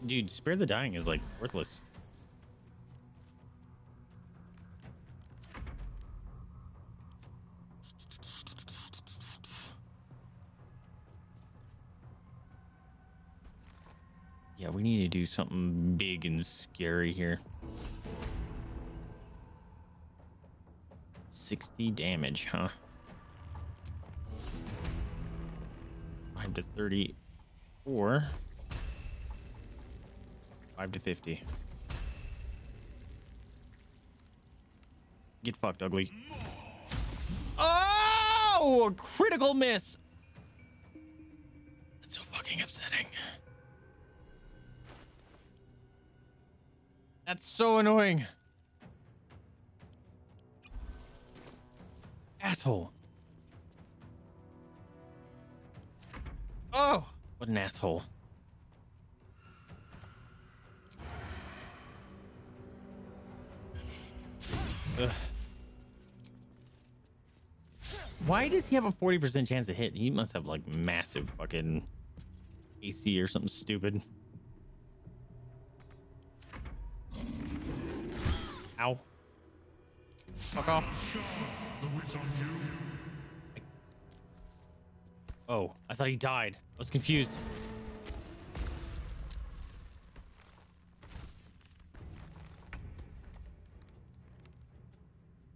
Dude, spare the dying is like worthless. Do something big and scary here. 60 damage, huh? 5 to 34. 5 to 50. Get fucked, ugly. Oh, a critical miss. That's so fucking upsetting. That's so annoying. Asshole. Oh, what an asshole. Ugh. Why does he have a 40% chance to hit? He must have like massive fucking AC or something stupid. Ow. Fuck off. Oh, I thought he died. I was confused.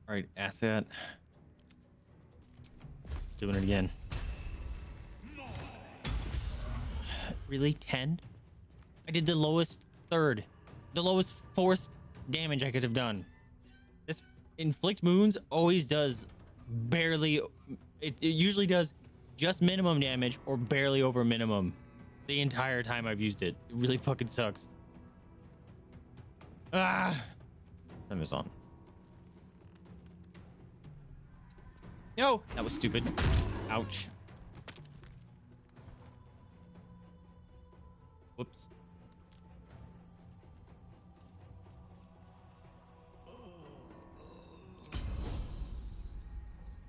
All right, asset. Doing it again. Really? 10? I did the lowest third. The lowest fourth damage I could have done. This inflict wounds always does barely it, it usually does just minimum damage or barely over minimum the entire time I've used it. It really fucking sucks. Ah turn this on. No, that was stupid. Ouch. Whoops.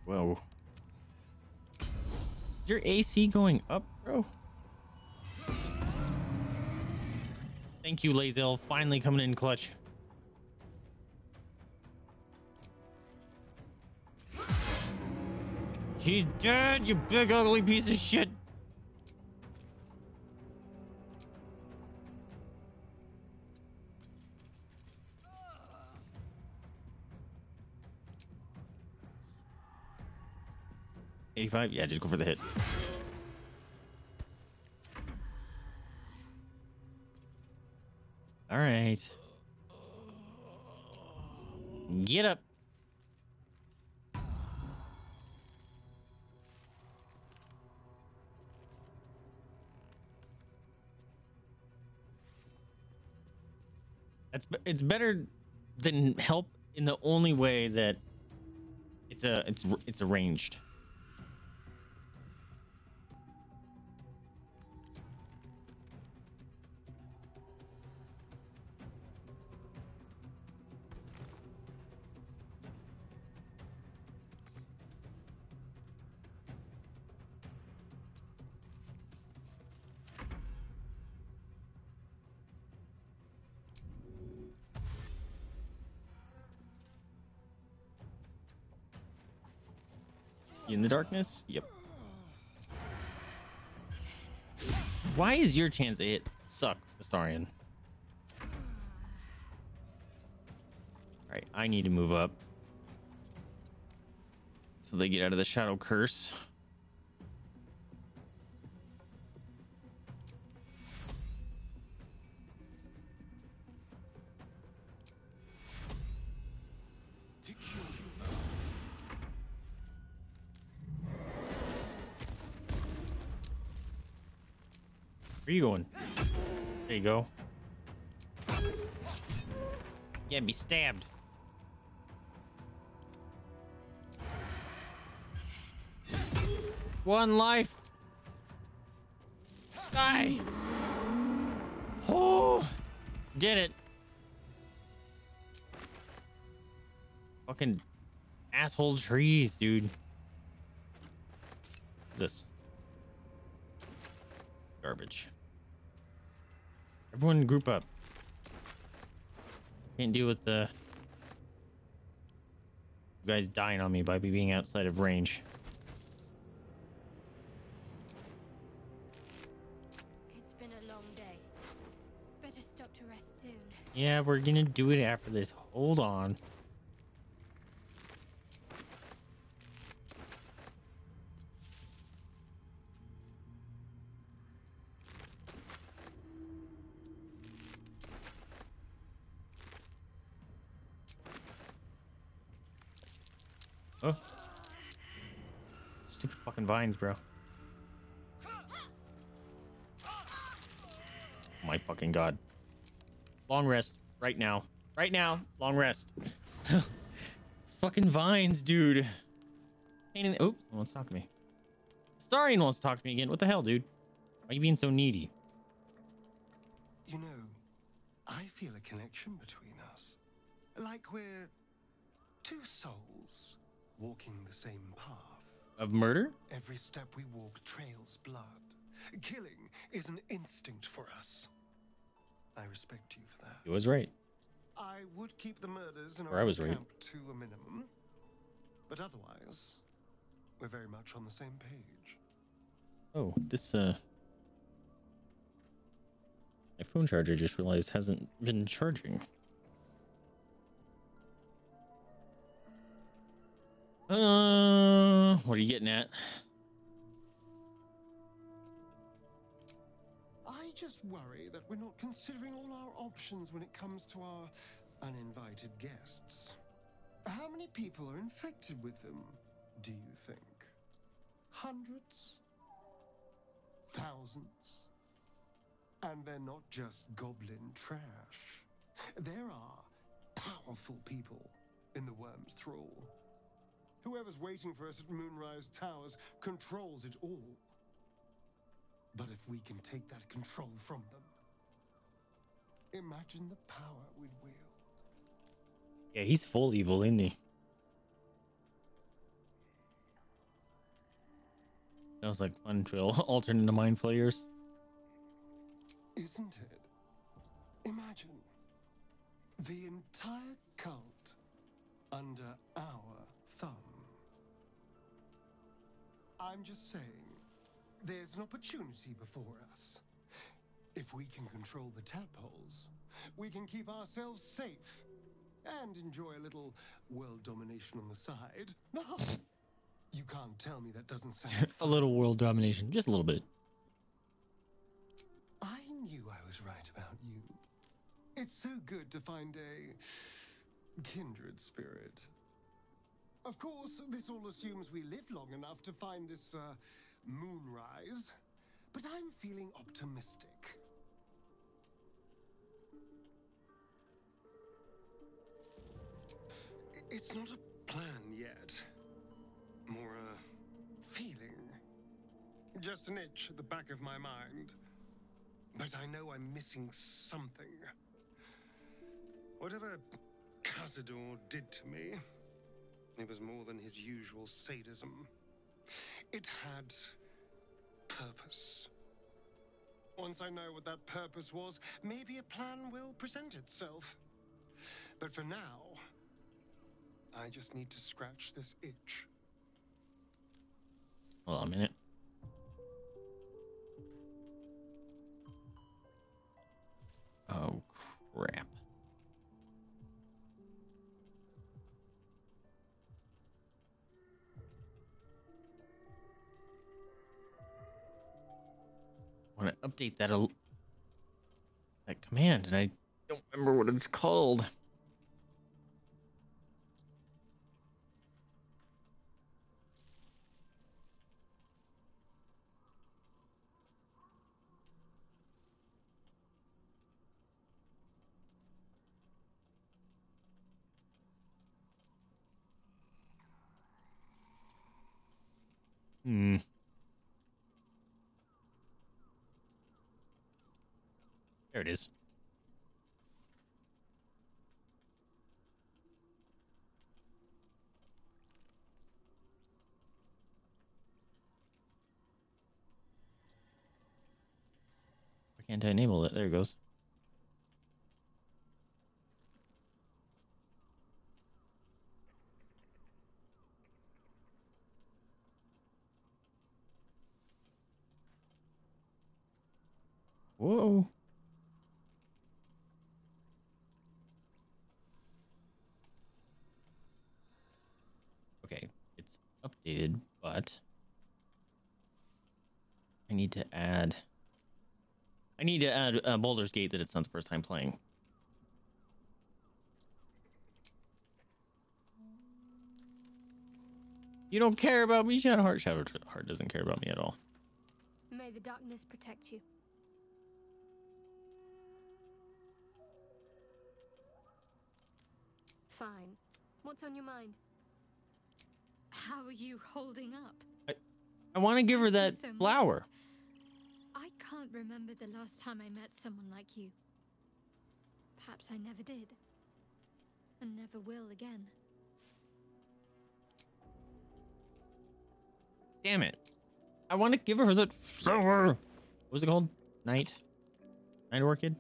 Whoa. Is your AC going up, bro? Thank you, Lae'zel. Finally coming in clutch. She's dead, you big ugly piece of shit. Eighty-five. Yeah, just go for the hit. All right. Get up. That's it's better than help in the only way that it's a it's it's arranged. The darkness? Yep. Why is your chance to hit suck, Astarion? Alright, I need to move up. So they get out of the shadow curse. Where you going? There you go. Yeah, be stabbed. One life. Die. Oh, did it. Fucking asshole trees, dude. What's this? Garbage. Everyone group up. Can't deal with the you guys dying on me by me being outside of range. It's been a long day. Yeah, we're gonna do it after this. Hold on. Stupid fucking vines, bro. My fucking god. Long rest right now. Right now. Long rest. [laughs] fucking vines, dude. Pain in the- oh, no one's talking to me. Starian wants to talk to me again. What the hell, dude? Why are you being so needy? You know, I feel a connection between us. Like we're two souls walking the same path. Of murder? Every step we walk trails blood. Killing is an instinct for us. I respect you for that. He was right. I would keep the murders in Or I our was right. to a minimum. But otherwise, we're very much on the same page. Oh, this uh my phone charger just realized hasn't been charging. Uh, what are you getting at? I just worry that we're not considering all our options when it comes to our uninvited guests. How many people are infected with them, do you think? Hundreds? Thousands? And they're not just goblin trash. There are powerful people in the worm's thrall. Whoever's waiting for us at Moonrise Towers controls it all. But if we can take that control from them, imagine the power we'd wield. Yeah, he's full evil, isn't he? Sounds like fun [laughs] to alternate the mind flayers. Isn't it? Imagine the entire cult under our thumb. I'm just saying, there's an opportunity before us. If we can control the tadpoles, we can keep ourselves safe and enjoy a little world domination on the side. [laughs] you can't tell me that doesn't sound [laughs] a little world domination, just a little bit. I knew I was right about you. It's so good to find a kindred spirit. Of course, this all assumes we live long enough to find this uh, moonrise, but I'm feeling optimistic. It's not a plan yet, more a feeling. Just an itch at the back of my mind. But I know I'm missing something. Whatever Cazador did to me, it was more than his usual sadism. It had purpose. Once I know what that purpose was, maybe a plan will present itself. But for now, I just need to scratch this itch. Hold on a minute. Oh crap. Want to update that that command and I don't remember what it's called. Hmm. There it is. Why can't I enable it? There it goes. Whoa. Okay, it's updated, but I need to add. I need to add uh, Baldur's Gate that it's not the first time playing. You don't care about me, Shadowheart. Shadowheart doesn't care about me at all. May the darkness protect you. Fine. What's on your mind? How are you holding up? I want to give her that so flower. I can't remember the last time I met someone like you. Perhaps I never did. And never will again. Damn it. I want to give her that flower. What was it called? Night? Night Orchid?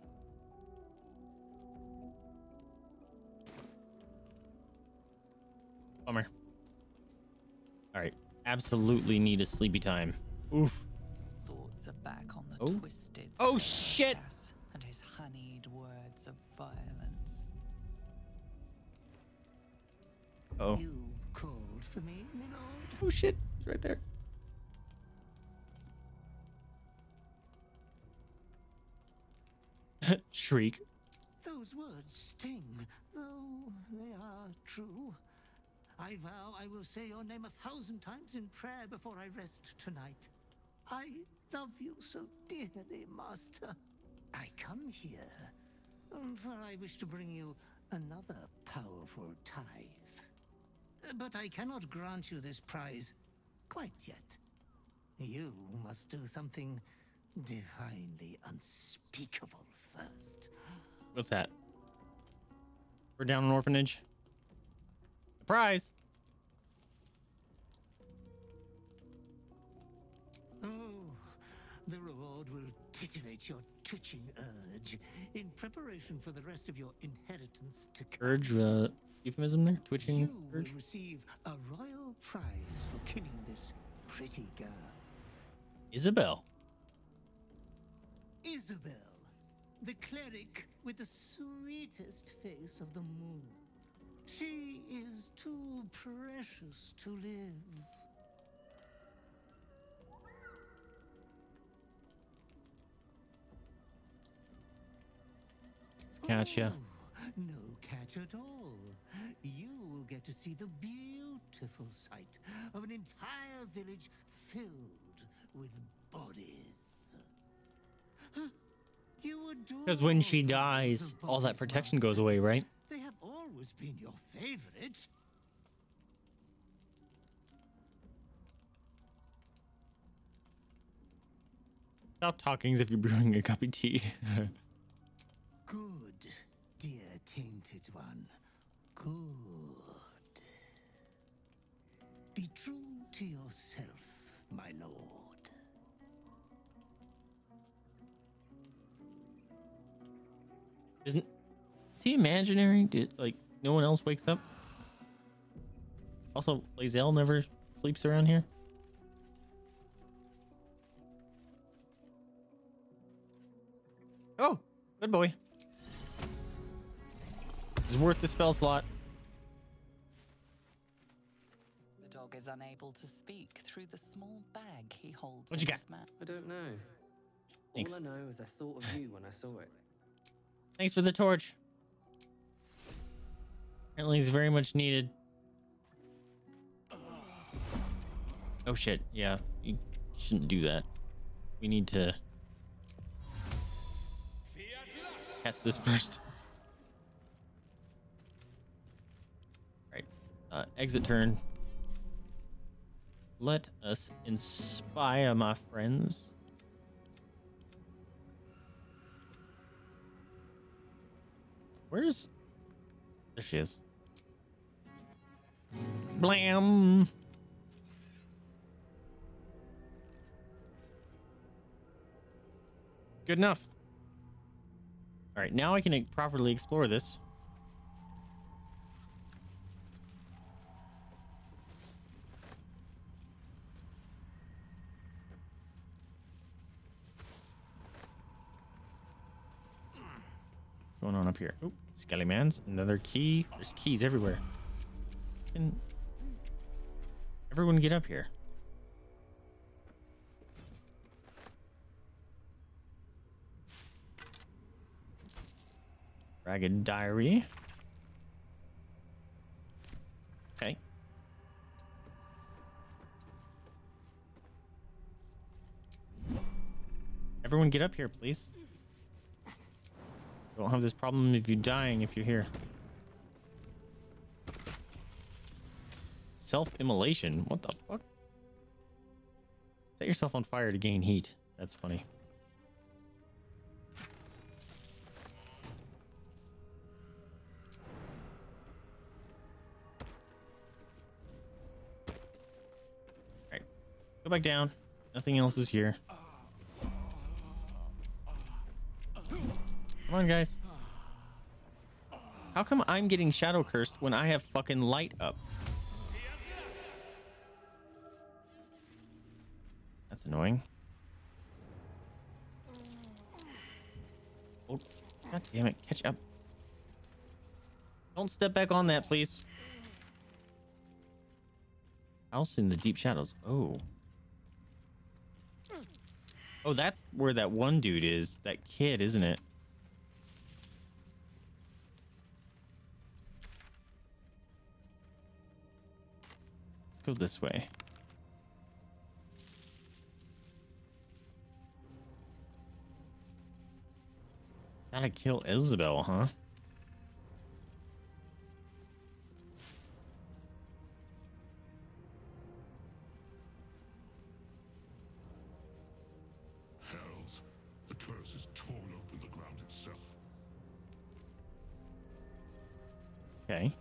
Bummer. Alright. Absolutely need a sleepy time. Oof. Thoughts are back on the Oh. twisted. Oh, shit. And his honeyed words of violence. Oh. You called for me, my lord? Oh shit. It's right there. [laughs] Shriek. Those words sting, though they are true. I vow I will say your name a thousand times in prayer before I rest tonight. I love you so dearly, Master. I come here, um, for I wish to bring you another powerful tithe. But I cannot grant you this prize quite yet. You must do something divinely unspeakable first. What's that? We're down an orphanage. Surprise! Oh, the reward will titillate your twitching urge in preparation for the rest of your inheritance to come. Urge, uh, euphemism there? Twitching You will urge? receive a royal prize for killing this pretty girl. Isobel. Isobel, the cleric with the sweetest face of the moon. She is too precious to live. Catch ya. Oh, no catch at all. You will get to see the beautiful sight of an entire village filled with bodies. You Because when she dies, all that protection goes away, right? Always been your favorite. Stop talking as if you're brewing a cup of tea. [laughs] Good, dear tainted one. Good. Be true to yourself, my lord. Isn't is he imaginary? Did like no one else wakes up? Also, Lae'zel never sleeps around here. Oh, good boy. It's worth the spell slot. The dog is unable to speak through the small bag he holds What in you got? his. I don't know. Thanks. All I know is I thought of you when I saw it. Thanks for the torch. Apparently, it's very much needed. Oh shit! Yeah, you shouldn't do that. We need to cast this [laughs] first. Right. Uh, exit turn. Let us inspire, my friends. Where's... There she is. Blam! Good enough. All right, now I can properly explore this. going on up here? Oh, Skellymans, another key. There's keys everywhere. And Everyone get up here. Ragged Diary. Okay. Everyone get up here, please. Don't have this problem of you dying if you're here. Self-immolation? What the fuck? Set yourself on fire to gain heat. That's funny. Alright. Go back down. Nothing else is here. Come on, guys. How come I'm getting shadow cursed when I have fucking light up? That's annoying. Oh, God damn it. Catch up. Don't step back on that, please. House in the deep shadows. Oh. Oh, that's where that one dude is. That kid, isn't it? Let's go this way. Gotta kill Isobel, huh? Hells, the curse has torn open the ground itself. Okay.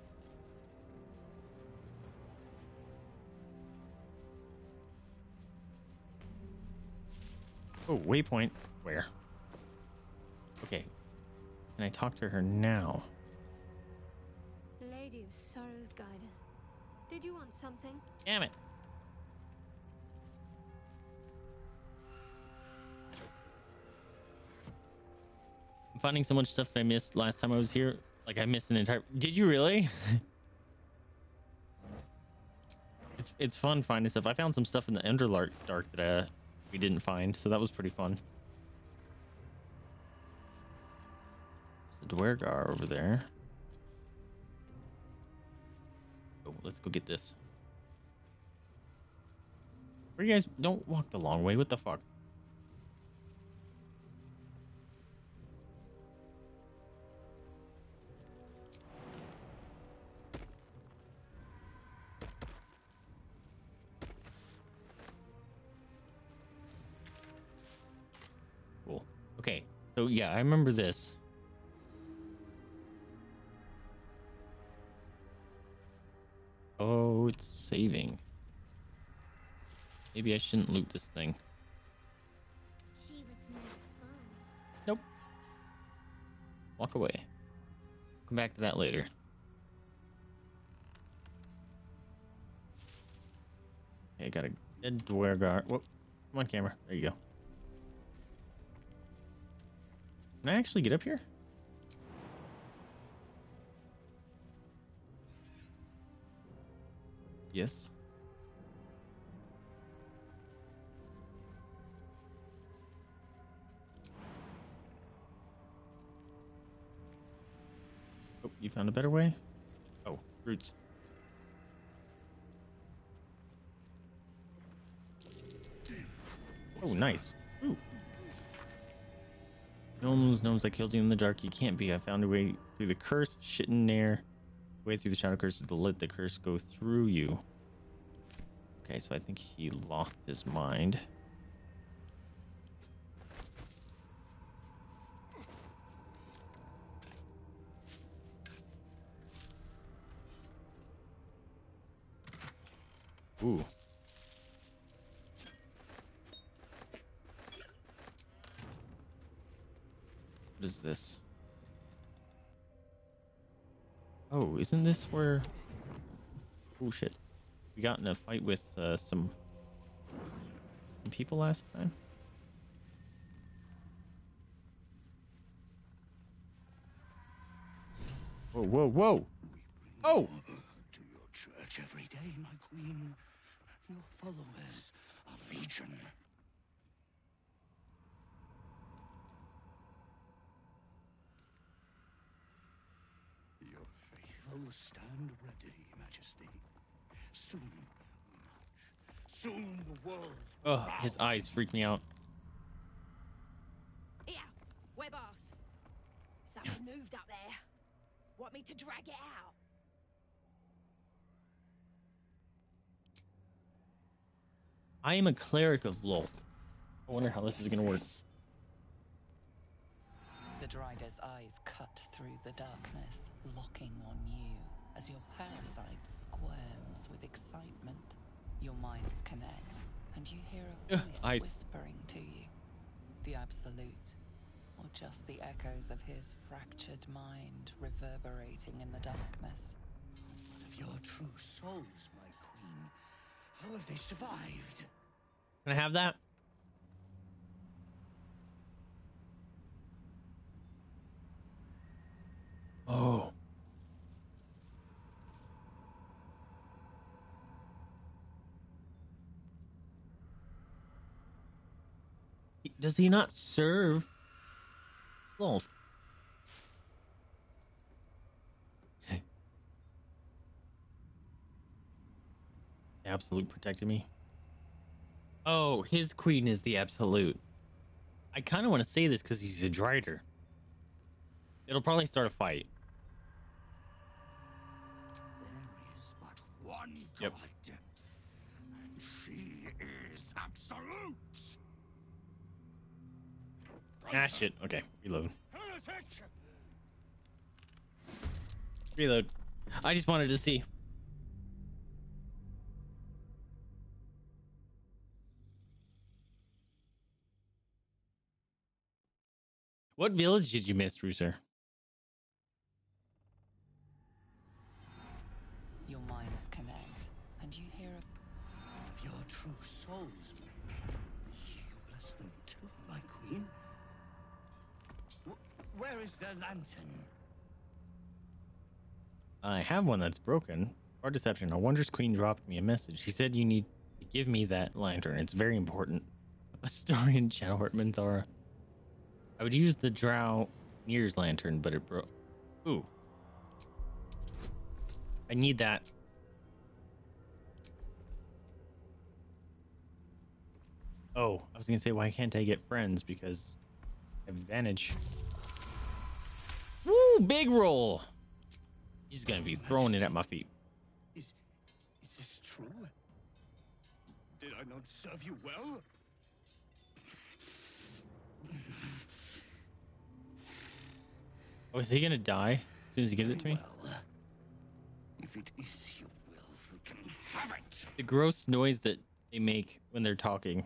Oh, waypoint. Talk to her now? Lady of Sorrows, guide us. Did you want something? Damn it. I'm finding so much stuff that I missed last time I was here. Like I missed an entire. Did you really? [laughs] it's it's fun finding stuff. I found some stuff in the Underdark dark that uh, we didn't find, so that was pretty fun. Duergar over there. Oh, let's go get this. Where you guys don't walk the long way. What the fuck? Cool. Okay. So yeah, I remember this. It's saving. Maybe I shouldn't loot this thing. She was no. Nope. Walk away. Come back to that later. Okay, got a dead guard. Whoop. Come on, camera. There you go. Can I actually get up here? Yes. Oh, you found a better way? Oh, roots. Oh, nice. Ooh. Gnomes, gnomes that killed you in the dark. You can't be. I found a way through the curse. Shit in there. Way through the shadow curse is to let the curse go through you. Okay, so I think he lost his mind. Ooh. What is this? Oh, isn't this where... Oh shit. We got in a fight with uh, some... some people last time? Whoa, whoa, whoa! Oh! To your church every day, my queen. Your followers are legion. Your faithful stand ready, Majesty. Soon we march. Soon the world. Oh, his eyes freak me out. Here, web ass. Something moved up there. Want me to drag it out? I am a cleric of Lolth. I wonder how this is gonna work. The Drider's eyes cut through the darkness, locking on you as your parasite squirms with excitement. Your minds connect, and you hear a voice eyes. whispering to you. The Absolute, or just the echoes of his fractured mind reverberating in the darkness. What of your true souls, my queen? How have they survived? Can I have that? Oh. Does he not serve Lolth? [laughs] Absolute protected me. Oh, his queen is the absolute. I kind of want to say this because he's a Drider. It'll probably start a fight. Yep. God, and she is absolute. Ah, shit. Okay, reload. Reload. I just wanted to see. What village did you miss, Rooster? Where is their lantern? I have one that's broken. Our deception. A wondrous queen dropped me a message. She said you need to give me that lantern. It's very important. [laughs] A story in Shadowheart Minthara. I would use the Drow Near's lantern, but it broke. Ooh. I need that. Oh, I was gonna say, why can't I get friends? Because advantage. Big roll! He's gonna be throwing it at my feet. Is, is this true? Did I not serve you well? Oh, is he gonna die as soon as he gives it to me? Well, if it is your will, you can have it. The gross noise that they make when they're talking.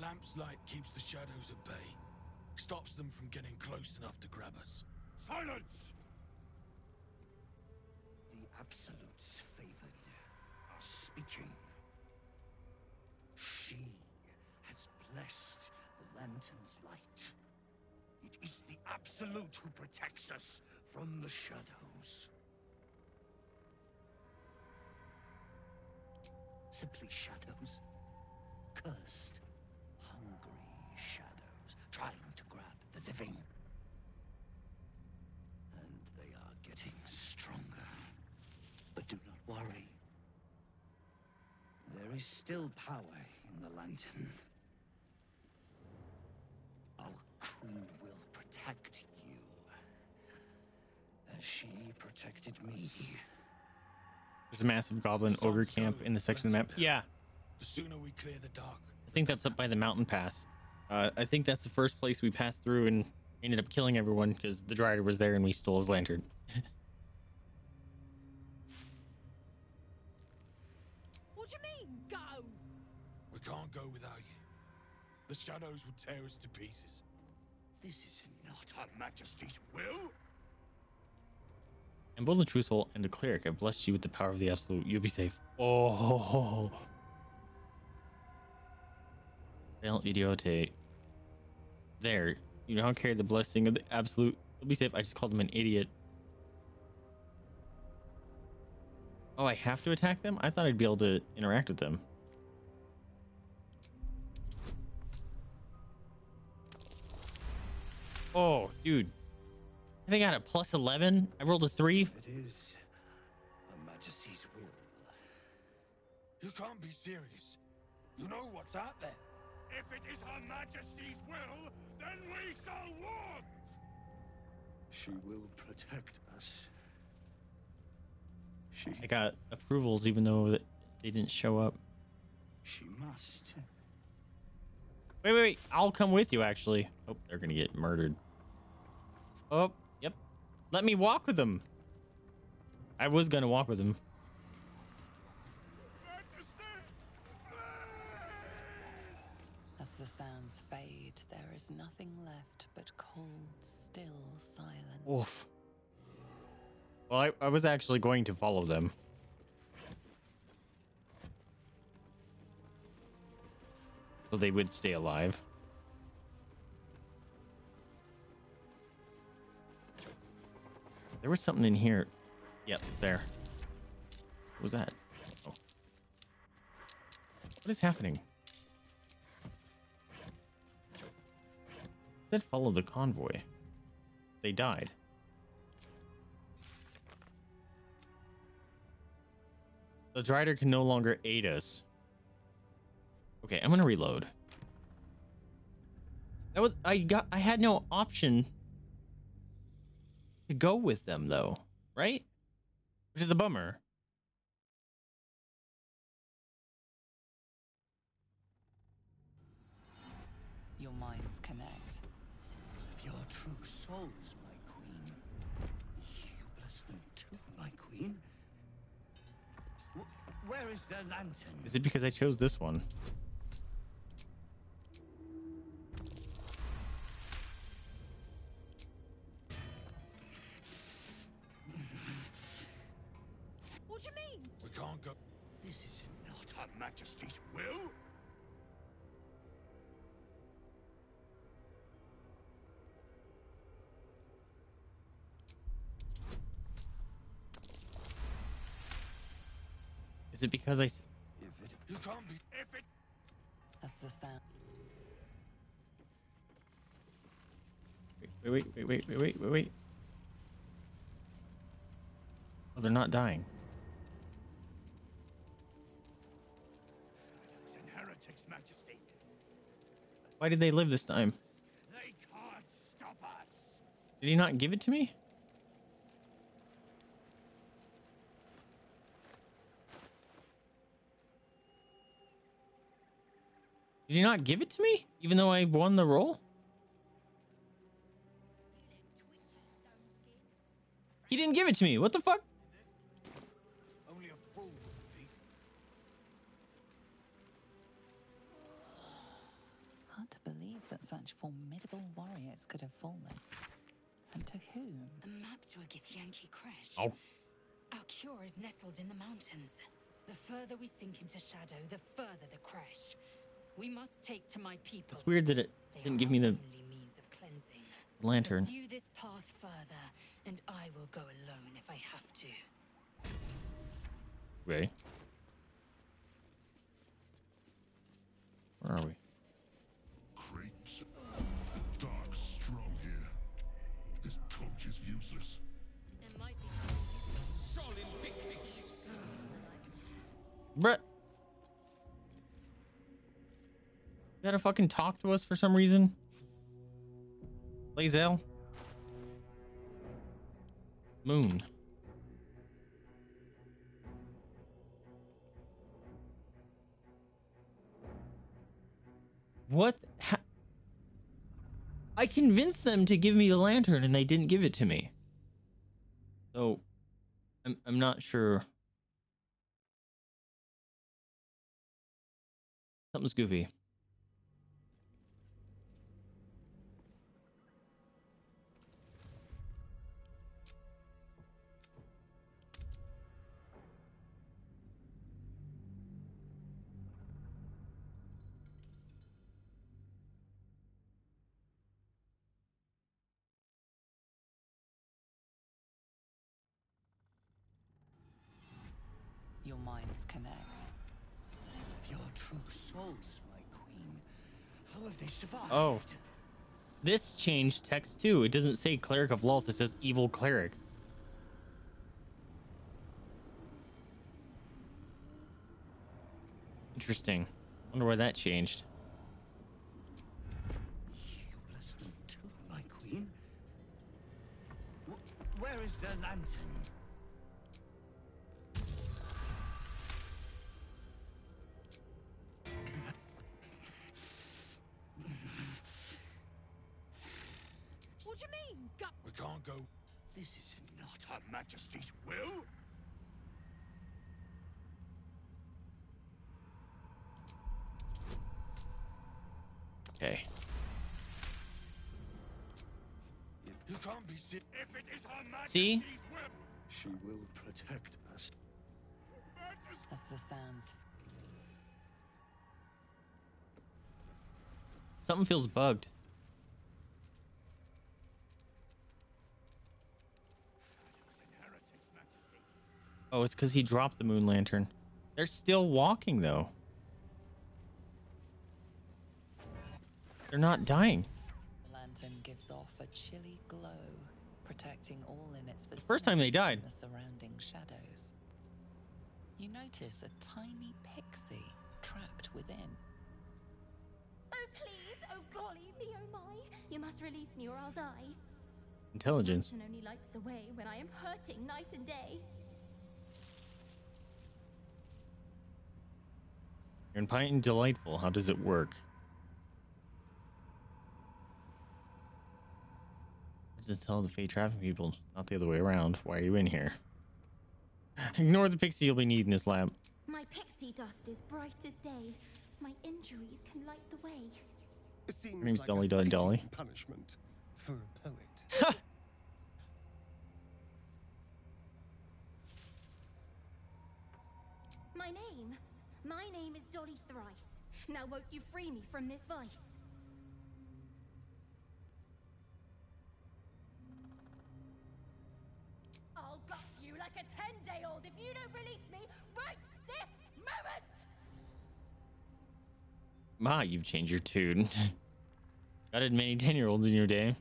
Lamp's light keeps the shadows at bay, stops them from getting close enough to grab us. Silence! The absolutes favored are speaking. She has blessed the lantern's light. It is the absolute who protects us from the shadows. Simply shadows. Cursed, shadows trying to grab the living. And they are getting stronger. But do not worry. There is still power in the lantern. Our queen will protect you. As she protected me. There's a massive goblin ogre camp in the section of the map. Yeah, The sooner we clear the dark, I think that's up by the mountain pass. Uh, I think that's the first place we passed through and ended up killing everyone because the Drider was there and we stole his lantern. [laughs] What do you mean, go? we can't go without you. The shadows will tear us to pieces. This is not Her Majesty's will. And both the true soul and the cleric have blessed you with the power of the absolute. You'll be safe. Oh. El Idiote. There. You don't carry the blessing of the absolute. You'll be safe. I just called him an idiot. Oh, I have to attack them? I thought I'd be able to interact with them. Oh, dude. I think I had a plus 11. I rolled a 3. It is Her Majesty's will. You can't be serious. You know what's out there. If it is Her Majesty's will, then we shall walk! She will protect us. She, I got approvals even though they didn't show up. she must. Wait, wait, wait. I'll come with you, actually. Oh, they're going to get murdered. Oh, yep. Let me walk with them. I was going to walk with them. As the sounds fade, there is nothing left but cold, still silence. Oof. Well, I, I was actually going to follow them. So they would stay alive. There was something in here. Yep, there. What was that? Oh. What is happening? Said follow the convoy. They died. The Drider can no longer aid us. Okay, I'm gonna reload. That was I got I had no option to go with them though, right? Which is a bummer. Where is their lantern? Is it because I chose this one? What do you mean? We can't go. This is not Her Majesty's will. Is it because I? If it, You can't be. if it, As the sound. wait, wait, wait, wait, wait, wait, wait, wait. Oh, they're not dying. heretics, Majesty. Why did they live this time? They can't stop us. Did he not give it to me? Did you not give it to me? Even though I won the roll? He didn't give it to me. What the fuck? Only a fool would be. Hard to believe that such formidable warriors could have fallen. And to whom? A map to a Githyanki crash. Oh. Our cure is nestled in the mountains. The further we sink into shadow, the further the crash. We must take to my people. It's weird that it They didn't give me the means of cleansing. lantern. Pursue this path further, and I will go alone if I have to. Ready? Where are we? Great. Dark strong here. This torch is useless. There might be Sol Invictus. Bruh. You gotta fucking talk to us for some reason? Lae'zel? Moon. What? Ha- I convinced them to give me the lantern and they didn't give it to me. So, I'm, I'm not sure. Something's goofy. Minds connect. If you're true souls, my queen, how have they survived? Oh. This changed text too. It doesn't say cleric of Lolth, it says evil cleric. Interesting. Wonder why that changed. You bless them too, my queen. Wh- where is the lantern? Can't go. This is not Her Majesty's will. Okay. You can't be si- If it is Her Majesty's See? will, she will protect us. As the sounds Something feels bugged. Oh, it's because he dropped the moon lantern. They're still walking though. They're not dying. The lantern gives off a chilly glow, protecting all in its vicinity first time they died. the surrounding shadows. You notice a tiny pixie trapped within. Oh, please! Oh, golly me, oh my! You must release me or I'll die. Intelligence. Only lights the way when I am hurting night and day. You're in Pint and Delightful. How does it work? Just tell the fate traffic people, not the other way around. Why are you in here? [laughs] Ignore the pixie you'll be needing this lamp. My pixie dust is bright as day. My injuries can light the way. It seems name's like Dolly Dolly Dolly. Punishment for a poet. [laughs] My name? My name is Dolly Thrice. Now won't you free me from this vice? I'll gut you like a ten-day-old if you don't release me right this moment! Ma, you've changed your tune. [laughs] Gutted many 10 year olds in your day.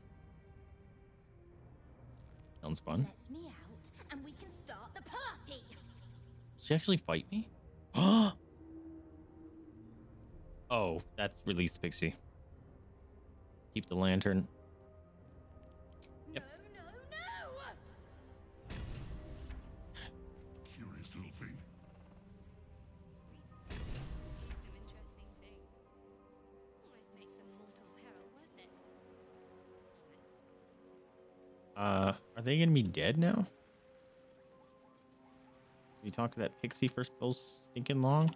Sounds fun. Let me out, and we can start the party! Did she actually fight me? [gasps] [gasps] oh, that's release the pixie. Keep the lantern. Yep. No, no, no! Curious little thing. Uh, are they gonna be dead now? Did we talk to that pixie for so stinking long?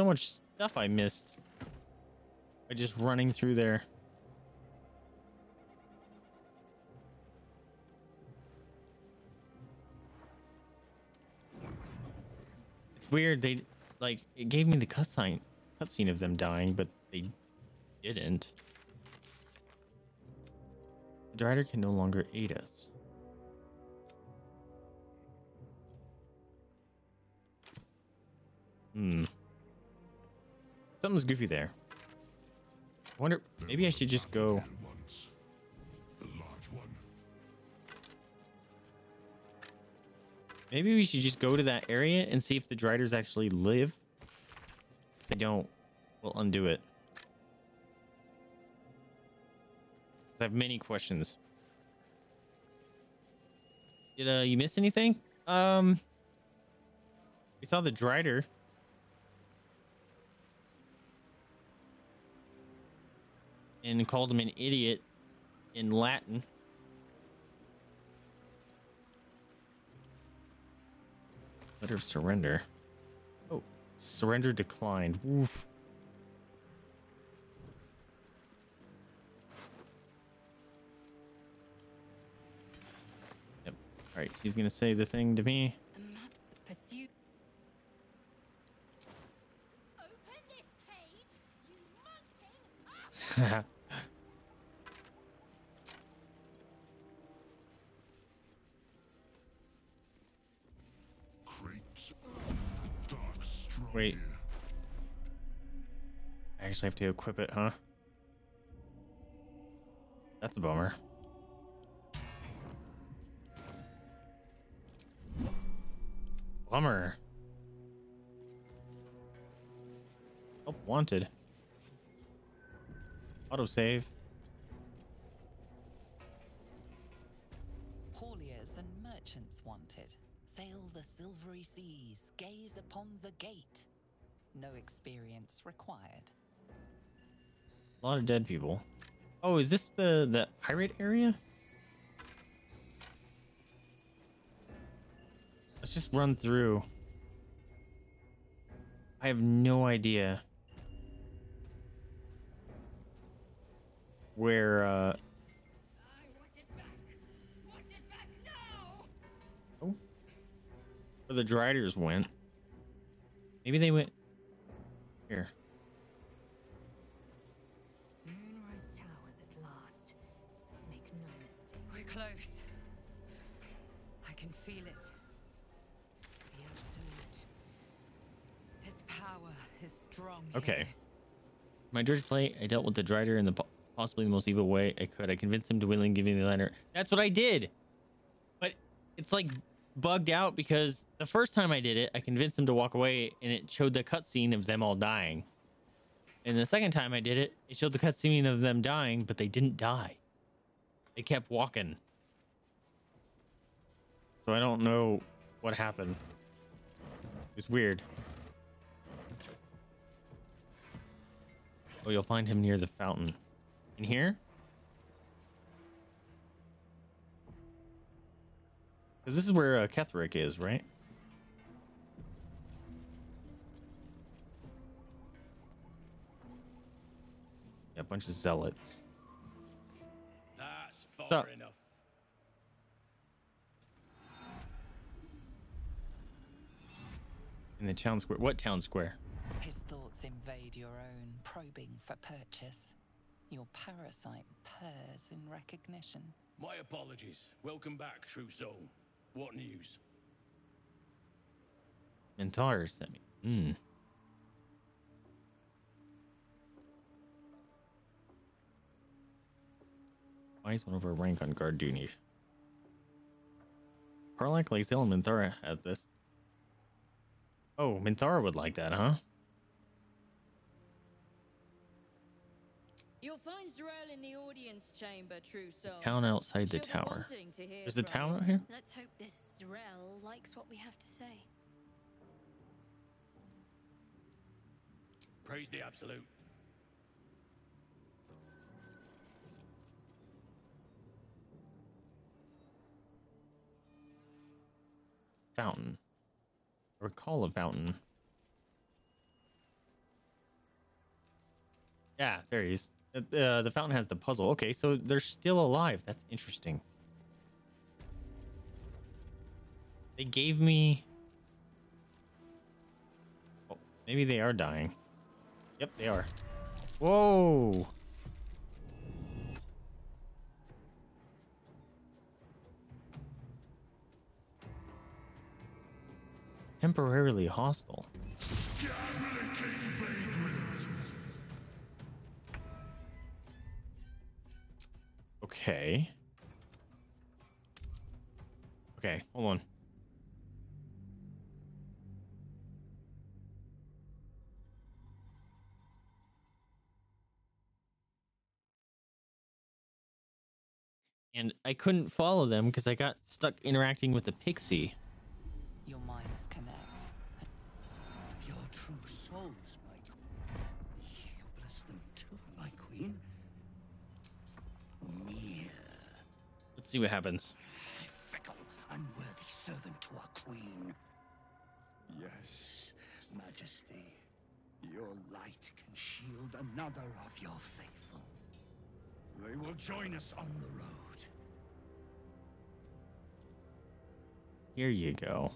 So much stuff I missed by just running through there. It's weird. They like it gave me the cutscene cutscene of them dying, but they didn't. The drider can no longer aid us. Hmm. Something's goofy there. I wonder maybe I should just go. Maybe we should just go to that area and see if the Driders actually live. If they don't, we'll undo it. I have many questions. Did uh, you miss anything? Um, we saw the Drider. And called him an idiot in Latin. Letter of surrender. Oh, surrender declined. Woof. Yep. All right, he's gonna say the thing to me. Pursue Open this cage Great. Dark strong [laughs] Wait. I actually have to equip it, huh? That's a bummer. Bummer. Oh, wanted. Autosave. Hauliers and merchants wanted. Sail the silvery seas, gaze upon the gate. No experience required. A lot of dead people. Oh, is this the the pirate area? Let's just run through. I have no idea where uh Oh. Where the Driders went. Maybe they went here. Moonrise Towers at last. Make no mistake. We're close. I can feel it. The absolute. Its power is strong. Okay. here. My Durge play, I dealt with the Drider in the po- possibly the most evil way I could. I convinced him to willingly give me the lantern. That's what I did. But it's like bugged out because the first time I did it, I convinced him to walk away and it showed the cutscene of them all dying. And the second time I did it, it showed the cutscene of them dying, but they didn't die. They kept walking. So I don't know what happened. It's weird. Oh, you'll find him near the fountain. In here? Because this is where uh, Ketheric is, right? Yeah, a bunch of zealots. That's far So- enough. In the town square. What town square? His thoughts invade your own, probing for purchase. Your parasite purrs in recognition. My apologies. Welcome back, true soul. What news? Menthar sent me. Hmm. Why is one of our rank on guard duty? Karlach, Lae'zel, and Minthara had this. Oh, Minthara would like that, huh? You'll find Z'rell in the audience chamber, true soul. Town outside the She'll be tower. wanting to hear There's a from town out here? Let's hope this Z'rell likes what we have to say. Praise the absolute. Fountain. I recall a fountain. Yeah, there he is. Uh, the fountain has the puzzle. Okay, so they're still alive. That's interesting. They gave me. Oh, maybe they are dying. Yep, they are. Whoa. Temporarily hostile. Okay. Okay, hold on. And I couldn't follow them because I got stuck interacting with the pixie. Your minds connect. Your true souls, my queen. You bless them too, my queen. Near, Let's see what happens. fickle, unworthy servant to our queen. Yes, Majesty. Your light can shield another of your faithful. They will join us on the road. Here you go.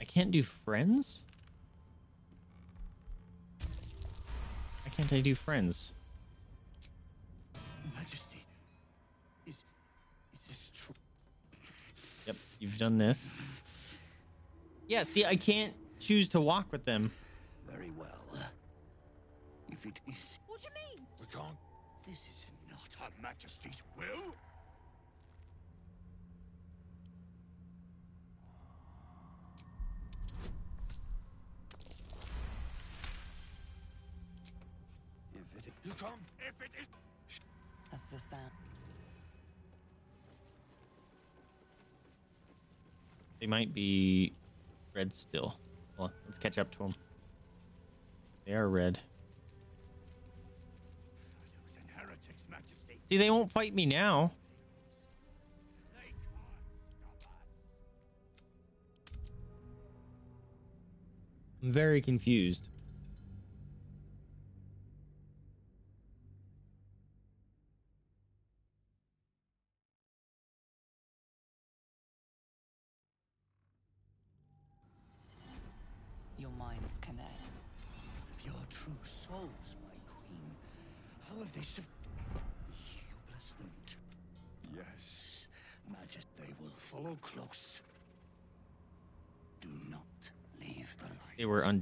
I can't do friends? Can't I do friends? Majesty, is, is this true? Yep, you've done this. Yeah, see, I can't choose to walk with them. Very well. If it is, What do you mean? We can't. this is not Her Majesty's will. If it You can't. if it is As the sound They might be red still. Well, let's catch up to them. They are red. shadows and heretics, Majesty, See, they won't fight me now. they can't stop us. I'm very confused.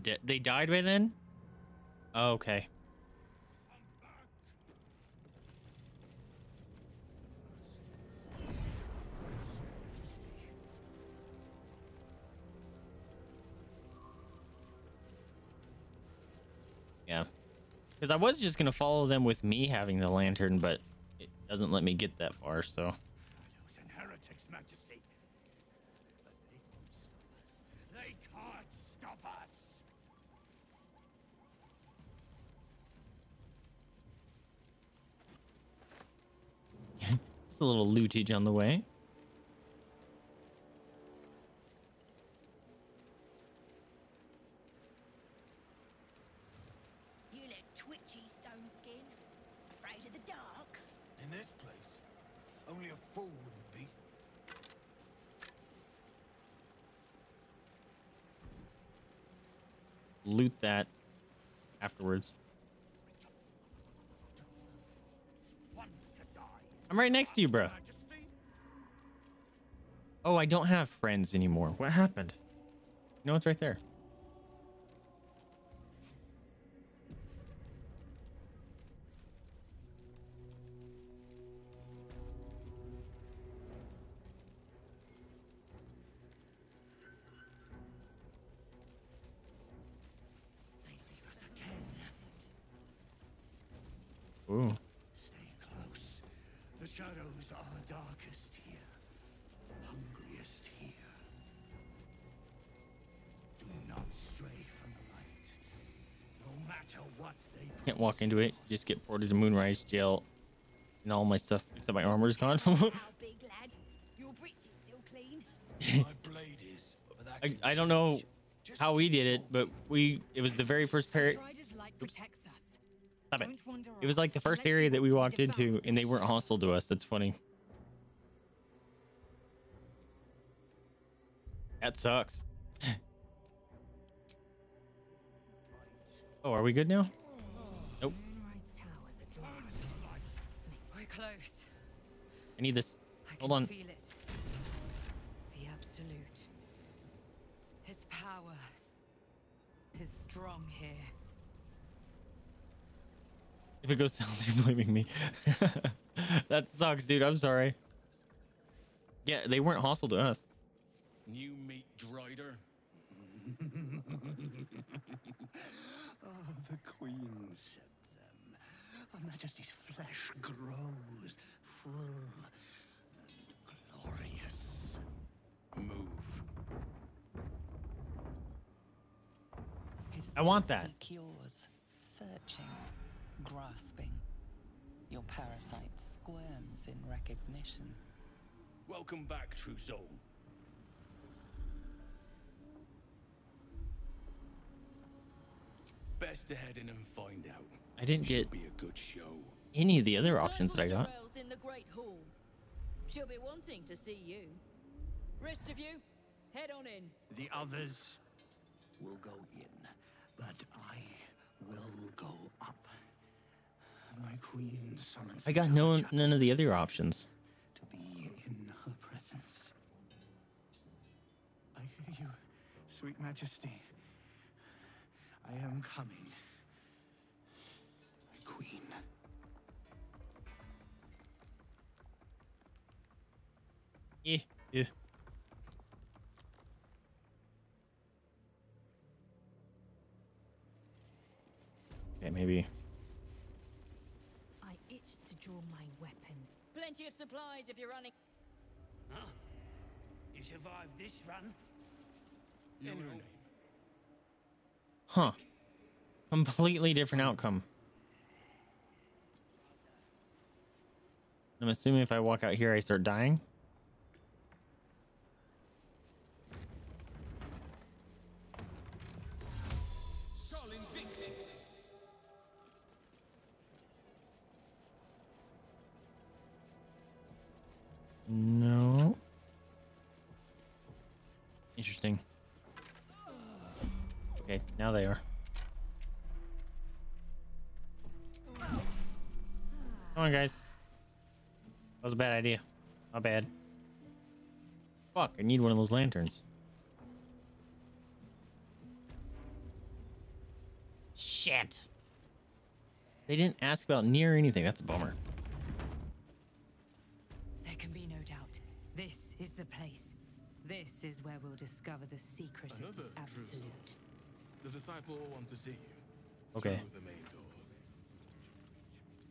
They. They died by then? Oh, okay. Yeah. Because I was just going to follow them with me having the lantern, but it doesn't let me get that far, so. Shadows and heretics, Majesty. But they won't stop us. They can't stop us. It's a little lootage on the way. You look twitchy, Stone Skin. Afraid of the dark? In this place, only a fool wouldn't be. Loot that afterwards. Want to die. I'm right next to you, bro. Oh, I don't have friends anymore. What happened? No, it's right there. Into it. Just get ported to Moonrise Jail. And all my stuff, except my armor's gone. How big lad? Your breech is still clean. My blade is. But that I, I don't know how we did it, but we, it was the very first pair. Strider's light protects us. Stop it. It was like the first area that we walked into, and they weren't hostile to us. That's funny. That sucks. [laughs] oh, are we good now? Need this. I Hold can on. feel it. The absolute. Its power is strong here. If it goes [laughs] down, you're blaming me. [laughs] that sucks, dude. I'm sorry. Yeah, they weren't hostile to us. New meat drider. [laughs] Ah, the queen said them. Her Majesty's flesh grows full and glorious. Move. I want that. seek yours, searching, grasping. Your parasite squirms in recognition. Welcome back, true soul. Best to head in and find out. I didn't Should get be a good show. Any of the other options that I got. In the Great Hall. She'll be wanting to see you. Rest of you, Head on in. The others will go in, but I will go up. My queen summons I got no none of the other options. to be in her presence. I hear you, sweet majesty. I am coming. Yeah. Yeah. Okay, maybe. I itch to draw my weapon. Plenty of supplies if you're running. Huh? You survived this run? Your oh, name. Huh. Completely different outcome. I'm assuming if I walk out here, I start dying. No. Interesting. Okay, now they are. Come on, guys. That was a bad idea. Not bad. Fuck, I need one of those lanterns. Shit. They didn't ask about near anything. That's a bummer. This is the place. This is where we'll discover the secret of the truth. absolute. The disciple will want to see you. Okay. The main doors.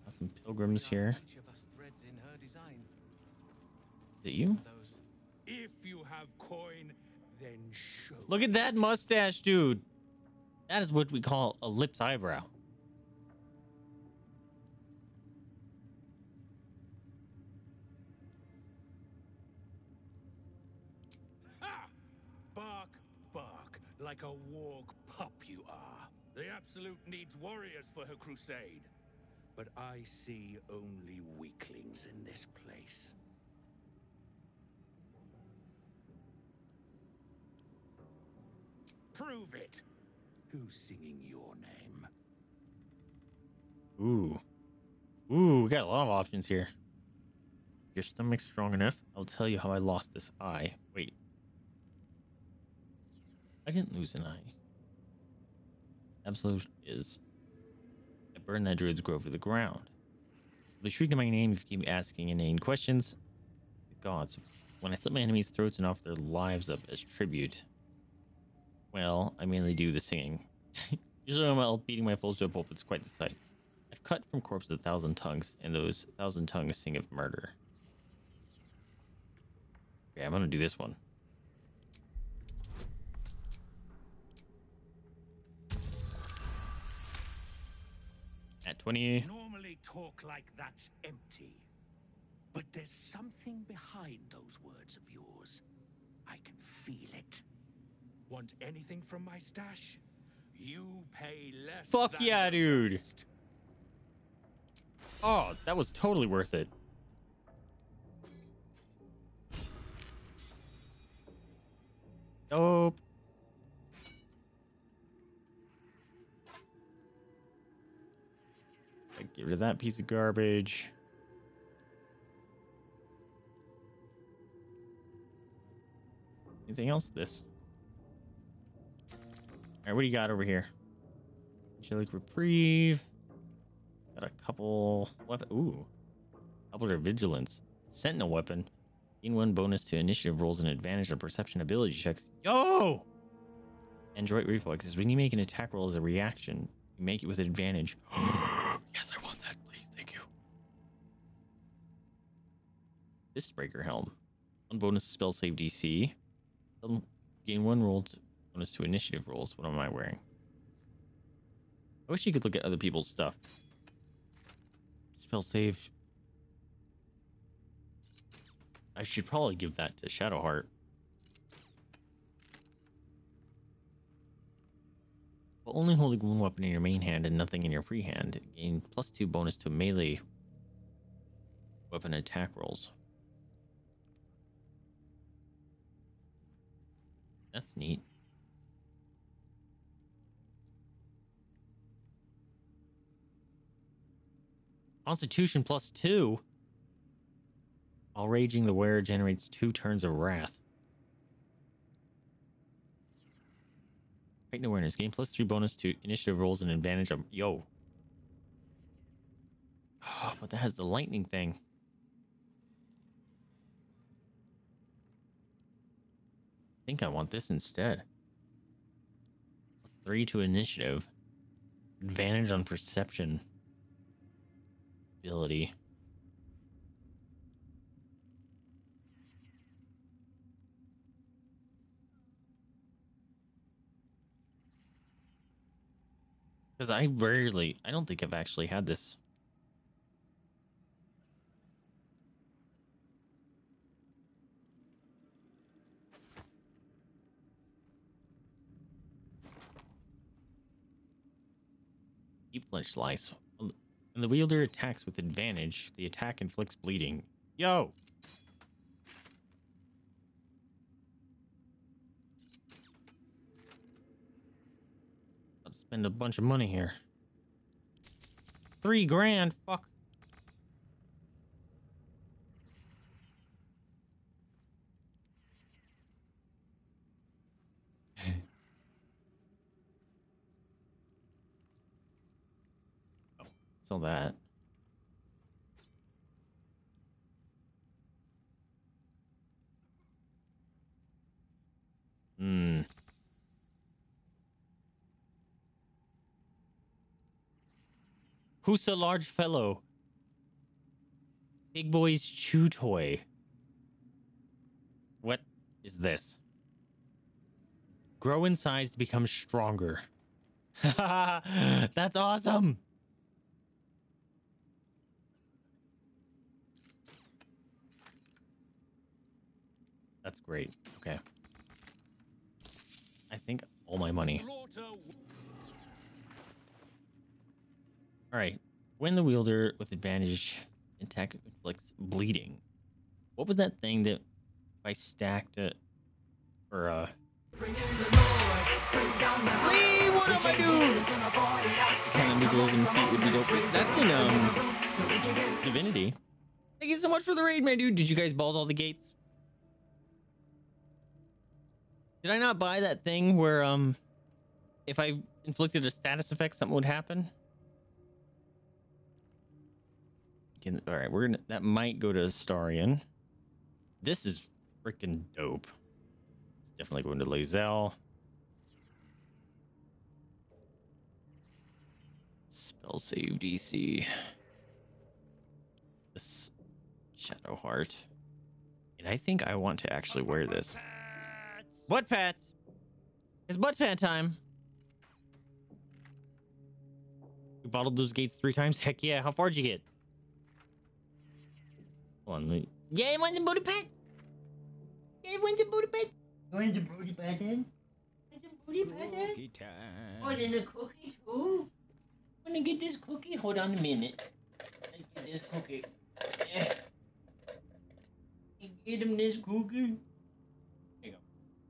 Got some pilgrims here. Each of us threads in her design. Is it you? If you have coin, then show. Look at that mustache, dude. That is what we call a lips eyebrow. Like a warg pup you are. The Absolute needs warriors for her crusade. But I see only weaklings in this place. Prove it. Who's singing your name? Ooh. Ooh, we got a lot of options here. Your stomach's strong enough. I'll tell you how I lost this eye. Wait. I didn't lose an eye. Absolute is. I burned that druid's grove to the ground. I'll be shrieking my name if you keep asking inane questions. The gods. When I slit my enemies' throats and offer their lives up as tribute. Well, I mainly do the singing. [laughs] Usually I'm out beating my foes to a pulp, it's quite the sight. I've cut from corpses a thousand tongues, and those thousand tongues sing of murder. Okay, I'm gonna do this one. At 20. Normally talk like that's empty. But there's something behind those words of yours. I can feel it. Want anything from my stash? You pay less. Fuck yeah, dude. rest. Oh, that was totally worth it. Dope. Get rid of that piece of garbage. Anything else? This. All right, what do you got over here? Angelic Reprieve. Got a couple weapon. Ooh, couple of vigilance. Sentinel weapon. Gain one bonus to initiative rolls and advantage on perception ability checks. Yo! Android reflexes. When you make an attack roll as a reaction, you make it with advantage. [gasps] Fistbreaker helm. One bonus spell save DC. Gain one roll bonus to initiative rolls. What am I wearing? I wish you could look at other people's stuff. Spell save. I should probably give that to Shadowheart. While only holding one weapon in your main hand and nothing in your free hand, gain plus two bonus to melee weapon attack rolls. That's neat. Constitution plus two. While raging, the wearer generates two turns of wrath. Heightened awareness. Gain plus three bonus to initiative rolls and advantage of. Yo. Oh, [sighs] but that has the lightning thing. Think I want this instead. Three to initiative. Advantage on perception. Ability. Because I rarely, I don't think I've actually had this. Deep flesh slice. When the wielder attacks with advantage, the attack inflicts bleeding. Yo! I'll spend a bunch of money here. Three grand. Fuck. Sell that. Hmm. Who's a large fellow? Big boy's chew toy. What is this? Grow in size to become stronger. [laughs] That's awesome. That's great. Okay. I think all my money. All right. When the wielder with advantage attack inflicts bleeding. What was that thing that if I stacked it or uh Lee, what am I doing? Kind of noodles and feet would be dope. That's in um Divinity. Thank you so much for the raid, man, dude. Did you guys balls all the gates? Did I not buy that thing where um if I inflicted a status effect something would happen? Can, all right, we're gonna that might go to Astarion. This is freaking dope. It's definitely going to Lae'zel. Spell save DC. This Shadowheart. And I think I want to actually wear this. Butt pats. It's butt pat time. You bottled those gates three times? Heck yeah. How far'd you get? Hold on. Wait. Yeah, when's the booty pet? Yeah, when's the booty pet? When's the booty pet then? Booty pet then? Cookie time. Oh, then a cookie too? Wanna get this cookie? Hold on a minute. Let's get this cookie. Yeah. Get him this cookie.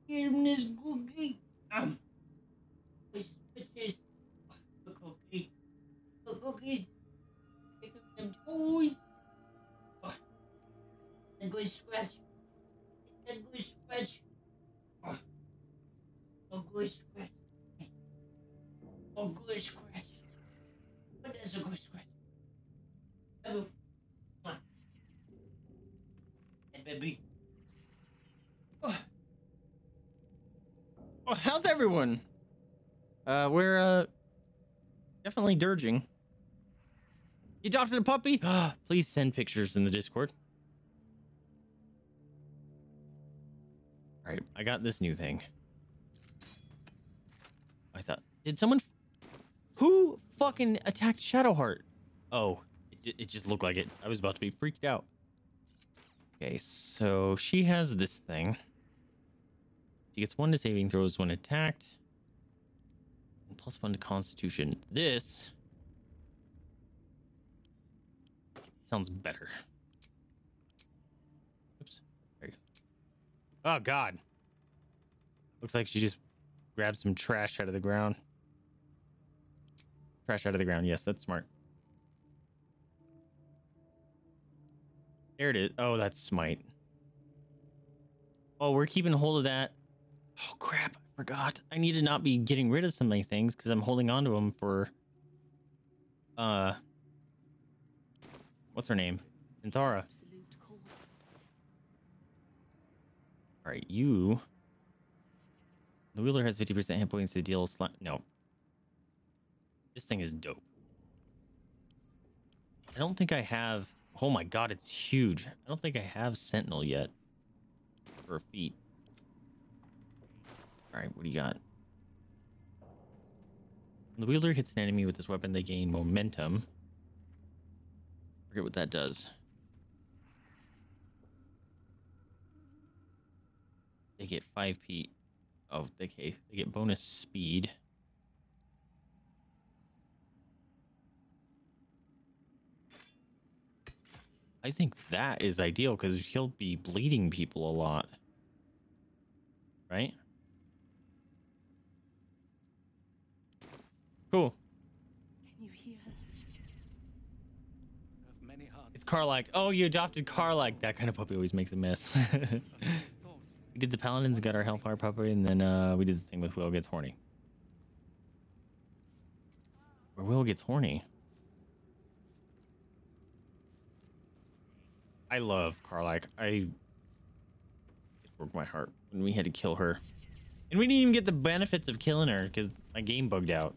Get him this cookie. Um. Push The cookie. The cookies. Pick up them toys. Oh. A good scratch. A good scratch. Oh. A good scratch. A good scratch. What is a good scratch? On. Hey, baby. How's everyone? Uh, we're uh definitely dirging. You adopted a puppy? [gasps] Please send pictures in the Discord. All right, I got this new thing. I thought, did someone? Who fucking attacked Shadowheart? Oh, it, it just looked like it. I was about to be freaked out. Okay, so she has this thing. She gets one to saving throws when attacked. And plus one to constitution. This sounds better. Oops. There you go. Oh god. Looks like she just grabbed some trash out of the ground. Trash out of the ground. Yes, that's smart. There it is. Oh, that's smite. Oh, we're keeping hold of that. Oh crap! I forgot. I need to not be getting rid of so many things because I'm holding on to them for. Uh. What's her name? Minthara. All right, you. The wheeler has 50% hit points to deal. Sli- no. This thing is dope. I don't think I have. Oh my god, it's huge. I don't think I have Sentinel yet. For a feat. Alright, what do you got? When the wielder hits an enemy with this weapon, they gain momentum. Forget what that does. They get 5 p. Oh, they get, they get bonus speed. I think that is ideal because he'll be bleeding people a lot. Right? Cool. Can you hear her? Of many hearts. It's Karlach. Oh, you adopted Karlach. That kind of puppy always makes a mess. [laughs] we did the Paladins, got our Hellfire puppy, and then uh, we did the thing with Wyll Gets Horny. Where Wyll Gets Horny. I love Karlach. I it broke my heart when we had to kill her. And we didn't even get the benefits of killing her because my game bugged out.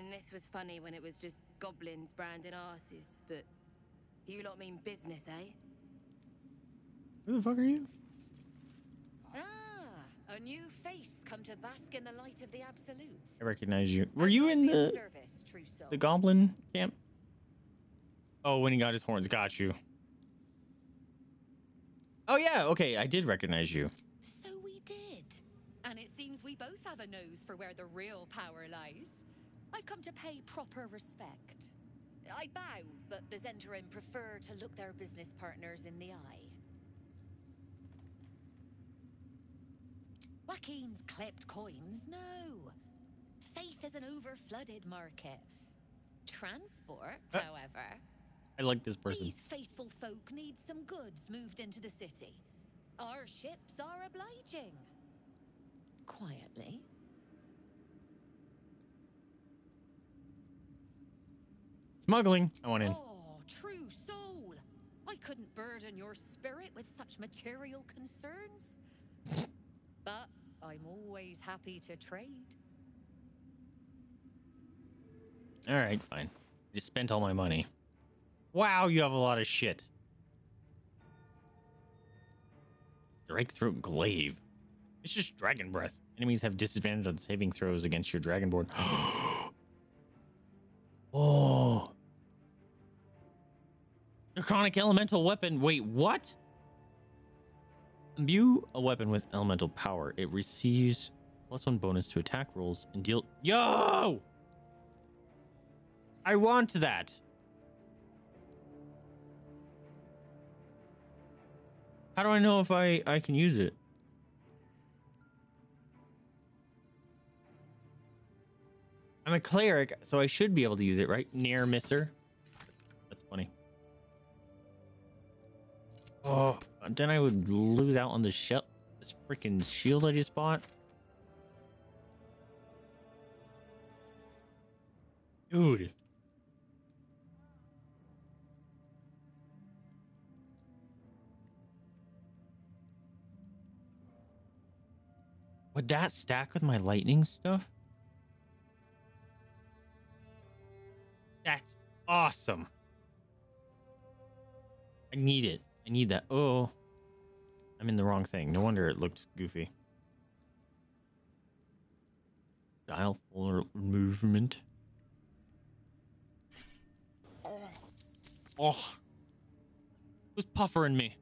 And this was funny when it was just goblins branding asses, but you lot mean business, eh? Who the fuck are you? Ah, a new face come to bask in the light of the absolute. I recognize you. Were you in the Service, true soul. the goblin camp? Oh, when he got his horns, got you. Oh yeah, okay, I did recognize you. So we did. And it seems we both have a nose for where the real power lies. I've come to pay proper respect. I bow, but the Zentarim prefer to look their business partners in the eye. Joaquin's clipped coins? No. Faith is an overflooded market. Transport, Uh. however, I like this person. these faithful folk need some goods moved into the city. Our ships are obliging. Quietly. Smuggling. I want in. Oh, true soul. I couldn't burden your spirit with such material concerns. [laughs] but I'm always happy to trade. All right, fine. Just spent all my money. Wow, you have a lot of shit. Drakethroat glaive. It's just dragon breath. Enemies have disadvantage on saving throws against your dragonborn. [gasps] oh. Draconic elemental weapon. Wait, what? Imbue a weapon with elemental power. It receives plus one bonus to attack rolls and deal. Yo! I want that. How do I know if I I can use it? I'm a cleric, so I should be able to use it, right? Near misser. Oh, then I would lose out on the shell. This freaking shield I just bought. Dude. Would that stack with my lightning stuff? That's awesome. I need it. I need that. Oh, I'm in the wrong thing. No wonder it looked goofy. Dial movement. Oh, who's puffering me?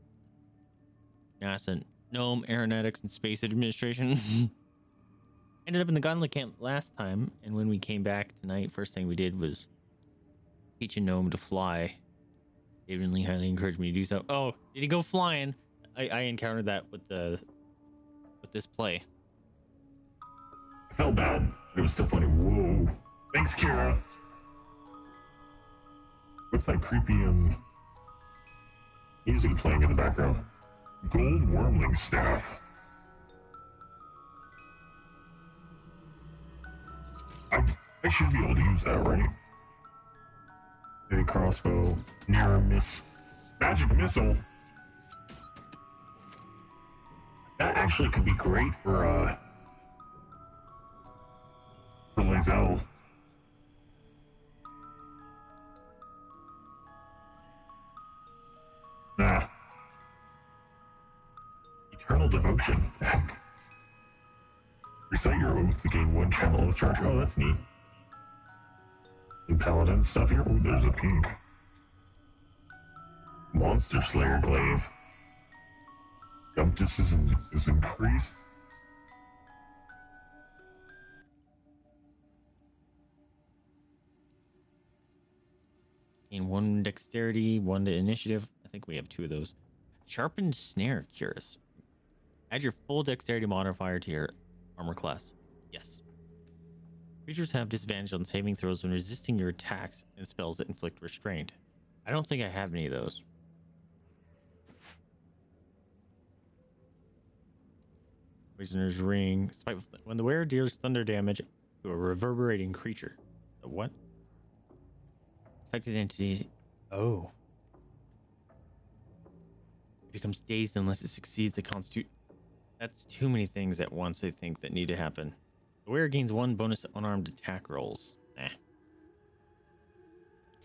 NASA, Gnome, Aeronautics, and Space Administration. [laughs] Ended up in the Gauntlet camp last time, and when we came back tonight, first thing we did was teach a gnome to fly. David highly encouraged me to do so. Oh, did he go flying? I, I encountered that with the with this play. I felt bad. It was still funny. Whoa. Thanks, Kira. What's that creepy um music playing in the background? Gold wormling staff. I, I should be able to use that, right? Heavy crossbow, near miss, magic missile. That actually could be great for uh for Lae'zel. Nah. Eternal devotion. [laughs] Recite your oath to gain one channel of charge. Oh, that's neat. And paladin stuff here. Oh, there's a pink. Monster Slayer glaive. Jumptus is, in, is increased. Gain one dexterity, one to initiative. I think we have two of those. Sharpened snare, curious. Add your full dexterity modifier to your armor class. Yes. Creatures have disadvantage on saving throws when resisting your attacks and spells that inflict restraint. I don't think I have any of those. Poisoner's Ring. When the wearer deals thunder damage to a reverberating creature. A what? Affected entity. Oh. It becomes dazed unless it succeeds the constitute. That's too many things at once, I think, that need to happen. The wearer gains one bonus to unarmed attack rolls. Nah.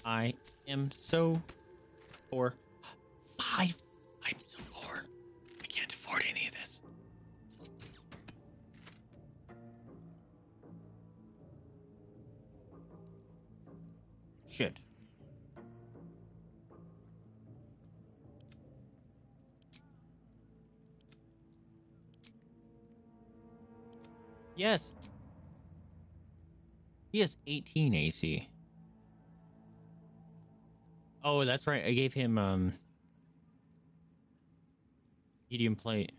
I am so poor. Five. I'm so poor. I can't afford any of this. Shit. Yes. He has 18 AC. Oh, that's right. I gave him um medium plate.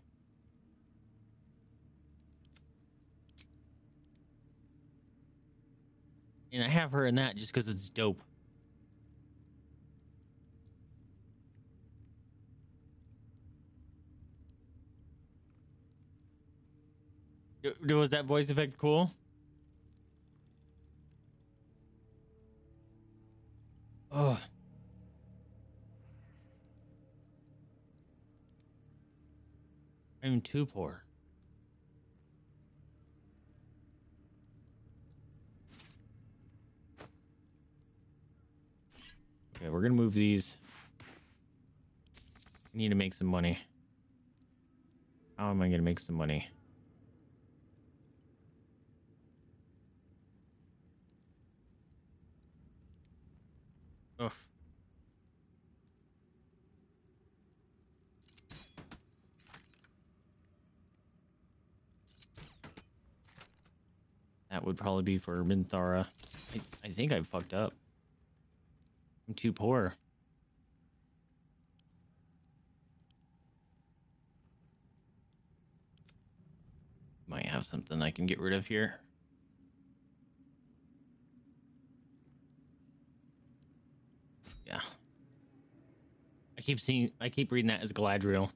And I have her in that just because it's dope. Was that voice effect cool? Oh. I'm too poor. Okay, we're gonna move these. Need to make some money. How am I gonna make some money? Ugh. That would probably be for Minthara. I, I think I fucked up. I'm too poor. Might have something I can get rid of here. Yeah. I keep seeing I keep reading that as Galadriel.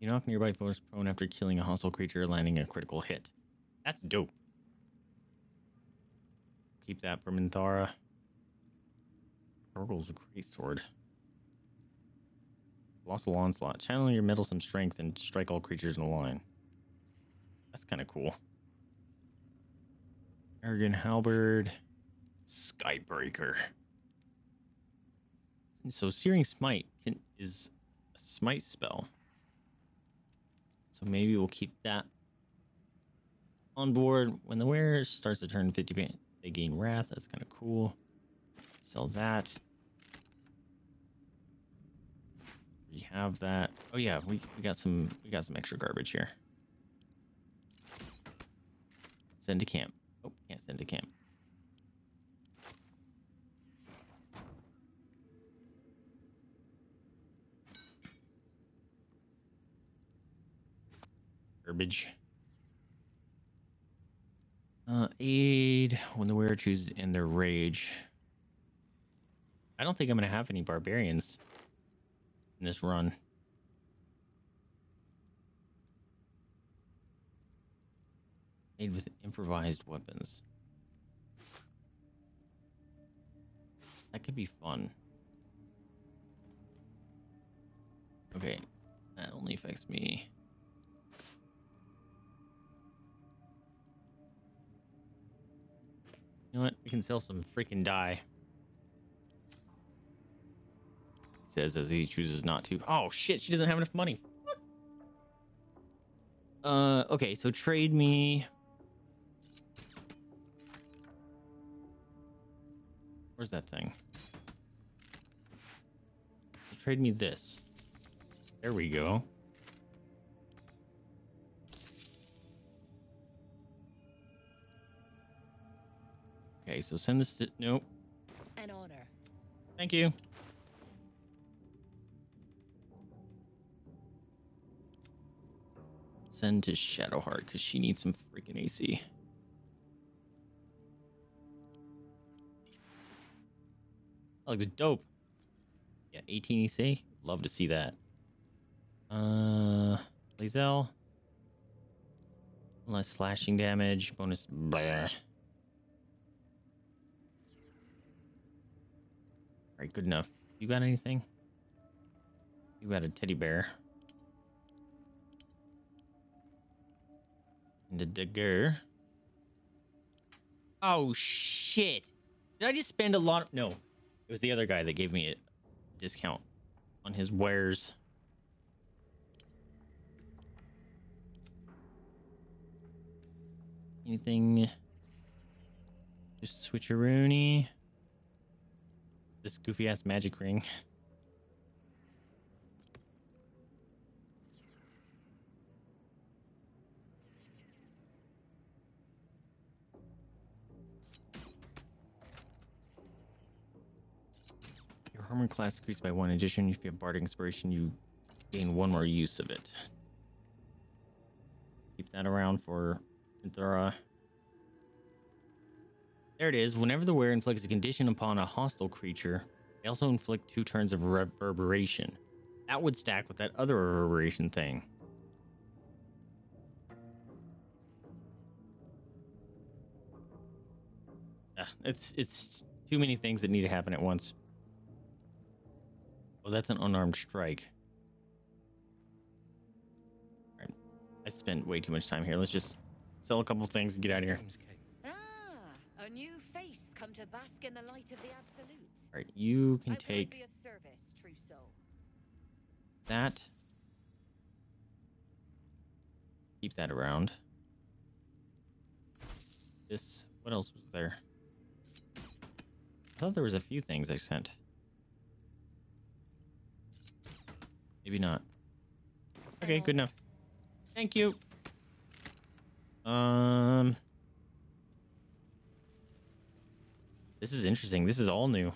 You knock nearby foes prone after killing a hostile creature, landing a critical hit. That's dope. Keep that for Minthara. Torgal's great sword. Colossal Onslaught. Channel your meddlesome strength and strike all creatures in a line. That's kind of cool. Arrogant Halberd. Skybreaker. So Searing Smite can, is a smite spell. So maybe we'll keep that on board. When the wearer starts to turn 50 they gain wrath. That's kind of cool. Sell that. We have that. Oh yeah, we, we got some we got some extra garbage here. Send to camp. Oh, can't send to camp. Garbage. Uh, aid when the wearer chooses end their rage. I don't think I'm gonna have any barbarians in this run. Made with improvised weapons. That could be fun. Okay, that only affects me. You know what? We can sell some freaking dye. He says as he chooses not to. Oh shit, she doesn't have enough money. Uh, okay, so trade me. Where's that thing? Trade me this. There we go. Okay, so send this to. Nope. An honor. Thank you. Send to Shadowheart because she needs some freaking AC. That looks dope. Yeah, 18 EC. Love to see that. Uh, Lae'zel. Less slashing damage. Bonus. Blah. Alright, good enough. You got anything? You got a teddy bear. And a dagger. Oh, shit. Did I just spend a lot of... No. It was the other guy that gave me a discount on his wares. Anything? Just switcheroony. This goofy ass magic ring. [laughs] Your armor class decreased by one. Addition, if you have Bard Inspiration, you gain one more use of it. Keep that around for Minthara. There it is. Whenever the wearer inflicts a condition upon a hostile creature, they also inflict two turns of reverberation. That would stack with that other reverberation thing. Yeah, it's it's too many things that need to happen at once. Oh, that's an unarmed strike. Right. I spent way too much time here. Let's just sell a couple things and get out of here. A new face come to bask in the light of the absolute. All right, you can take service, true soul. that. Keep that around. This. What else was there? I thought there was a few things I sent. Maybe not. Okay, good enough. Thank you. Um. This is interesting. This is all new.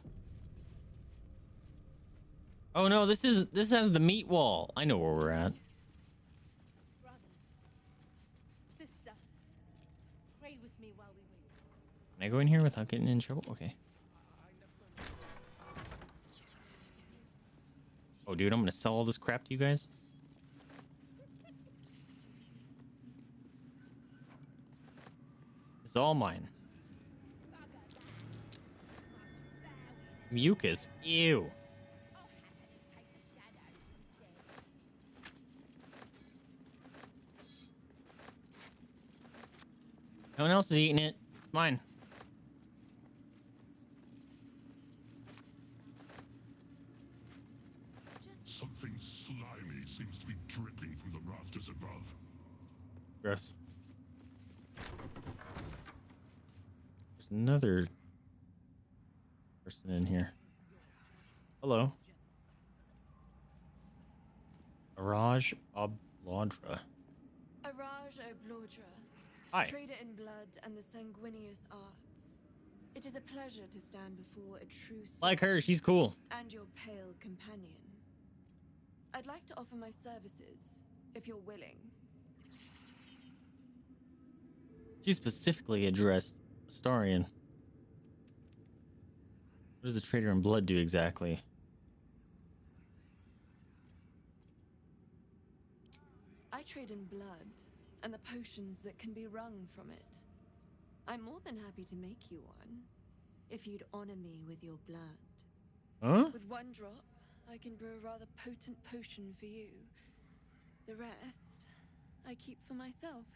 Oh no, this is this has the meat wall. I know where we're at. Sister, pray with me while we wait. Can I go in here without getting in trouble? Okay. Oh, dude, I'm gonna sell all this crap to you guys. It's all mine. Mucus. Ew. No one else is eating it. It's mine. Something slimy seems to be dripping from the rafters above. Gross. There's another person in here. Hello. Araj Oblodra. Araj Oblodra, Hi. trader in blood and the sanguineous arts. It is a pleasure to stand before a true Like her, she's cool. And your pale companion. I'd like to offer my services, if you're willing. She specifically addressed Astarion. What does the Trader in blood do exactly? I trade in blood and the potions that can be wrung from it. I'm more than happy to make you one, if you'd honor me with your blood. Huh? With one drop, I can brew a rather potent potion for you. The rest, I keep for myself.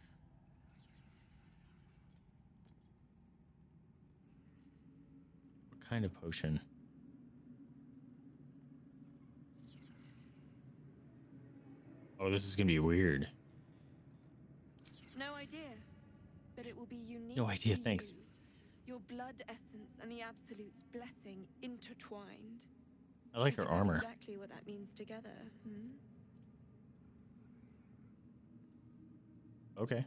Kind of potion? Oh, this is gonna be weird. No idea, but it will be unique. No idea, thanks. you. Your blood essence and the Absolute's blessing intertwined. I like her armor. Exactly what that means together. Hmm? Okay.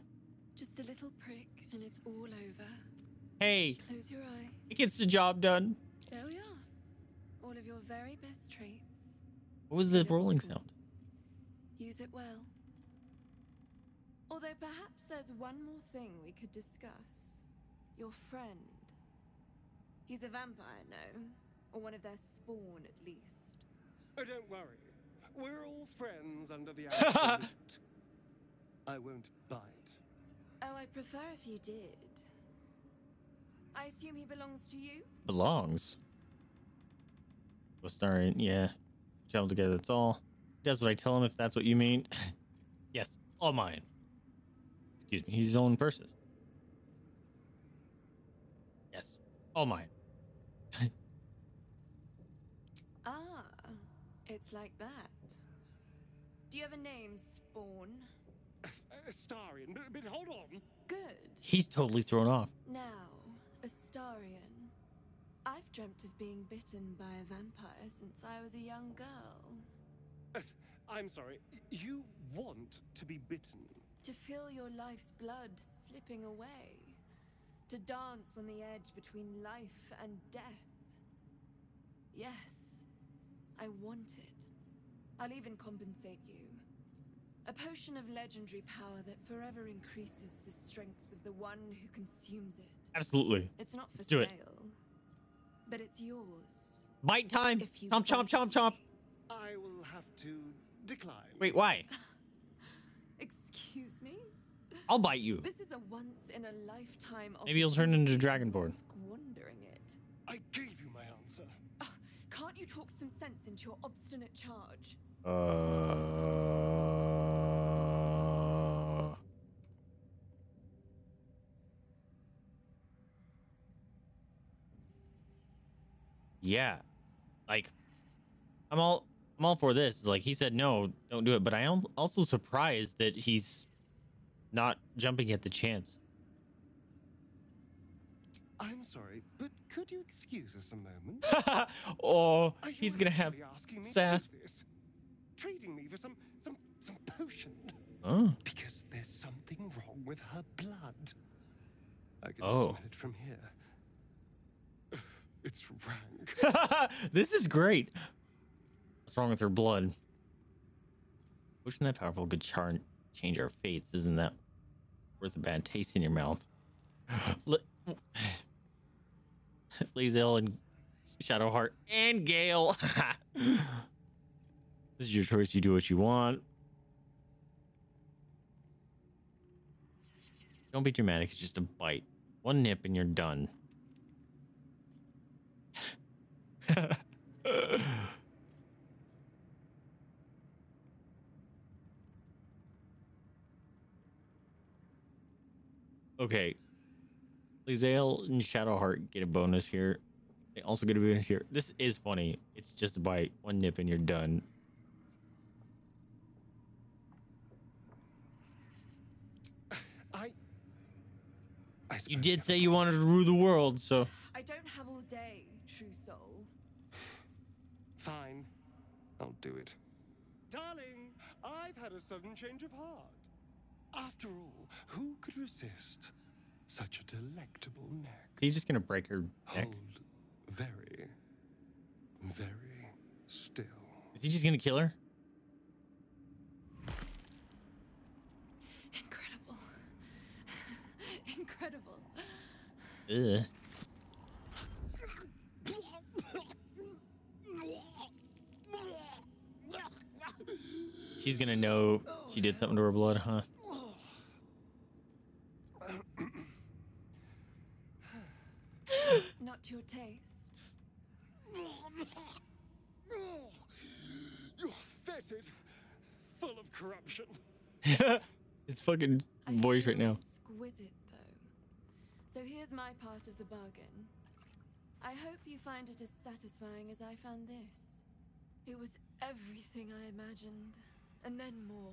Just a little prick, and it's all over. Hey, Close your eyes. it gets the job done. There we are. All of your very best traits. What was the rolling sound? Use it well. Although perhaps there's one more thing we could discuss. Your friend. He's a vampire, no? Or one of their spawn, at least. Oh, don't worry. We're all friends under the [laughs] absolute. I won't bite. Oh, I'd prefer if you did. I assume he belongs to you? Belongs. Astarion, yeah. Gel together, that's all. He does what I tell him if that's what you mean. [laughs] yes, all mine. Excuse me, he's his own person. Yes, all mine. [laughs] Ah, it's like that. Do you have a name, Spawn? [laughs] Astarion, but, but hold on. Good. He's totally thrown off. Now, Astarion. I've dreamt of being bitten by a vampire since I was a young girl. I'm sorry. You want to be bitten? To feel your life's blood slipping away. To dance on the edge between life and death. Yes, I want it. I'll even compensate you. A potion of legendary power that forever increases the strength of the one who consumes it. Absolutely. It's not for Let's do sale, it. but it's yours. Bite time. If you Chomp, chomp, chomp, chomp. I will have to decline. Wait, why? [laughs] Excuse me? I'll bite you. This is a once in a lifetime Maybe you'll turn into opportunity, and Dragonborn. you're Squandering it. I gave you my answer. Can't you talk some sense into your obstinate charge? Uh. Yeah, like I'm all I'm all for this. Like he said, no, don't do it. But I am also surprised that he's not jumping at the chance. I'm sorry, but could you excuse us a moment? [laughs] oh, Are he's gonna have sass. Trading me for some some some potion? Oh. Because there's something wrong with her blood. I can Oh. smell it from here. It's rank. [laughs] this is great. What's wrong with her blood? Potion that powerful could char- change our fates. Isn't that worth a bad taste in your mouth? [gasps] Li- Lae'zel and Shadowheart and Gale. [laughs] this is your choice. You do what you want. Don't be dramatic. It's just a bite. One nip and you're done. [laughs] okay. Lae'zel and Shadowheart get a bonus here. They also get a bonus here. This is funny. It's just a bite, one nip, and you're done. I You did say you wanted to rule the world, so I don't have all day, true soul. Fine. I'll do it. Darling, I've had a sudden change of heart. After all, who could resist such a delectable neck? is he just gonna break her neck? Hold very, very still. Is he just gonna kill her? Incredible. Incredible. [laughs] incredible. Ugh. She's gonna know she did something to her blood, huh? Not to your taste. You're fetid, full of corruption. [laughs] His fucking voice right now. Exquisite, though. So here's my part of the bargain. I hope you find it as satisfying as I found this. It was everything I imagined, and then more.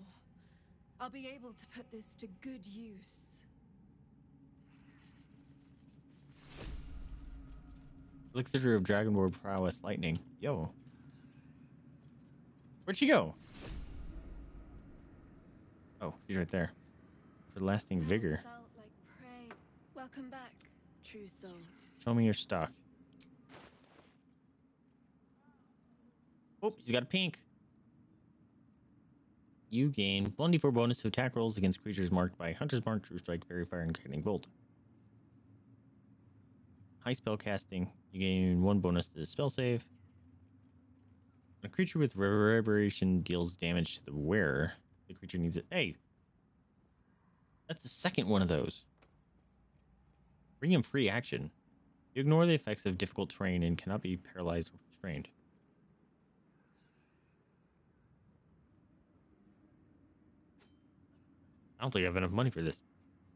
I'll be able to put this to good use. Elixir of Dragonborn prowess lightning. Yo. Where'd she go? Oh, she's right there. For lasting vigor. Like. Welcome back, true soul. Show me your stock. Oh, she's got a pink. You gain 1d4 bonus to attack rolls against creatures marked by Hunter's Mark, True Strike, Faerie Fire, and Guiding Bolt. High spell casting. You gain one bonus to the spell save. A creature with reverberation deals damage to the wearer, the creature needs it. Hey, that's the second one of those. Bring him free action. You ignore the effects of difficult terrain and cannot be paralyzed or restrained. I don't think I have enough money for this.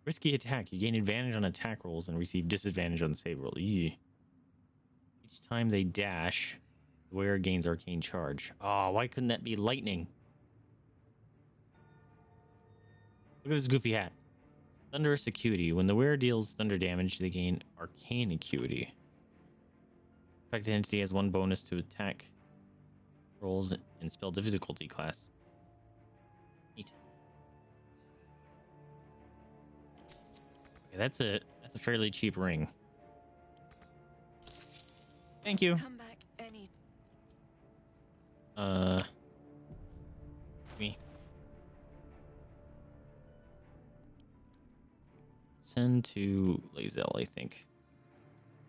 Risky attack. You gain advantage on attack rolls and receive disadvantage on save roll. Eee. Each time they dash, the wearer gains arcane charge. Oh, why couldn't that be lightning? Look at this goofy hat. Thunderous acuity. When the wearer deals thunder damage, they gain arcane acuity. Affected entity has one bonus to attack rolls and spell difficulty class. Okay, that's a that's a fairly cheap ring. Thank you. Come back any. Uh, me. Send to Lae'zel, I think.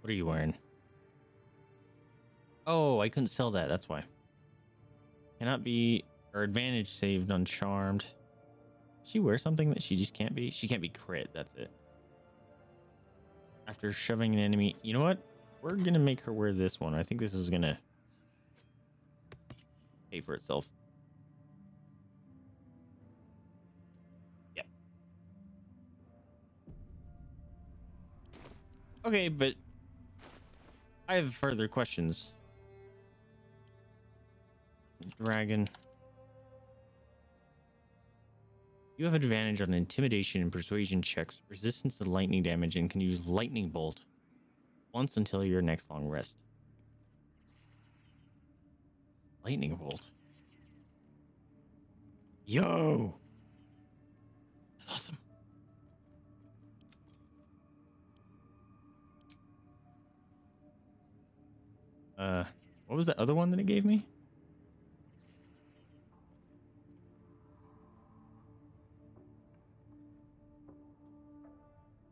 What are you wearing? Oh, I couldn't sell that. That's why. Cannot be her advantage saved on charmed. She wear something that she just can't be. She can't be crit. That's it. After shoving an enemy, you know what? We're gonna make her wear this one. I think this is gonna pay for itself. Yep. Okay, but I have further questions. Dragon. You have advantage on intimidation and persuasion checks, resistance to lightning damage, and can use lightning bolt once until your next long rest. Lightning bolt. Yo! That's awesome. Uh, what was the other one that it gave me?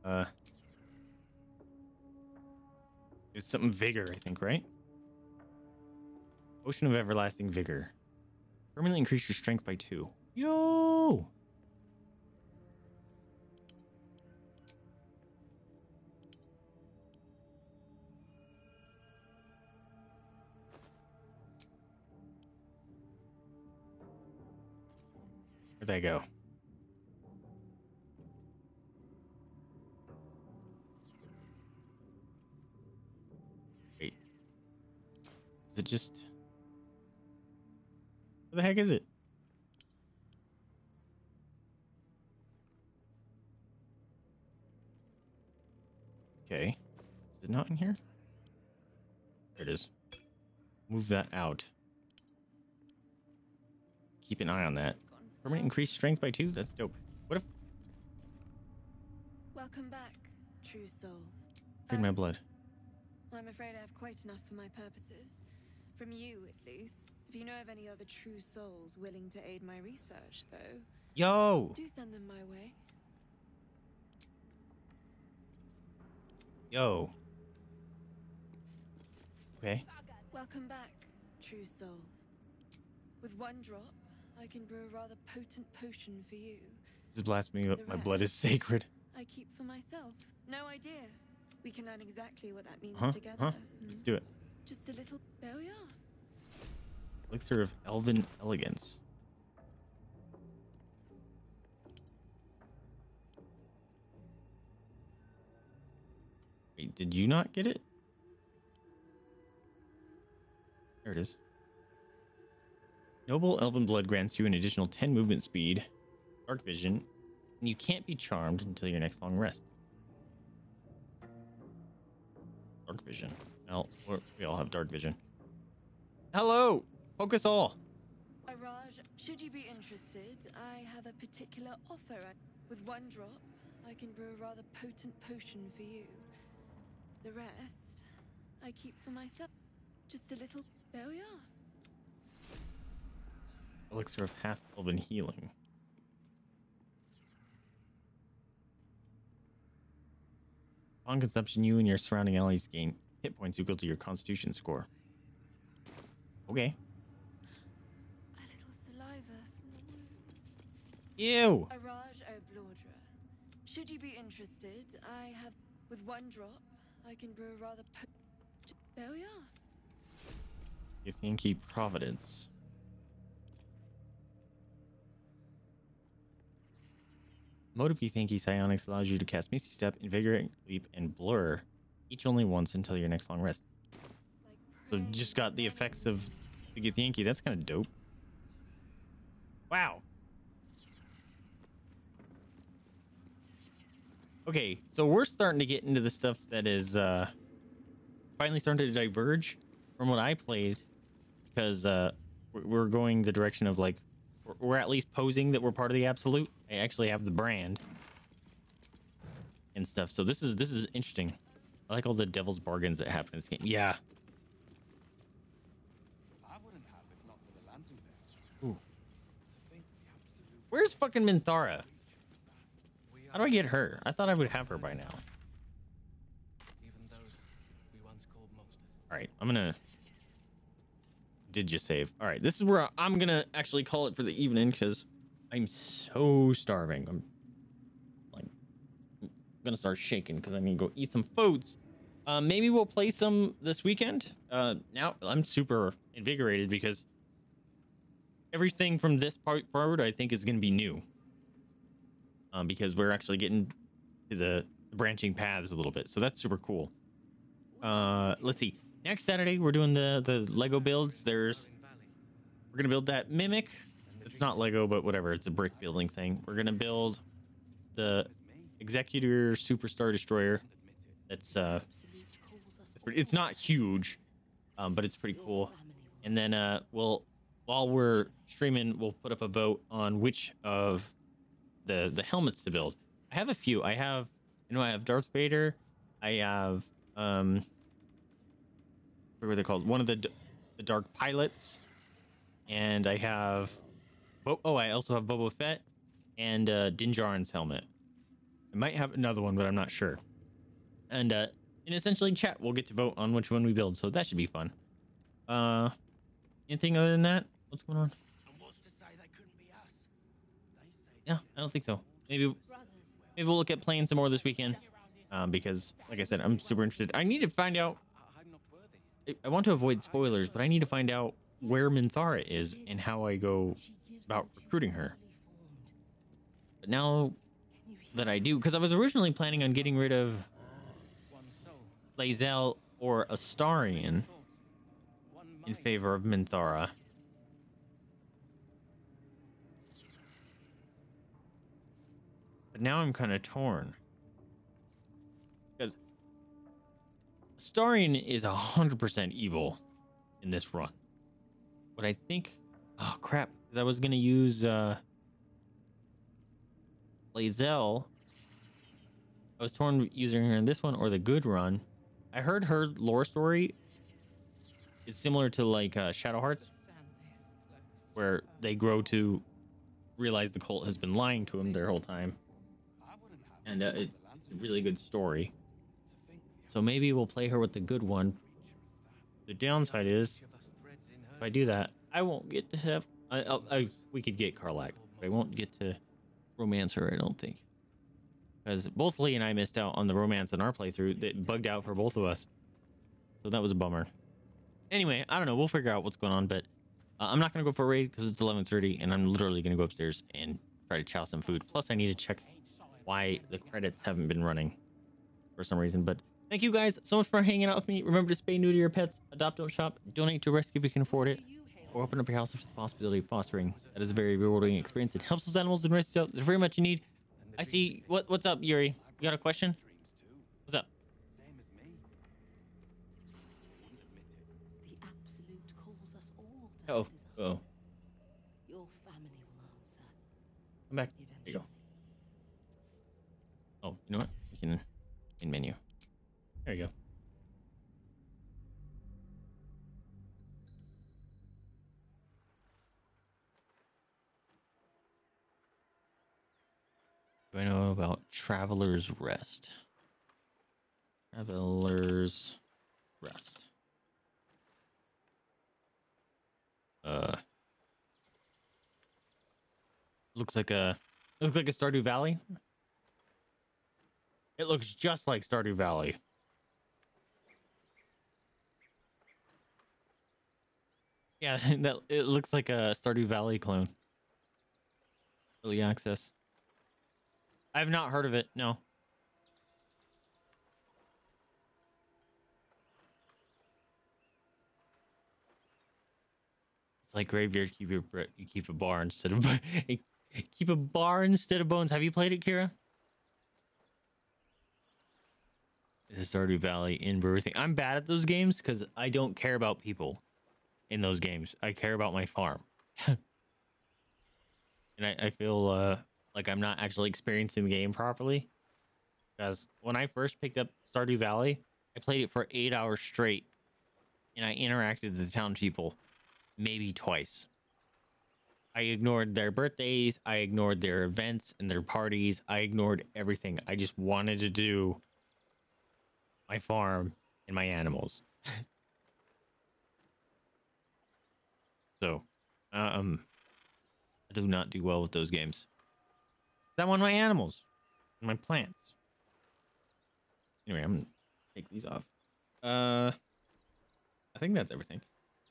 Uh, it's something vigor, I think, right? Ocean of everlasting vigor. Permanently increase your strength by two. Yo! Where'd they go? Is it just. What the heck is it? Okay. Is it not in here? There it is. Move that out. Keep an eye on that. Permanent increased strength by two? That's dope. What if Welcome back, true soul. drink my um, blood? I'm afraid I have quite enough for my purposes. From you, at least. If you know of any other true souls willing to aid my research, though, Yo! do send them my way. Yo. Okay. Welcome back, true soul. With one drop, I can brew a rather potent potion for you. This is blasphemy, but my blood is sacred. I keep for myself. No idea. We can learn exactly what that means Huh? together. Huh? Let's do it. Just a little. There we are. Elixir of Elven Elegance. Wait, did you not get it? There it is. Noble Elven Blood grants you an additional 10 movement speed, dark vision, and you can't be charmed until your next long rest. Dark vision. Well, we all have dark vision. Hello! Focus all! Araj, should you be interested, I have a particular offer. With one drop, I can brew a rather potent potion for you. The rest, I keep for myself. Just a little. There we are. Elixir of half elven healing. On consumption, you and your surrounding allies gain hit points equal to your constitution score. Okay. Saliva from the wound. Ew! Araj. Should you be interested, I have. With one drop, I can brew a rather po- There we are. Githyanki Providence. Mode of Githyanki Psionics allows you to cast Misty Step, Invigorate, Leap, and Blur, each only once until your next long rest. So just got the effects of the Githyanki. That's kind of dope. Wow. Okay, so we're starting to get into the stuff that is uh finally starting to diverge from what I played because uh we're- going the direction of like we're at least posing that we're part of the absolute. I actually have the brand and stuff. So this is this is interesting. I like all the devil's bargains that happen in this game. Yeah. I wouldn't have if not for the lantern bearer. Ooh. Where's fucking Minthara? How do I get her? I thought I would have her by now. All right, I'm gonna. Did you save? All right, this is where I'm gonna actually call it for the evening because I'm so starving. I'm like gonna start shaking because I need to go eat some foods. Uh, maybe we'll play some this weekend. Uh, now I'm super invigorated because everything from this part forward I think is gonna be new. Um, because we're actually getting to the branching paths a little bit, so that's super cool. Uh, let's see. Next Saturday we're doing the the Lego builds. There's we're gonna build that mimic. It's not Lego, but whatever. It's a brick building thing. We're gonna build the Executor Superstar Destroyer. That's uh, it's, it's not huge, um, but it's pretty cool. And then uh, we'll while we're streaming, we'll put up a vote on which of the the helmets to build. I have a few. I have you know I have Darth Vader. I have um what were they called? One of the the Dark Pilots, and I have oh, oh I also have Boba Fett and uh, Din Djarin's helmet. I might have another one, but I'm not sure. And uh, and essentially, chat we'll get to vote on which one we build, so that should be fun. Uh, anything other than that? What's going on? Yeah, I don't think so. Maybe maybe we'll look at playing some more this weekend. Um, because like I said, I'm super interested. I need to find out. I- want to avoid spoilers, but I need to find out where Minthara is and how I go about recruiting her. But now that I do, because I was originally planning on getting rid of Lae'zel or Astarion in favor of Minthara. But now I'm kind of torn. Because Astarion is 100% evil in this run. But I think. Oh, crap. Because I was going to use uh, Lae'zel. I was torn using her in this one or the good run. I heard her lore story is similar to like uh, Shadowheart's, where they grow to realize the cult has been lying to them their whole time. And uh, it's a really good story. So maybe we'll play her with the good one. The downside is, if I do that, I won't get to have. I, I, I we could get Karlach, but I won't get to romance her. I don't think, because both Lee and I missed out on the romance in our playthrough that bugged out for both of us. So that was a bummer. Anyway, I don't know. We'll figure out what's going on, but uh, I'm not gonna go for a raid because it's 11:30, and I'm literally gonna go upstairs and try to chow some food. Plus, I need to check why the credits haven't been running for some reason. But thank you guys so much for hanging out with me. Remember to spay new to your pets, adopt, don't shop, donate to rescue if you can afford it, or open up your house if it's a possibility of fostering. That is a very rewarding experience. It helps those animals and raises out. There's very much you need. I see. What What's up, Yuri? You got a question? What's up? The Absolute calls us all to Oh, oh, Your family will answer. come back. There you go. Oh, you know what? We can in menu. There you go. Do I know about Traveler's Rest? Traveler's Rest. Uh, looks like a looks like a Stardew Valley. It looks just like Stardew Valley. Yeah, [laughs] that it looks like a Stardew Valley clone. Early access. I have not heard of it. No. It's like Graveyard Keeper you keep a bar instead of [laughs] keep a bar instead of bones. Have you played it, Kira? This is Stardew Valley in Brewery. I'm bad at those games because I don't care about people in those games. I care about my farm. [laughs] and I, I feel uh, like I'm not actually experiencing the game properly. Because when I first picked up Stardew Valley, I played it for eight hours straight. And I interacted with the town people maybe twice. I ignored their birthdays. I ignored their events and their parties. I ignored everything. I just wanted to do my farm and my animals. [laughs] so, um, I do not do well with those games. I want my animals and my plants. Anyway, I'm gonna take these off. Uh, I think that's everything.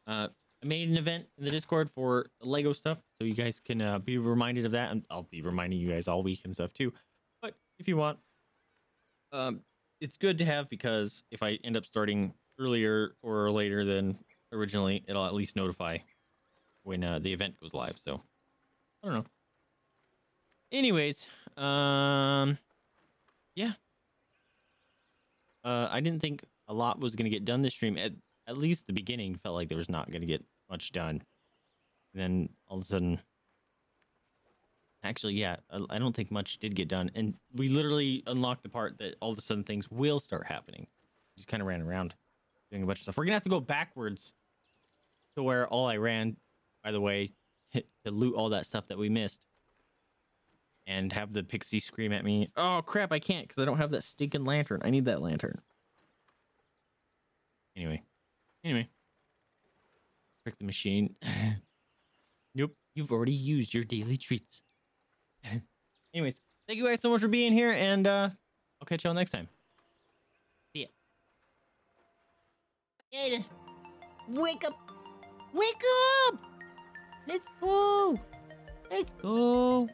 Uh, I made an event in the Discord for Lego stuff, so you guys can uh, be reminded of that, and I'll be reminding you guys all week and stuff too. But if you want, um, it's good to have because if I end up starting earlier or later than originally, it'll at least notify when uh, the event goes live. So I don't know. Anyways, um, yeah. Uh, I didn't think a lot was gonna get done this stream. At at least the beginning felt like there was not gonna get much done. And then all of a sudden, actually, yeah, I, don't think much did get done. And we literally unlocked the part that all of a sudden things will start happening. Just kind of ran around doing a bunch of stuff. We're gonna have to go backwards to where all I ran, by the way, [laughs] to loot all that stuff that we missed and have the pixie scream at me. Oh crap, I can't because I don't have that stinking lantern. I need that lantern. Anyway. Anyway. Trick the machine. [clears throat] nope, you've already used your daily treats. [clears throat] Anyways, thank you guys so much for being here, and uh I'll catch y'all next time. See ya. Wake up! Wake up! Let's go! Let's go!